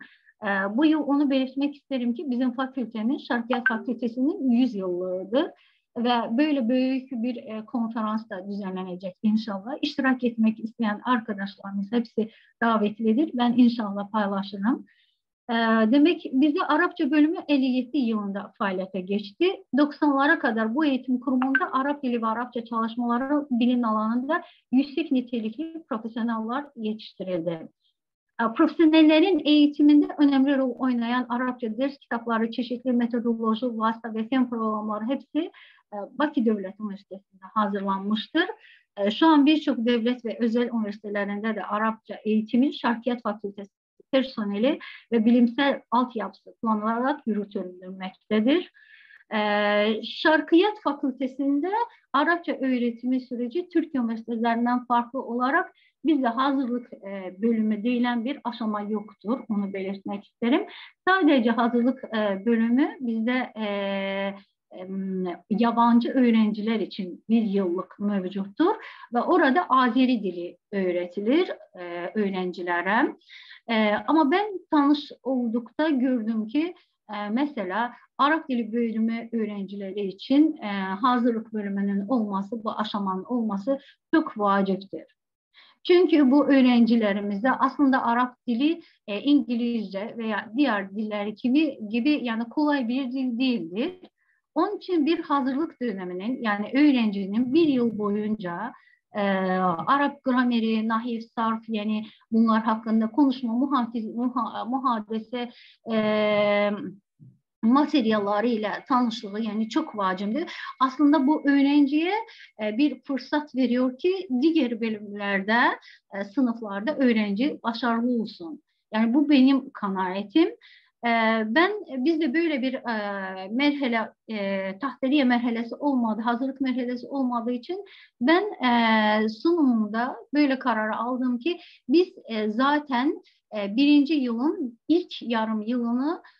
Bu yıl onu belirtmek isterim ki bizim fakültenin, Şarkiyat Fakültesi'nin 100 yıllığıdır ve böyle büyük bir e, konferans da düzenlenecek inşallah. İştirak etmek isteyen arkadaşlarımız hepsi davetlidir. Ben inşallah paylaşırım. E, demek bizde Arapça bölümü 57 yılında faaliyete geçti. 90'lara kadar bu eğitim kurumunda Arap dili ve Arapça çalışmaları bilim alanında yüksek nitelikli profesyoneller yetiştirildi. E, profesyonellerin eğitiminde önemli rol oynayan Arapça ders kitapları, çeşitli metodoloji, vasıta ve fen programları hepsi e, Bakü Devlet Üniversitesi'nde hazırlanmıştır. E, şu an birçok devlet ve özel üniversitelerinde de Arapça eğitimin Şarkiyat Fakültesi personeli ve bilimsel altyapısı kullanılarak yürütülmektedir. Ee, Şarkiyat Fakültesi'nde Arapça öğretimi süreci Türk üniversitelerinden farklı olarak bizde hazırlık e, bölümü değilen bir aşama yoktur. Onu belirtmek isterim. Sadece hazırlık e, bölümü bizde e, yabancı öğrenciler için bir yıllık mevcuttur ve orada Azeri dili öğretilir e, öğrencilere. E, ama ben tanış oldukta gördüm ki e, mesela Arap dili bölümü öğrencileri için e, hazırlık bölümünün olması, bu aşamanın olması çok vaciptir. Çünkü bu öğrencilerimizde aslında Arap dili e, İngilizce veya diğer diller gibi gibi yani kolay bir dil değildir. Onun için bir hazırlık döneminin yani öğrencinin bir yıl boyunca e, Arap grameri, nahif, sarf yani bunlar hakkında konuşma, muhadis, muha, muhadese e, materyalleriyle tanışlığı yani çok vacimdir. Aslında bu öğrenciye e, bir fırsat veriyor ki diğer bölümlerde, e, sınıflarda öğrenci başarılı olsun. Yani bu benim kanaatim. Ee, ben bizde böyle bir e, merhale e, tahteliye merhalesi olmadı, hazırlık merhalesi olmadığı için ben e, sunumumda böyle kararı aldım ki biz e, zaten e, birinci yılın ilk yarım yılını e,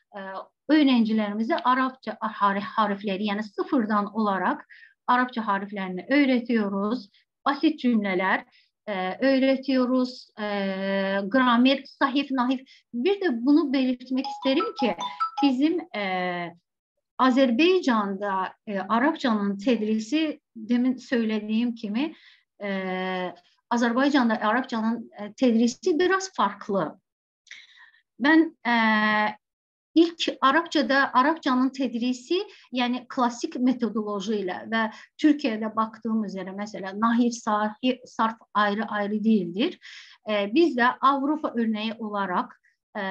öğrencilerimize Arapça harfleri yani sıfırdan olarak Arapça harflerini öğretiyoruz. Basit cümleler, e, öğretiyoruz. E, gramer, sahif, nahif. Bir de bunu belirtmek isterim ki bizim e, Azerbaycan'da e, Arapçanın tedrisi demin söylediğim gibi e, Azerbaycan'da Arapçanın e, tedrisi biraz farklı. Ben e, İlk Arapçada Arapçanın tedrisi yani klasik metodolojiyle ve Türkiye'de baktığım üzere mesela nahir sarf ayrı ayrı değildir. Ee, bizde Avrupa örneği olarak e,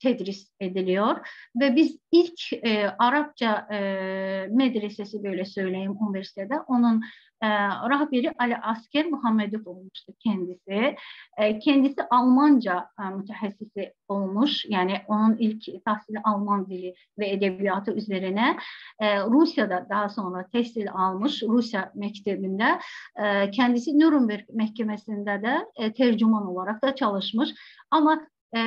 tedris ediliyor ve biz ilk e, Arapça e, medresesi böyle söyleyeyim üniversitede onun e, rahberi Ali Asker Muhammedov olmuştu kendisi. E, kendisi Almanca e, olmuş. Yani onun ilk tahsili Alman dili ve edebiyatı üzerine. E, Rusya'da daha sonra tehsil almış. Rusya mektebinde. Kendisi Nürnberg Mahkemesi'nde de e, tercüman olarak da çalışmış. Ama e,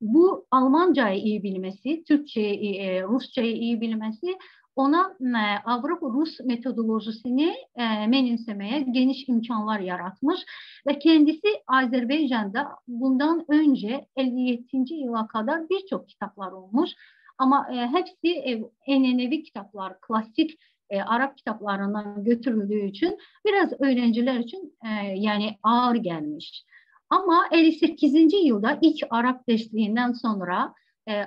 bu Almancayı iyi bilmesi, Türkçeyi, e, Rusçayı iyi bilmesi ona e, Avrupa Rus metodolojisini e, menimsemeye geniş imkanlar yaratmış ve kendisi Azerbaycan'da bundan önce 57. yıla kadar birçok kitaplar olmuş ama e, hepsi e, enenevi kitaplar, klasik e, Arap kitaplarından götürüldüğü için biraz öğrenciler için yani ağır gelmiş. Ama 58. yılda ilk Arap dersliğinden sonra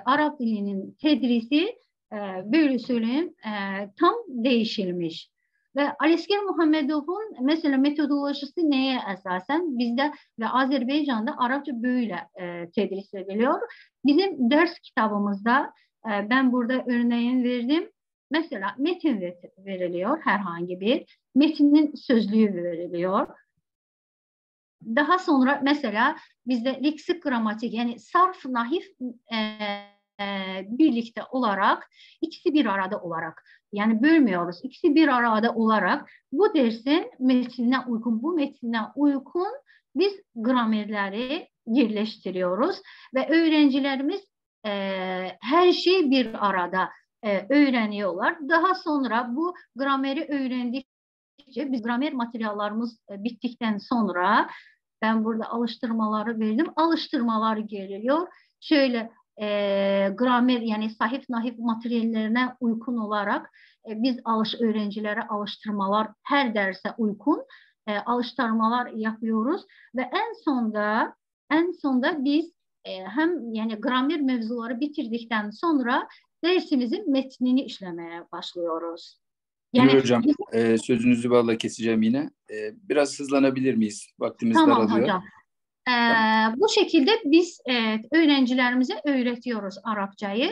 Arap dilinin tedrisi e, böyle söyleyeyim e, tam değişilmiş. Ve Alisker Muhammedov'un mesela metodolojisi neye esasen bizde ve Azerbaycan'da Arapça böyle e, tedris ediliyor. Bizim ders kitabımızda e, ben burada örneğin verdim. Mesela metin veriliyor herhangi bir. Metinin sözlüğü veriliyor. Daha sonra mesela bizde leksik gramatik yani sarf nahif e, birlikte olarak, ikisi bir arada olarak yani bölmüyoruz. İkisi bir arada olarak bu dersin metnine uygun, bu metnine uygun biz gramerleri yerleştiriyoruz ve öğrencilerimiz e, her şeyi bir arada e, öğreniyorlar. Daha sonra bu grameri öğrendikçe biz gramer materyallarımız e, bittikten sonra ben burada alıştırmaları verdim. Alıştırmalar geliyor. Şöyle e, gramer yani sahip nahif materyallerine uygun olarak e, biz alış öğrencilere alıştırmalar her derse uygun e, alıştırmalar yapıyoruz ve en sonda en sonda biz e, hem yani gramer mevzuları bitirdikten sonra dersimizin metnini işlemeye başlıyoruz. Yani hocam e, sözünüzü valla keseceğim yine. E, biraz hızlanabilir miyiz? Vaktimiz tamam, daralıyor. Hocam. E, bu şəkildə biz e, öyrəncilərimizə öyrətiyoruz arabçayı.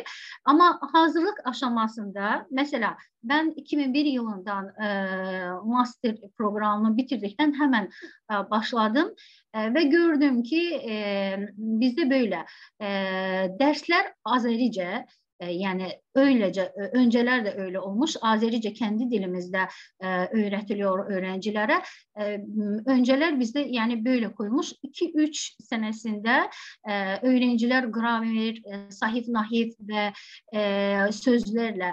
Amma hazırlıq aşamasında, məsələn, mən 2001 yılından e, master proqramını bitirdikdən həmən e, başladım e, və gördüm ki, e, bizdə belə e, dərslər Azəricə yəni öyləcə öncələr də elə olmuş. Azəricə kəndi dilimizdə e, öyrətiliyor öyrəncilərə. Öncələr bizdə yəni belə qoymuş 2-3 sənəsində e, öyrəncilər qramer, sahif, nahif və e, sözlərlə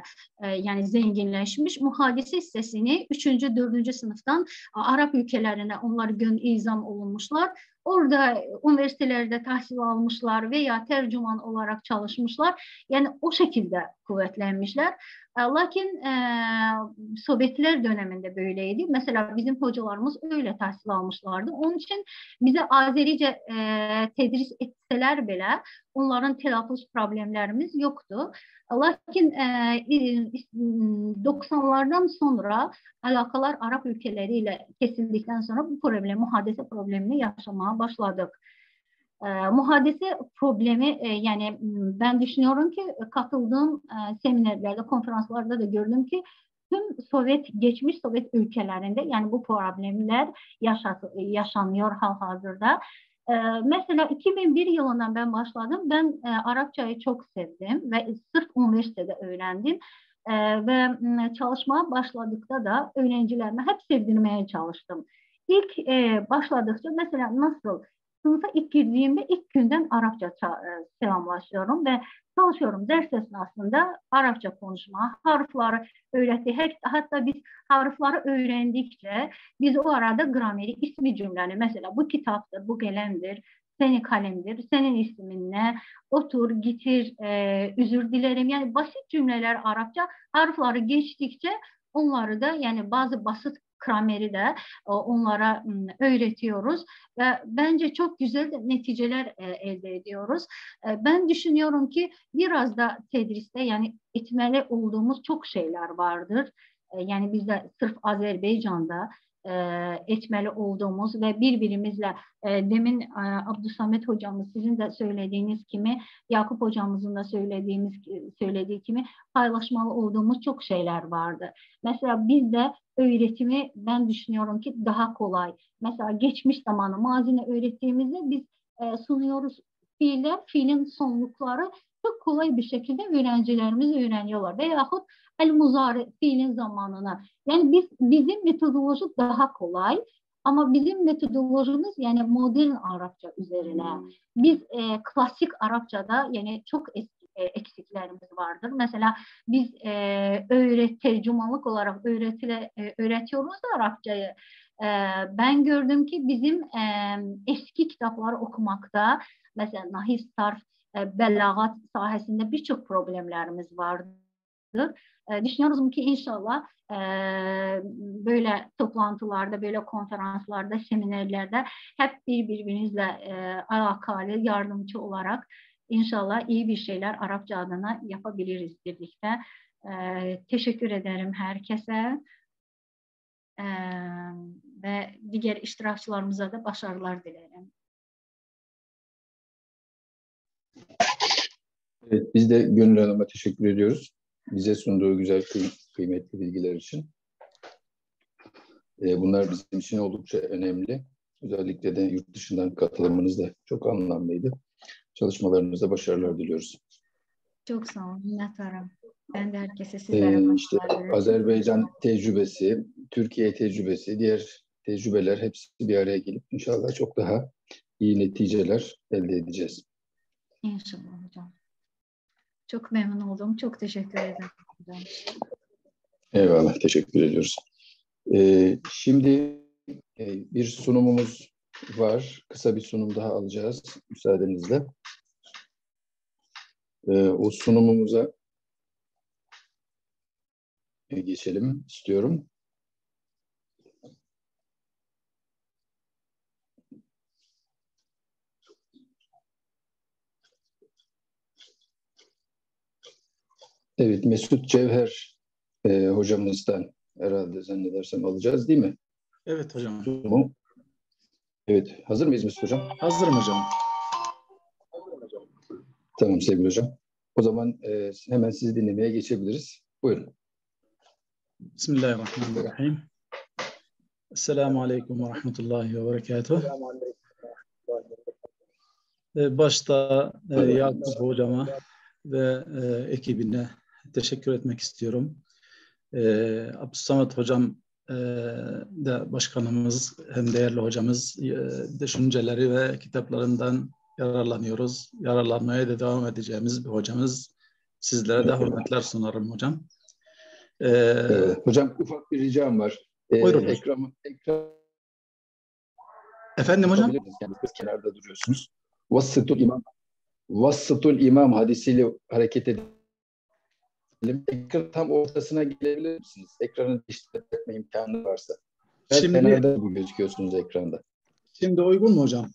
yəni zənginləşmiş mühadisə hissəsini 3-cü, 4-cü sinifdən Arab ölkələrinə onlar gün izam olunmuşlar orada universitelərdə təhsil almışlar və ya tərcüman olaraq çalışmışlar. Yəni o şəkildə qüvvətlənmişlər. E, lakin e, Sovyetler döneminde böyleydi. Mesela bizim hocalarımız öyle tahsil almışlardı. Onun için bize Azerice e, tedris etseler bile onların telaffuz problemlerimiz yoktu. Lakin e, 90'lardan sonra alakalar Arap ülkeleriyle kesildikten sonra bu problemi, muhadese problemini yaşamaya başladık. E, muhadese problemi e, yani ben düşünüyorum ki katıldığım e, seminerlerde, konferanslarda da gördüm ki tüm Sovyet, geçmiş Sovyet ülkelerinde yani bu problemler yaşat, yaşanıyor hal hazırda. Ee, mesela 2001 yılından ben başladım. Ben e, Arapçayı çok sevdim ve sırf üniversitede öğrendim. E, ve çalışmaya başladıkta da öğrencilerime hep sevdirmeye çalıştım. İlk e, başladıkça mesela nasıl sınıfa ilk girdiğimde ilk günden Arapça e, selamlaşıyorum ve çalışıyorum. Ders esnasında Arapça konuşma, harfları öğretti. Hatta biz harfları öğrendikçe biz o arada grameri, ismi cümleni mesela bu kitaptır, bu gelendir, senin kalemdir, senin ismin ne, otur, gitir, e, özür dilerim. Yani basit cümleler Arapça harfları geçtikçe onları da yani bazı basit krameri de e, onlara öğretiyoruz ve bence çok güzel neticeler e, elde ediyoruz. E, ben düşünüyorum ki biraz da tedriste yani etmeli olduğumuz çok şeyler vardır. Yani bizde sırf Azerbaycan'da etmeli olduğumuz ve birbirimizle e, demin e, Abdüsamet hocamız sizin de söylediğiniz kimi Yakup hocamızın da söylediğimiz söylediği kimi paylaşmalı olduğumuz çok şeyler vardı. Mesela bizde öğretimi ben düşünüyorum ki daha kolay. Mesela geçmiş zamanı mazine öğrettiğimizde biz e, sunuyoruz fiiller, fiilin sonlukları çok kolay bir şekilde öğrencilerimiz öğreniyorlar. Veyahut el muzari fiilin zamanına. Yani biz bizim metodoloji daha kolay ama bizim metodolojimiz yani modern Arapça üzerine. Biz e, klasik Arapçada yani çok eski e, eksiklerimiz vardır. Mesela biz e, öğret tercümanlık olarak öğretile e, öğretiyoruz da Arapçayı. E, ben gördüm ki bizim e, eski kitapları okumakta mesela nahis sarf, bəlağat sahəsində bir çox problemlərimiz vardır. Düşünürəm ki, inşallah belə toplantılarda, belə konferanslarda, seminarlarda hep bir-birbirinizlə əlaqəli yardımçı olaraq inşallah iyi bir şeyler Arapça adına yapabiliriz birlikdə. Təşəkkür edərəm hər kəsə və digər iştirakçılarımıza da başarılar dilərim. Evet, biz de Gönül Hanım'a teşekkür ediyoruz. Bize sunduğu güzel, kıymetli bilgiler için. Ee, bunlar bizim için oldukça önemli. Özellikle de yurt dışından katılımınız da çok anlamlıydı. Çalışmalarınızda başarılar diliyoruz. Çok sağ olun. Minnettarım. Ben de herkese sizlere Ee, işte. Azerbaycan tecrübesi, Türkiye tecrübesi, diğer tecrübeler hepsi bir araya gelip inşallah çok daha iyi neticeler elde edeceğiz. İnşallah hocam. Çok memnun oldum. Çok teşekkür ederim. Eyvallah, teşekkür ediyoruz. Ee, şimdi e, bir sunumumuz var. Kısa bir sunum daha alacağız müsaadenizle. Ee, o sunumumuza geçelim istiyorum. Evet, Mesut Cevher e, hocamızdan herhalde zannedersem alacağız değil mi? Evet hocam. Evet, hazır mıyız Mesut hocam? Hazırım hocam. Tamam sevgili hocam. O zaman e, hemen sizi dinlemeye geçebiliriz. Buyurun. Bismillahirrahmanirrahim. Esselamu Aleyküm ve Rahmetullahi ve Berekatuhu. Ee, Başta e, Yakup hocama ve e, ekibine teşekkür etmek istiyorum. Ee, Abdüsamet hocam e, de başkanımız hem değerli hocamız e, düşünceleri ve kitaplarından yararlanıyoruz. Yararlanmaya da devam edeceğimiz bir hocamız. Sizlere de hürmetler sunarım hocam. Ee, Evet, hocam ufak bir ricam var. E, Buyurun. ekran, ekran efendim hocam? Yani kenarda duruyorsunuz. Vassıtul imam Vassıtul imam hadisiyle hareket edelim. Ekran tam ortasına gelebilir misiniz? Ekranı değiştirme imkanı varsa. Biraz Şimdi- kenarda bu gözüküyorsunuz ekranda. Şimdi uygun mu hocam?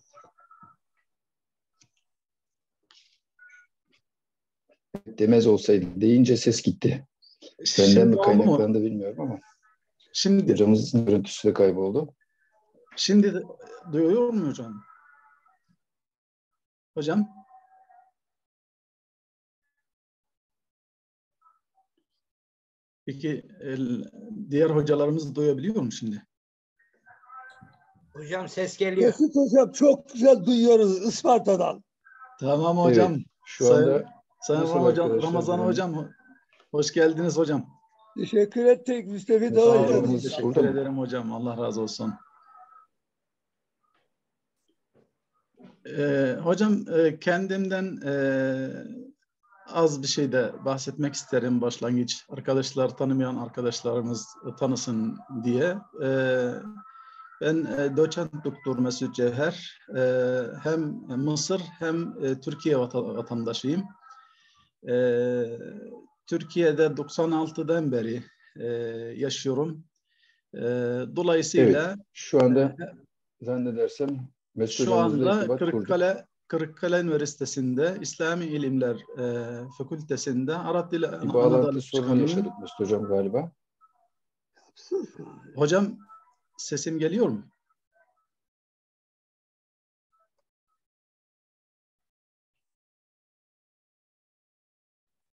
Demez olsaydı deyince ses gitti. Benden Şimdi mi oldu mu? kaynaklandı bilmiyorum ama Şimdi, hocamızın görüntüsü de kayboldu. şimdi duyuyor mu hocam? Hocam? Peki el- diğer hocalarımız duyabiliyor mu şimdi? Hocam ses geliyor. Mesut Hocam çok güzel duyuyoruz Isparta'dan. Tamam hocam. Evet, şu Sayın- anda Sayın nasıl hocam, Ramazan durum? hocam hoş geldiniz hocam. Teşekkür ettik. Hocam. Burada Teşekkür ederim hocam. Allah razı olsun. Ee, hocam e, kendimden e, az bir şey de bahsetmek isterim başlangıç. Arkadaşlar tanımayan arkadaşlarımız tanısın diye. Ee, ben e, doçent doktor Mesut Cevher. E, hem Mısır hem e, Türkiye vata- vatandaşıyım. E, Türkiye'de 96'dan beri e, yaşıyorum. E, dolayısıyla şu anda zannedersem Mesut şu anda. Kırıkkale Kırıkkale Üniversitesi'nde İslami İlimler e, Fakültesinde Arap Dili Bir bağlantı sorunu yaşadık Mesut hocam galiba. Hocam sesim geliyor mu?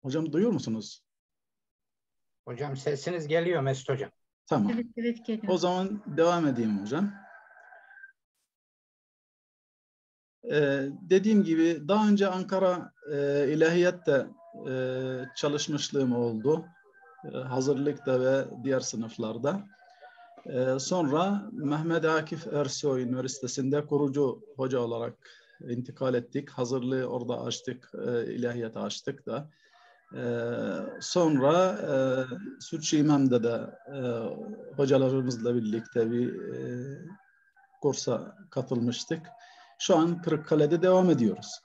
Hocam duyuyor musunuz? Hocam sesiniz geliyor Mesut hocam. Tamam. Evet, evet geliyor. O zaman devam edeyim hocam. Ee, dediğim gibi daha önce Ankara e, İlahiyat'ta e, çalışmışlığım oldu. E, hazırlıkta ve diğer sınıflarda. E, sonra Mehmet Akif Ersoy Üniversitesi'nde kurucu hoca olarak intikal ettik. Hazırlığı orada açtık, e, ilahiyatı açtık da. E, sonra e, Sütçü İmam'da da e, hocalarımızla birlikte bir e, kursa katılmıştık. Şu an Kırıkkale'de devam ediyoruz.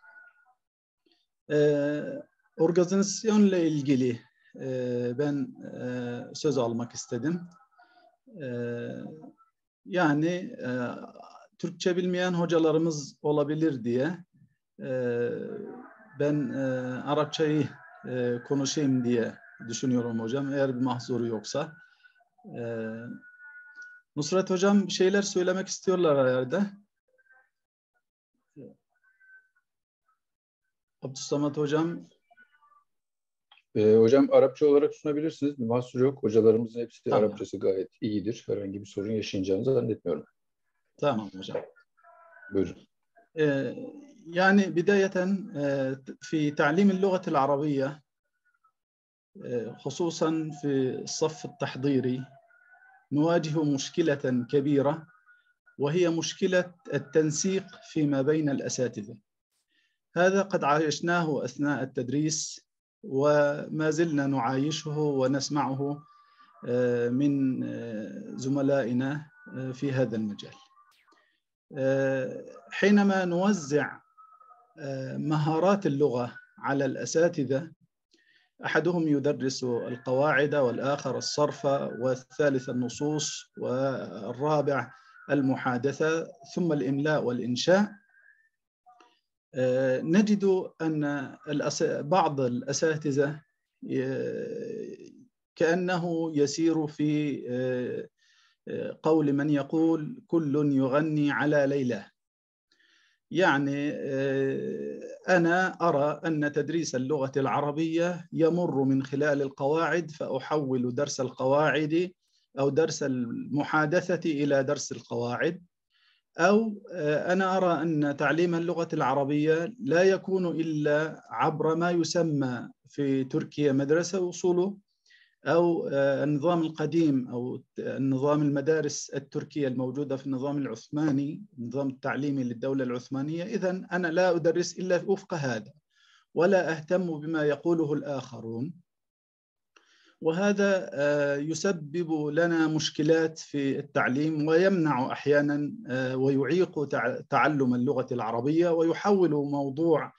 E, organizasyonla ilgili e, ben e, söz almak istedim. E, yani e, Türkçe bilmeyen hocalarımız olabilir diye e, ben e, Arapçayı e, konuşayım diye düşünüyorum hocam. Eğer bir mahzuru yoksa. E, Nusret hocam şeyler söylemek istiyorlar herhalde. Abdüsamet hocam Ee, hocam Arapça olarak sunabilirsiniz. Bir mahsur yok. Hocalarımızın hepsi Tamam. Arapçası gayet iyidir. Herhangi bir sorun yaşayacağınızı zannetmiyorum. tamam hocam. Buyurun. Ee, يعني بداية في تعليم اللغة العربية خصوصا في الصف التحضيري نواجه مشكلة كبيرة وهي مشكلة التنسيق فيما بين الأساتذة هذا قد عايشناه أثناء التدريس وما زلنا نعايشه ونسمعه من زملائنا في هذا المجال. حينما نوزع مهارات اللغة على الأساتذة أحدهم يدرس القواعد والآخر الصرف والثالث النصوص والرابع المحادثة ثم الإملاء والإنشاء. نجد أن بعض الأساتذة كأنه يسير في قول من يقول كل يغني على ليلى. يعني أنا أرى أن تدريس اللغة العربية يمر من خلال القواعد فأحول درس القواعد أو درس المحادثة إلى درس القواعد. أو أنا أرى أن تعليم اللغة العربية لا يكون إلا عبر ما يسمى في تركيا مدرسة وصوله أو النظام القديم أو النظام المدارس التركية الموجودة في النظام العثماني النظام التعليمي للدولة العثمانية. إذا أنا لا أدرس إلا وفق هذا ولا أهتم بما يقوله الآخرون. وهذا يسبب لنا مشكلات في التعليم ويمنع أحيانا ويعيق تعلم اللغة العربية ويحول موضوع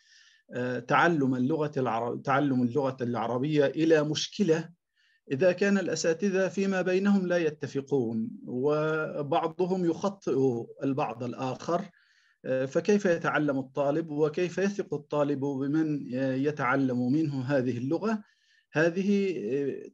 تعلم اللغة العرب... تعلم اللغة العربية إلى مشكلة إذا كان الأساتذة فيما بينهم لا يتفقون وبعضهم يخطئ البعض الآخر فكيف يتعلم الطالب وكيف يثق الطالب بمن يتعلم منه هذه اللغة؟ هذه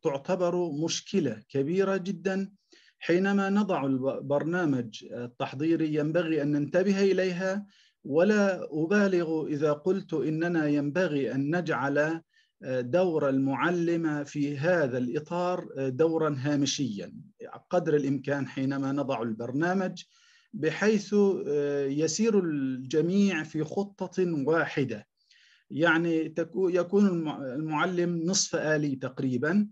تعتبر مشكلة كبيرة جدا حينما نضع البرنامج التحضيري ينبغي أن ننتبه إليها ولا أبالغ إذا قلت إننا ينبغي أن نجعل دور المعلم في هذا الإطار دورا هامشيا قدر الإمكان حينما نضع البرنامج بحيث يسير الجميع في خطة واحدة. يعني يكون المعلم نصف آلي تقريبا.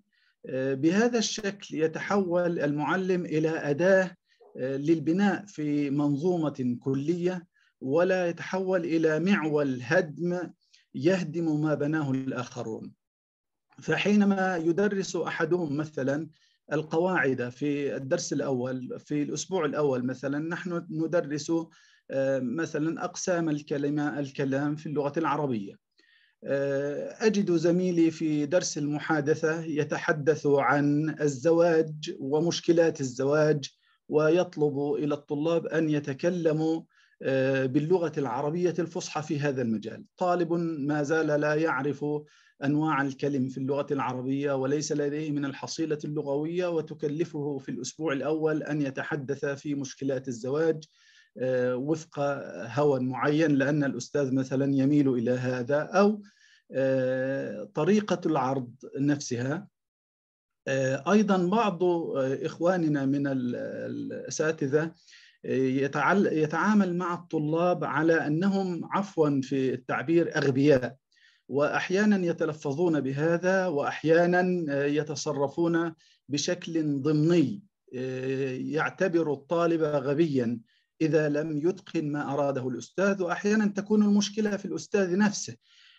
بهذا الشكل يتحول المعلم إلى أداة للبناء في منظومة كلية ولا يتحول إلى معول هدم يهدم ما بناه الآخرون. فحينما يدرس أحدهم مثلا القواعد في الدرس الأول في الأسبوع الأول مثلا نحن ندرس مثلا أقسام الكلمة الكلام في اللغة العربية. أجد زميلي في درس المحادثة يتحدث عن الزواج ومشكلات الزواج ويطلب إلى الطلاب أن يتكلموا باللغة العربية الفصحى في هذا المجال. طالب ما زال لا يعرف أنواع الكلم في اللغة العربية وليس لديه من الحصيلة اللغوية وتكلفه في الأسبوع الأول أن يتحدث في مشكلات الزواج. وفق هوى معين لأن الأستاذ مثلا يميل إلى هذا أو طريقة العرض نفسها. أيضا بعض إخواننا من الأساتذة يتعامل مع الطلاب على أنهم عفوا في التعبير أغبياء. وأحيانا يتلفظون بهذا وأحيانا يتصرفون بشكل ضمني. يعتبر الطالب غبيا. إذا لم يتقن ما أراده الأستاذ وأحيانا تكون المشكلة في الأستاذ نفسه.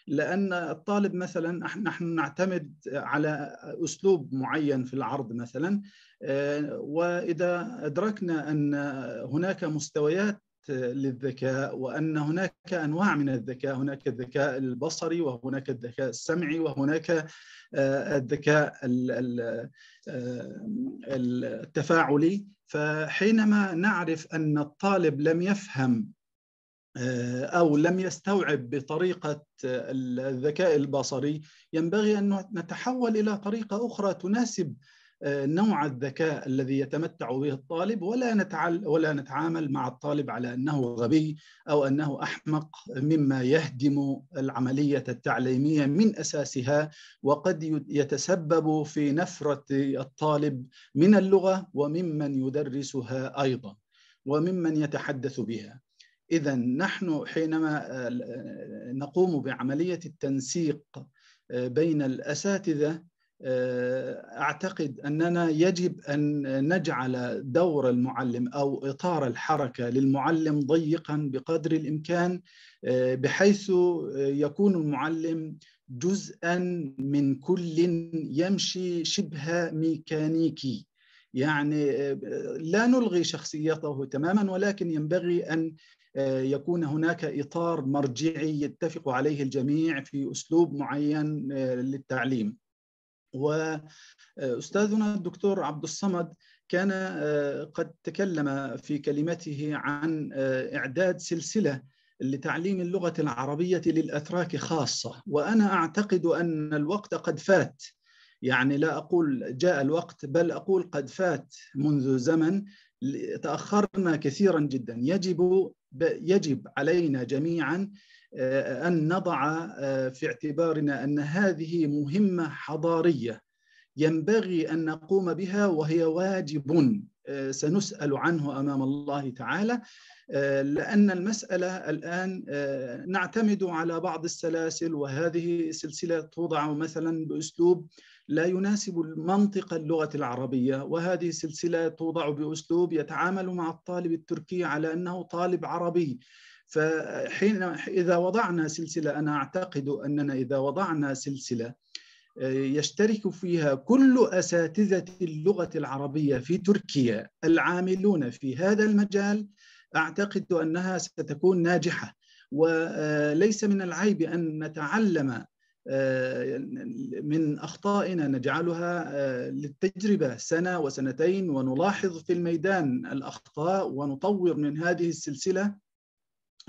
لأن الطالب مثلا نحن نعتمد على أسلوب معين في العرض مثلا وإذا أدركنا أن هناك مستويات للذكاء وأن هناك أنواع من الذكاء هناك الذكاء البصري وهناك الذكاء السمعي وهناك الذكاء التفاعلي فحينما نعرف أن الطالب لم يفهم أو لم يستوعب بطريقة الذكاء البصري ينبغي أن نتحول إلى طريقة أخرى تناسب نوع الذكاء الذي يتمتع به الطالب ولا نتعل ولا نتعامل مع الطالب على أنه غبي أو أنه أحمق مما يهدم العملية التعليمية من أساسها وقد يتسبب في نفرة الطالب من اللغة وممن يدرسها أيضا وممن يتحدث بها. إذا نحن حينما نقوم بعملية التنسيق بين الأساتذة أعتقد أننا يجب أن نجعل دور المعلم أو إطار الحركة للمعلم ضيقا بقدر الإمكان بحيث يكون المعلم جزءا من كل يمشي شبه ميكانيكي يعني لا نلغي شخصيته تماما ولكن ينبغي أن يكون هناك إطار مرجعي يتفق عليه الجميع في أسلوب معين للتعليم. وأستاذنا الدكتور عبد الصمد كان قد تكلم في كلمته عن إعداد سلسلة لتعليم اللغة العربية للأتراك خاصة. وأنا أعتقد أن الوقت قد فات. يعني لا أقول جاء الوقت بل أقول قد فات منذ زمن. تأخرنا كثيرا جدا. يجب يجب علينا جميعا أن نضع في اعتبارنا أن هذه مهمة حضارية ينبغي أن نقوم بها وهي واجب سنسأل عنه أمام الله تعالى لأن المسألة الآن نعتمد على بعض السلاسل وهذه سلسلة توضع مثلا بأسلوب لا يناسب منطق اللغة العربية وهذه سلسلة توضع بأسلوب يتعامل مع الطالب التركي على أنه طالب عربي. فحين إذا وضعنا سلسلة أنا أعتقد أننا إذا وضعنا سلسلة يشترك فيها كل أساتذة اللغة العربية في تركيا العاملون في هذا المجال أعتقد أنها ستكون ناجحة. وليس من العيب أن نتعلم من أخطائنا نجعلها للتجربة سنة وسنتين ونلاحظ في الميدان الأخطاء ونطور من هذه السلسلة.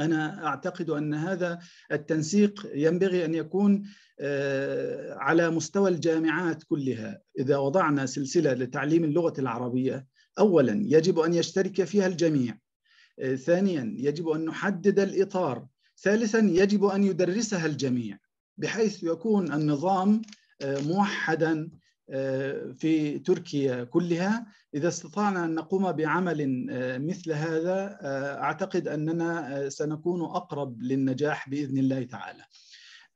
أنا أعتقد أن هذا التنسيق ينبغي أن يكون على مستوى الجامعات كلها. إذا وضعنا سلسلة لتعليم اللغة العربية اولا يجب أن يشترك فيها الجميع. ثانيا يجب أن نحدد الإطار. ثالثا يجب أن يدرسها الجميع بحيث يكون النظام موحدا في تركيا كلها إذا استطعنا أن نقوم بعمل مثل هذا أعتقد أننا سنكون أقرب للنجاح بإذن الله تعالى.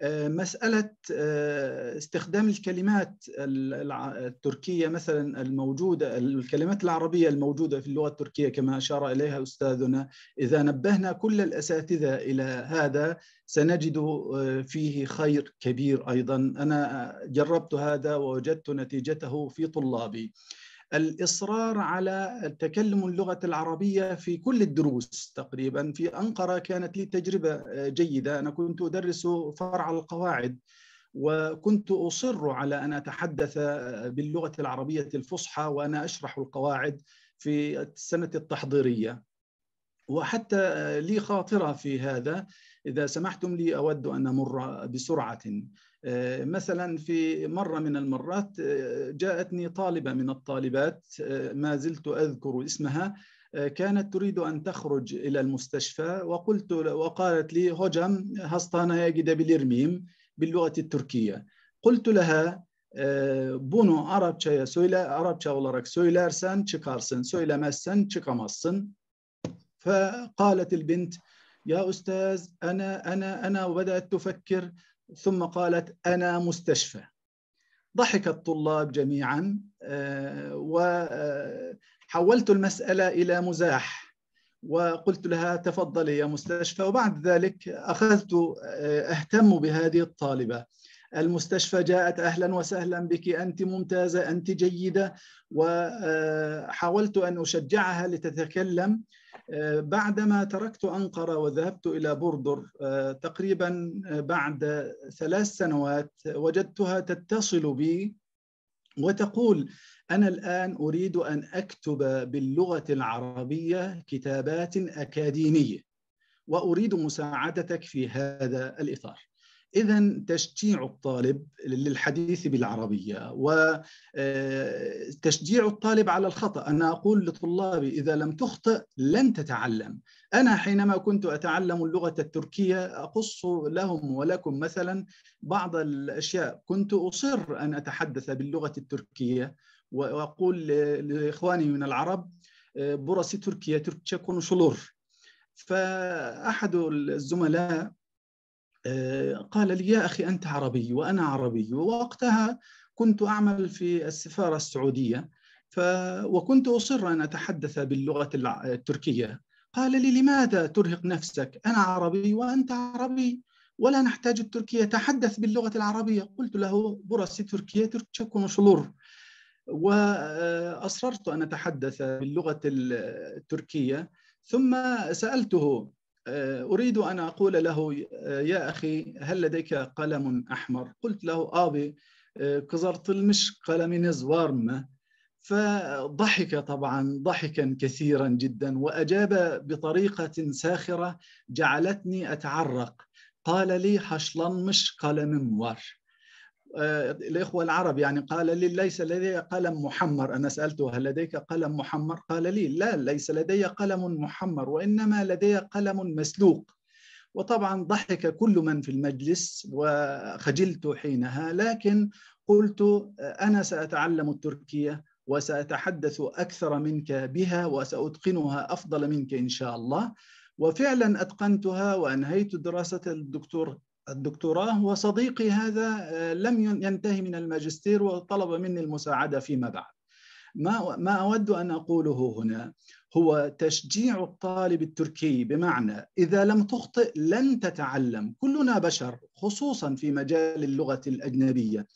آه، مسألة آه، استخدام الكلمات التركية مثلا الموجودة الكلمات العربية الموجودة في اللغة التركية كما أشار إليها أستاذنا إذا نبهنا كل الأساتذة إلى هذا سنجد آه، فيه خير كبير أيضا. أنا جربت هذا ووجدت نتيجته في طلابي. الإصرار على تكلم اللغة العربية في كل الدروس تقريبا. في أنقرة كانت لي تجربة آه، جيدة. أنا كنت أدرس فرع القواعد وكنت أصر على أن أتحدث آه، باللغة العربية الفصحى وأنا أشرح القواعد في السنة التحضيرية. وحتى آه، لي خاطرة في هذا. إذا سمحتم لي أود أن أمر بسرعة. مثلا في مرة من المرات جاءتني طالبة من الطالبات ما زلت أذكر اسمها كانت تريد أن تخرج إلى المستشفى وقلت وقالت لي هجم هستانا gidebilir باللغة التركية. قلت لها bunu Arapçaya söyle Arapça olarak söylersen çıkarsın söylemezsen çıkamazsın فقالت البنت يا أستاذ أنا أنا أنا وبدات تفكر ثم قالت أنا مستشفى. ضحك الطلاب جميعا وحولت المسألة إلى مزاح وقلت لها تفضلي يا مستشفى. وبعد ذلك أخذت أهتم بهذه الطالبة. المستشفى جاءت أهلا وسهلا بك أنت ممتازة أنت جيدة وحاولت أن أشجعها لتتكلم. آه، بعدما تركت أنقرة وذهبت إلى بوردر آه، تقريبا آه، بعد ثلاث سنوات وجدتها تتصل بي وتقول أنا الآن أريد أن أكتب باللغة العربية كتابات أكاديمية وأريد مساعدتك في هذا الإطار. إذا تشجيع الطالب للحديث بالعربية وتشجيع الطالب على الخطأ. أنا أقول لطلابي إذا لم تخطئ لن تتعلم. أنا حينما كنت أتعلم اللغة التركية أقص لهم ولكم مثلا بعض الأشياء. كنت أصر أن أتحدث باللغة التركية وأقول لإخواني من العرب burası Türkiye, Türkçe konuşulur. فأحد الزملاء قال لي يا أخي أنت عربي وأنا عربي. ووقتها كنت أعمل في السفارة السعودية. ف... وكنت أصر أن أتحدث باللغة التركية. قال لي لماذا ترهق نفسك؟ أنا عربي وأنت عربي ولا نحتاج التركية. تحدث باللغة العربية. قلت له برأسي تركيا تركيا شلور. وأصررت أن أتحدث باللغة التركية. ثم سألته أريد أن أقول له يا أخي هل لديك قلم أحمر؟ قلت له آبي كزرتلمش قلم زوارمة فضحك طبعا ضحكا كثيرا جدا وأجاب بطريقة ساخرة جعلتني أتعرق. قال لي حشلن مش قلم موار الإخوة العرب يعني قال لي ليس لدي قلم محمر. أنا سألته هل لديك قلم محمر؟ قال لي لا ليس لدي قلم محمر وإنما لدي قلم مسلوق. وطبعا ضحك كل من في المجلس وخجلت حينها لكن قلت أنا سأتعلم التركية وسأتحدث أكثر منك بها وسأتقنها أفضل منك إن شاء الله. وفعلا أتقنتها وأنهيت دراسة الدكتور الدكتوراه وصديقي هذا لم ينتهي من الماجستير وطلب مني المساعدة فيما بعد. ما ما أود أن أقوله هنا هو تشجيع الطالب التركي بمعنى إذا لم تخطئ لن تتعلم. كلنا بشر خصوصا في مجال اللغة الأجنبية.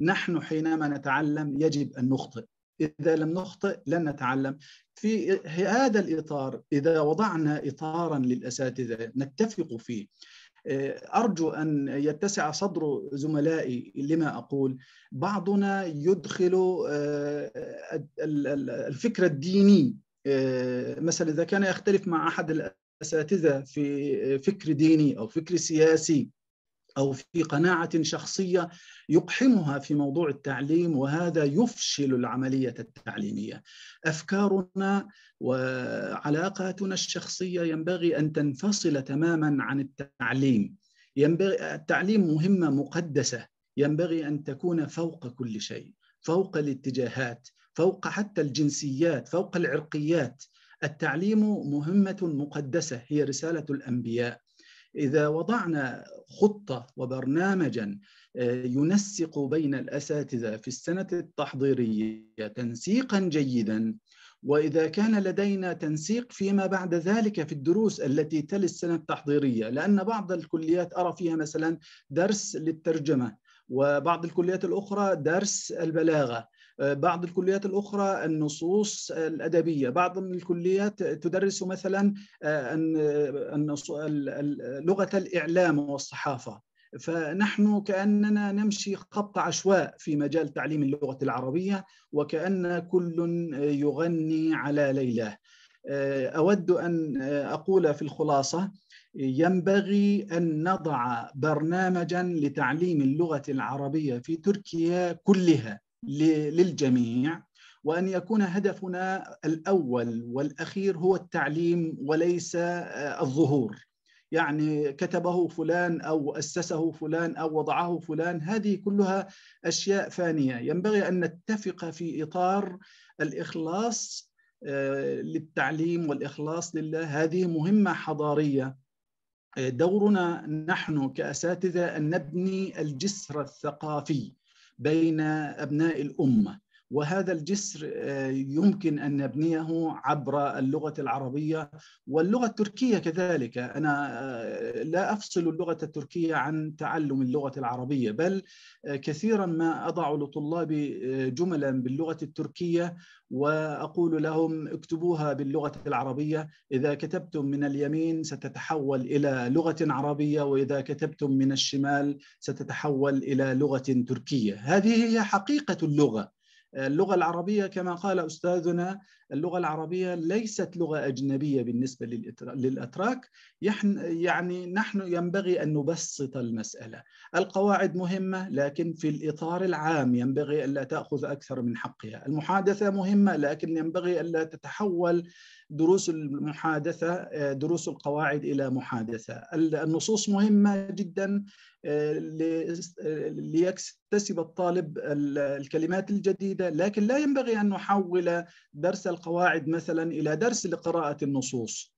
نحن حينما نتعلم يجب أن نخطئ. إذا لم نخطئ لن نتعلم. في هذا الإطار إذا وضعنا إطارا للأساتذة نتفق فيه. أرجو أن يتسع صدر زملائي لما أقول بعضنا يدخل الفكر الديني مثلا إذا كان يختلف مع أحد الأساتذة في فكر ديني أو فكر سياسي أو في قناعة شخصية يقحمها في موضوع التعليم وهذا يفشل العملية التعليمية. أفكارنا وعلاقاتنا الشخصية ينبغي أن تنفصل تماما عن التعليم. ينبغي التعليم مهمة مقدسة. ينبغي أن تكون فوق كل شيء فوق الاتجاهات فوق حتى الجنسيات فوق العرقيات. التعليم مهمة مقدسة هي رسالة الأنبياء. إذا وضعنا خطة وبرنامجا ينسق بين الأساتذة في السنة التحضيرية تنسيقا جيدا وإذا كان لدينا تنسيق فيما بعد ذلك في الدروس التي تلي السنة التحضيرية لأن بعض الكليات أرى فيها مثلا درس للترجمة وبعض الكليات الأخرى درس البلاغة. بعض الكليات الأخرى النصوص الأدبية بعض من الكليات تدرس مثلا لغة الإعلام والصحافة. فنحن كأننا نمشي خط عشواء في مجال تعليم اللغة العربية وكأن كل يغني على ليلاه أود أن أقول في الخلاصة ينبغي أن نضع برنامجا لتعليم اللغة العربية في تركيا كلها. للجميع وأن يكون هدفنا الأول والأخير هو التعليم وليس الظهور. يعني كتبه فلان أو أسسه فلان أو وضعه فلان هذه كلها أشياء فانية. ينبغي أن نتفق في إطار الإخلاص للتعليم والإخلاص لله. هذه مهمة حضارية. دورنا نحن كأساتذة أن نبني الجسر الثقافي. بين أبناء الأمة. وهذا الجسر يمكن أن نبنيه عبر اللغة العربية واللغة التركية كذلك. أنا لا أفصل اللغة التركية عن تعلم اللغة العربية بل كثيرا ما أضع لطلابي جملا باللغة التركية وأقول لهم اكتبوها باللغة العربية. إذا كتبتم من اليمين ستتحول إلى لغة عربية وإذا كتبتم من الشمال ستتحول إلى لغة تركية. هذه هي حقيقة اللغة. اللغة العربية كما قال أستاذنا اللغة العربية ليست لغة أجنبية بالنسبة للأتراك. يعني نحن ينبغي أن نبسط المسألة. القواعد مهمة لكن في الإطار العام ينبغي ألا تأخذ أكثر من حقها. المحادثة مهمة لكن ينبغي ألا تتحول دروس المحادثة دروس القواعد إلى محادثة. النصوص مهمة جدا ليكتسب الطالب الكلمات الجديدة لكن لا ينبغي أن نحول درس القواعد مثلا إلى درس لقراءة النصوص.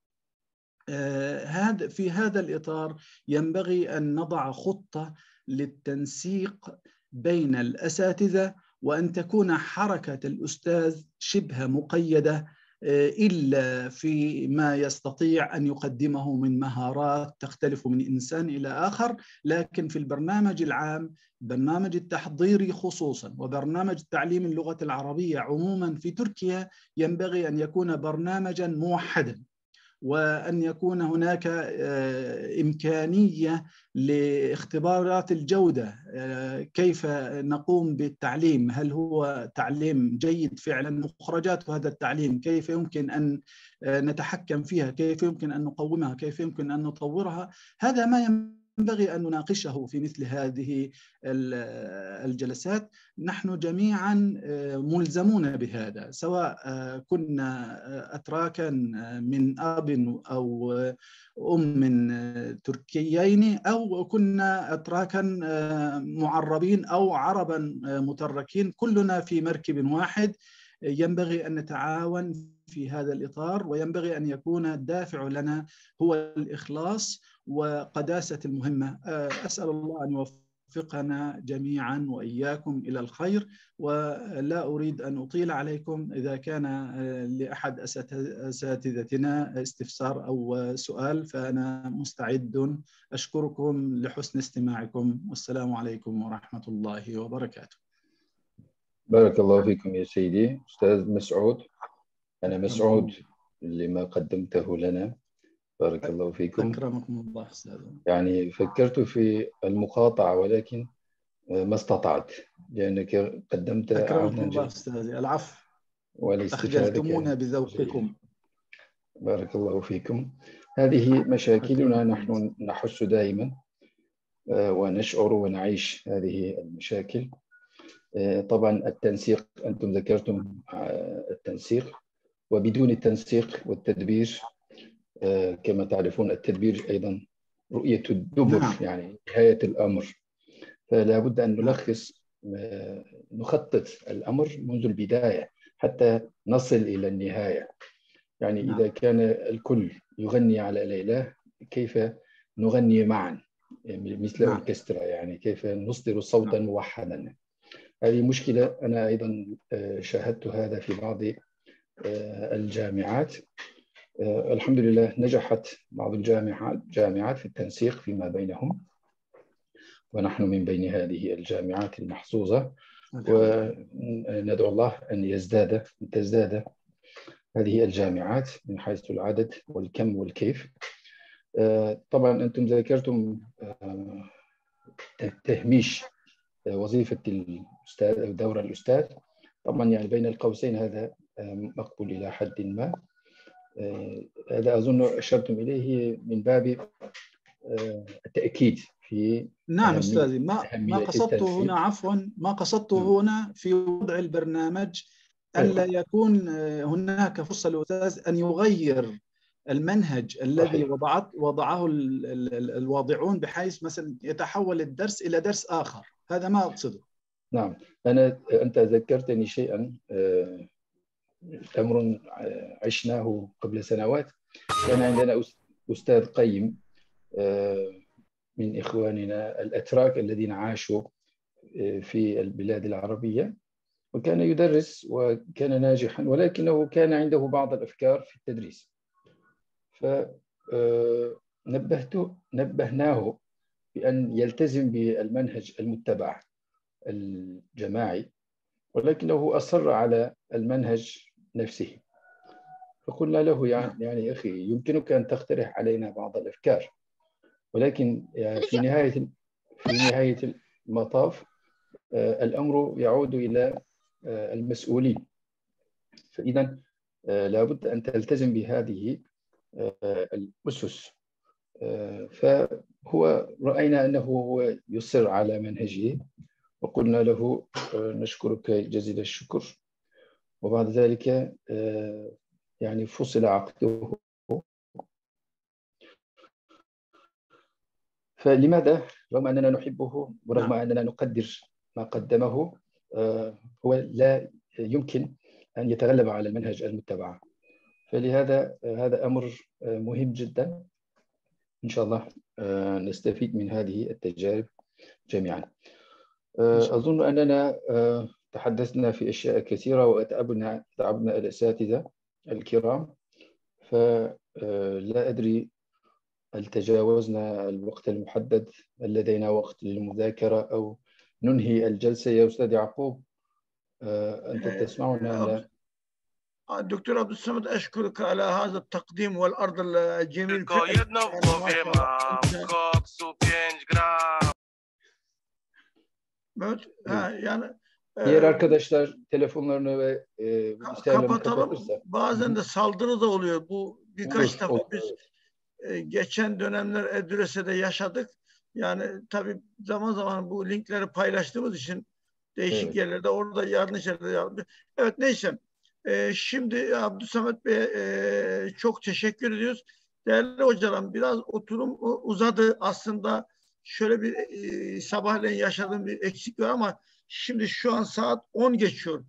هذا في هذا الإطار ينبغي أن نضع خطة للتنسيق بين الأساتذة وأن تكون حركة الأستاذ شبه مقيدة إلا فيما يستطيع أن يقدمه من مهارات تختلف من إنسان إلى آخر لكن في البرنامج العام برنامج التحضيري خصوصا وبرنامج تعليم اللغة العربية عموما في تركيا ينبغي أن يكون برنامجا موحدا. وأن يكون هناك إمكانية لاختبارات الجودة. كيف نقوم بالتعليم؟ هل هو تعليم جيد فعلا؟ مخرجات هذا التعليم كيف يمكن أن نتحكم فيها؟ كيف يمكن أن نقومها؟ كيف يمكن أن نطورها؟ هذا ما ينبغي ينبغي أن نناقشه في مثل هذه الجلسات. نحن جميعا ملزمون بهذا سواء كنا اتراكا من أب أو أم تركيين أو كنا اتراكا معربين أو عربا متركين كلنا في مركب واحد. ينبغي أن نتعاون في هذا الإطار وينبغي أن يكون الدافع لنا هو الإخلاص. وقداسة المهمة. أسأل الله أن يوفقنا جميعا وإياكم إلى الخير ولا أريد أن أطيل عليكم. إذا كان لأحد أساتذتنا استفسار أو سؤال فأنا مستعد. أشكركم لحسن استماعكم. والسلام عليكم ورحمة الله وبركاته. بارك الله فيكم يا سيدي. أستاذ مسعود أنا مسعود لما قدمته لنا. بارك الله فيكم. أكرمكم الله أستاذ. يعني فكرت في المقاطعة ولكن ما استطعت لأنك قدمت أكرمكم الله أستاذ. العفو. أخجلتمونا بذوقكم. بارك الله فيكم. هذه مشاكلنا نحن نحس دائما ونشعر ونعيش هذه المشاكل. طبعا التنسيق أنتم ذكرتم التنسيق وبدون التنسيق والتدبير كما تعرفون التدبير أيضا رؤية الدبر نعم. يعني نهاية الأمر فلا بد أن نلخص نخطط الأمر منذ البداية حتى نصل إلى النهاية يعني نعم. إذا كان الكل يغني على ليلى كيف نغني معا مثل نعم. الأوركسترا يعني كيف نصدر صوتا نعم. موحدا هذه مشكلة أنا أيضا شاهدت هذا في بعض الجامعات الحمد لله نجحت بعض الجامعات جامعات في التنسيق فيما بينهم. ونحن من بين هذه الجامعات المحظوظة. وندعو الله أن يزداد تزداد هذه الجامعات من حيث العدد والكم والكيف. طبعا أنتم ذكرتم تهميش وظيفة الأستاذ أو دور الأستاذ. طبعا يعني بين القوسين هذا مقبول إلى حد ما. هذا أظن أشرتم إليه من باب التأكيد في نعم أستاذي ما ما قصدته هنا عفوا ما قصدته هنا في وضع البرنامج ألا يكون هناك فرصة للأستاذ أن يغير المنهج الذي وضعت وضعه الواضعون بحيث مثلا يتحول الدرس إلى درس آخر. هذا ما أقصده. نعم. أنا أنت ذكرتني شيئا أمر عشناه قبل سنوات. كان عندنا أستاذ قيم من إخواننا الأتراك الذين عاشوا في البلاد العربية. وكان يدرس وكان ناجحا ولكنه كان عنده بعض الأفكار في التدريس. فنبهته نبهناه بأن يلتزم بالمنهج المتبع الجماعي ولكنه أصر على المنهج نفسه. فقلنا له يعني, يعني أخي يمكنك أن تقترح علينا بعض الأفكار. ولكن يعني في نهاية في نهاية المطاف الأمر يعود إلى المسؤولين. فإذا لابد أن تلتزم بهذه الأسس. فهو رأينا أنه هو يصر على منهجه. وقلنا له نشكرك جزيل الشكر. وبعد ذلك يعني فصل عقده. فلماذا؟ رغم أننا نحبه ورغم أننا نقدر ما قدمه هو لا يمكن أن يتغلب على المنهج المتبع. فلهذا هذا أمر مهم جدا. إن شاء الله نستفيد من هذه التجارب جميعا. أظن أننا تحدثنا في أشياء كثيرة وأتعبنا تعبنا الأساتذة الكرام. فلا أدري هل تجاوزنا الوقت المحدد؟ هل لدينا وقت للمذاكرة أو ننهي الجلسة يا أستاذ يعقوب؟ أنت تسمعنا لا؟ دكتور عبد الصمد أشكرك على هذا التقديم والأرض الجميل. Tylko jedno w głowie mam, koksu 5 gram. Evet, ha, yani Diğer e, arkadaşlar telefonlarını ve e, kapatalım. kapatırsa. Bazen de saldırı da oluyor. Bu birkaç Olur, defa olur, biz e, geçen dönemler Edrese'de yaşadık. Yani tabii zaman zaman bu linkleri paylaştığımız için değişik Evet. yerlerde orada yanlış yerde yanlış. Evet neyse. E, şimdi Abdülsamet Bey'e e, çok teşekkür ediyoruz. Değerli hocalarım biraz oturum uzadı. Aslında şöyle bir e, sabahleyin yaşadığım bir eksik var ama şimdi şu an saat 10 geçiyor.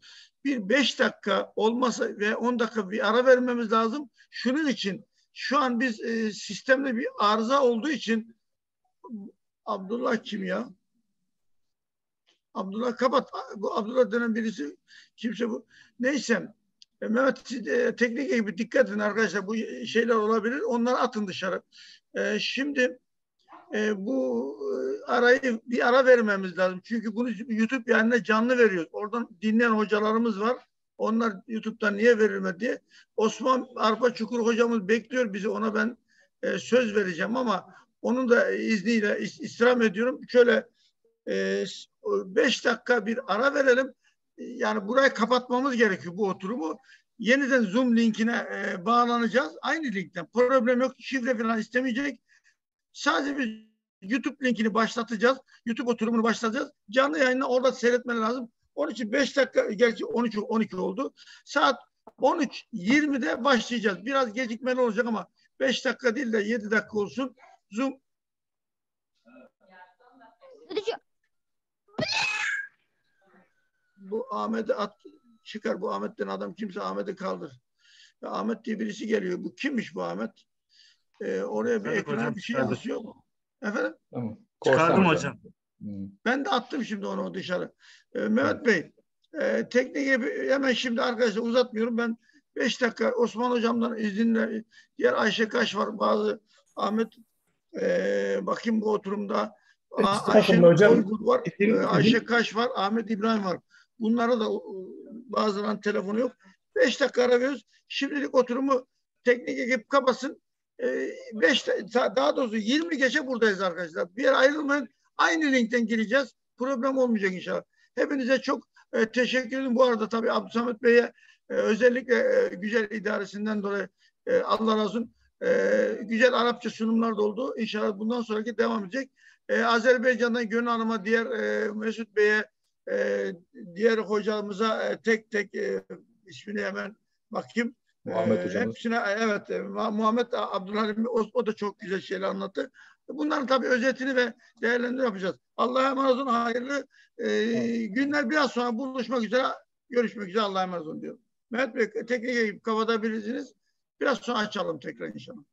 Bir 5 dakika olmasa ve 10 dakika bir ara vermemiz lazım. Şunun için şu an biz e, sistemde bir arıza olduğu için Abdullah kim ya? Abdullah kapat. Bu Abdullah denen birisi kimse bu. Neyse. E, Mehmet e, teknik gibi dikkat edin arkadaşlar. Bu şeyler olabilir. Onları atın dışarı. E, şimdi e, bu e, arayı bir ara vermemiz lazım. Çünkü bunu YouTube yayınına canlı veriyoruz. Oradan dinleyen hocalarımız var. Onlar YouTube'dan niye verilmedi. Osman Arpa Çukur hocamız bekliyor bizi. Ona ben e, söz vereceğim ama onun da izniyle is- istirham ediyorum. Şöyle e, beş dakika bir ara verelim. Yani burayı kapatmamız gerekiyor bu oturumu. Yeniden Zoom linkine e, bağlanacağız. Aynı linkten. Problem yok. Şifre falan istemeyecek. Sadece biz YouTube linkini başlatacağız. YouTube oturumunu başlatacağız. Canlı yayını orada seyretmen lazım. Onun için 5 dakika, gerçi 13 12 oldu. Saat 13.20'de başlayacağız. Biraz gecikmeli olacak ama 5 dakika değil de 7 dakika olsun. Zoom bu Ahmet'i at çıkar bu Ahmet'ten adam kimse Ahmet'i kaldır. Ya Ahmet diye birisi geliyor. Bu kimmiş bu Ahmet? Ee, oraya bir Çıkardık ekrana hocam, bir şey çıkardık. yansıyor mu? Efendim? Tamam. Çıkardım Korsan hocam. Hı. Ben de attım şimdi onu dışarı. Ee, Mehmet Bey, e, tekniğe hemen şimdi arkadaşlar uzatmıyorum. Ben 5 dakika Osman Hocam'dan izinle diğer Ayşe Kaş var bazı Ahmet e, bakayım bu oturumda Ayşe hocam. Uygur var, e, Ayşe Kaş var, Ahmet İbrahim var. Bunlara da e, bazılarının telefonu yok. 5 dakika ara veriyoruz. Şimdilik oturumu teknik ekip kapatsın. 5 daha doğrusu 20 geçe buradayız arkadaşlar. Bir yere ayrılmayın. Aynı linkten gireceğiz. Problem olmayacak inşallah. Hepinize çok e, teşekkür ederim. Bu arada tabii Abdülsamet Bey'e e, özellikle e, güzel idaresinden dolayı Allah razı olsun. Güzel Arapça sunumlar da oldu. İnşallah bundan sonraki devam edecek. Azerbaycan'dan Gönül Hanım'a, diğer Mesut Bey'e, diğer hocamıza tek tek e, ismini hemen bakayım. Muhammed Ee, hocamız. Hepsine evet e, Mu- Muhammed Abdülhalim o, o da çok güzel şeyler anlattı. Bunların tabii özetini ve değerlendirme yapacağız. Allah'a emanet olun. Hayırlı e, günler biraz sonra buluşmak üzere. Görüşmek üzere. Allah'a emanet olun diyorum. Mehmet Bey tekrar kapatabilirsiniz. Biraz sonra açalım tekrar inşallah.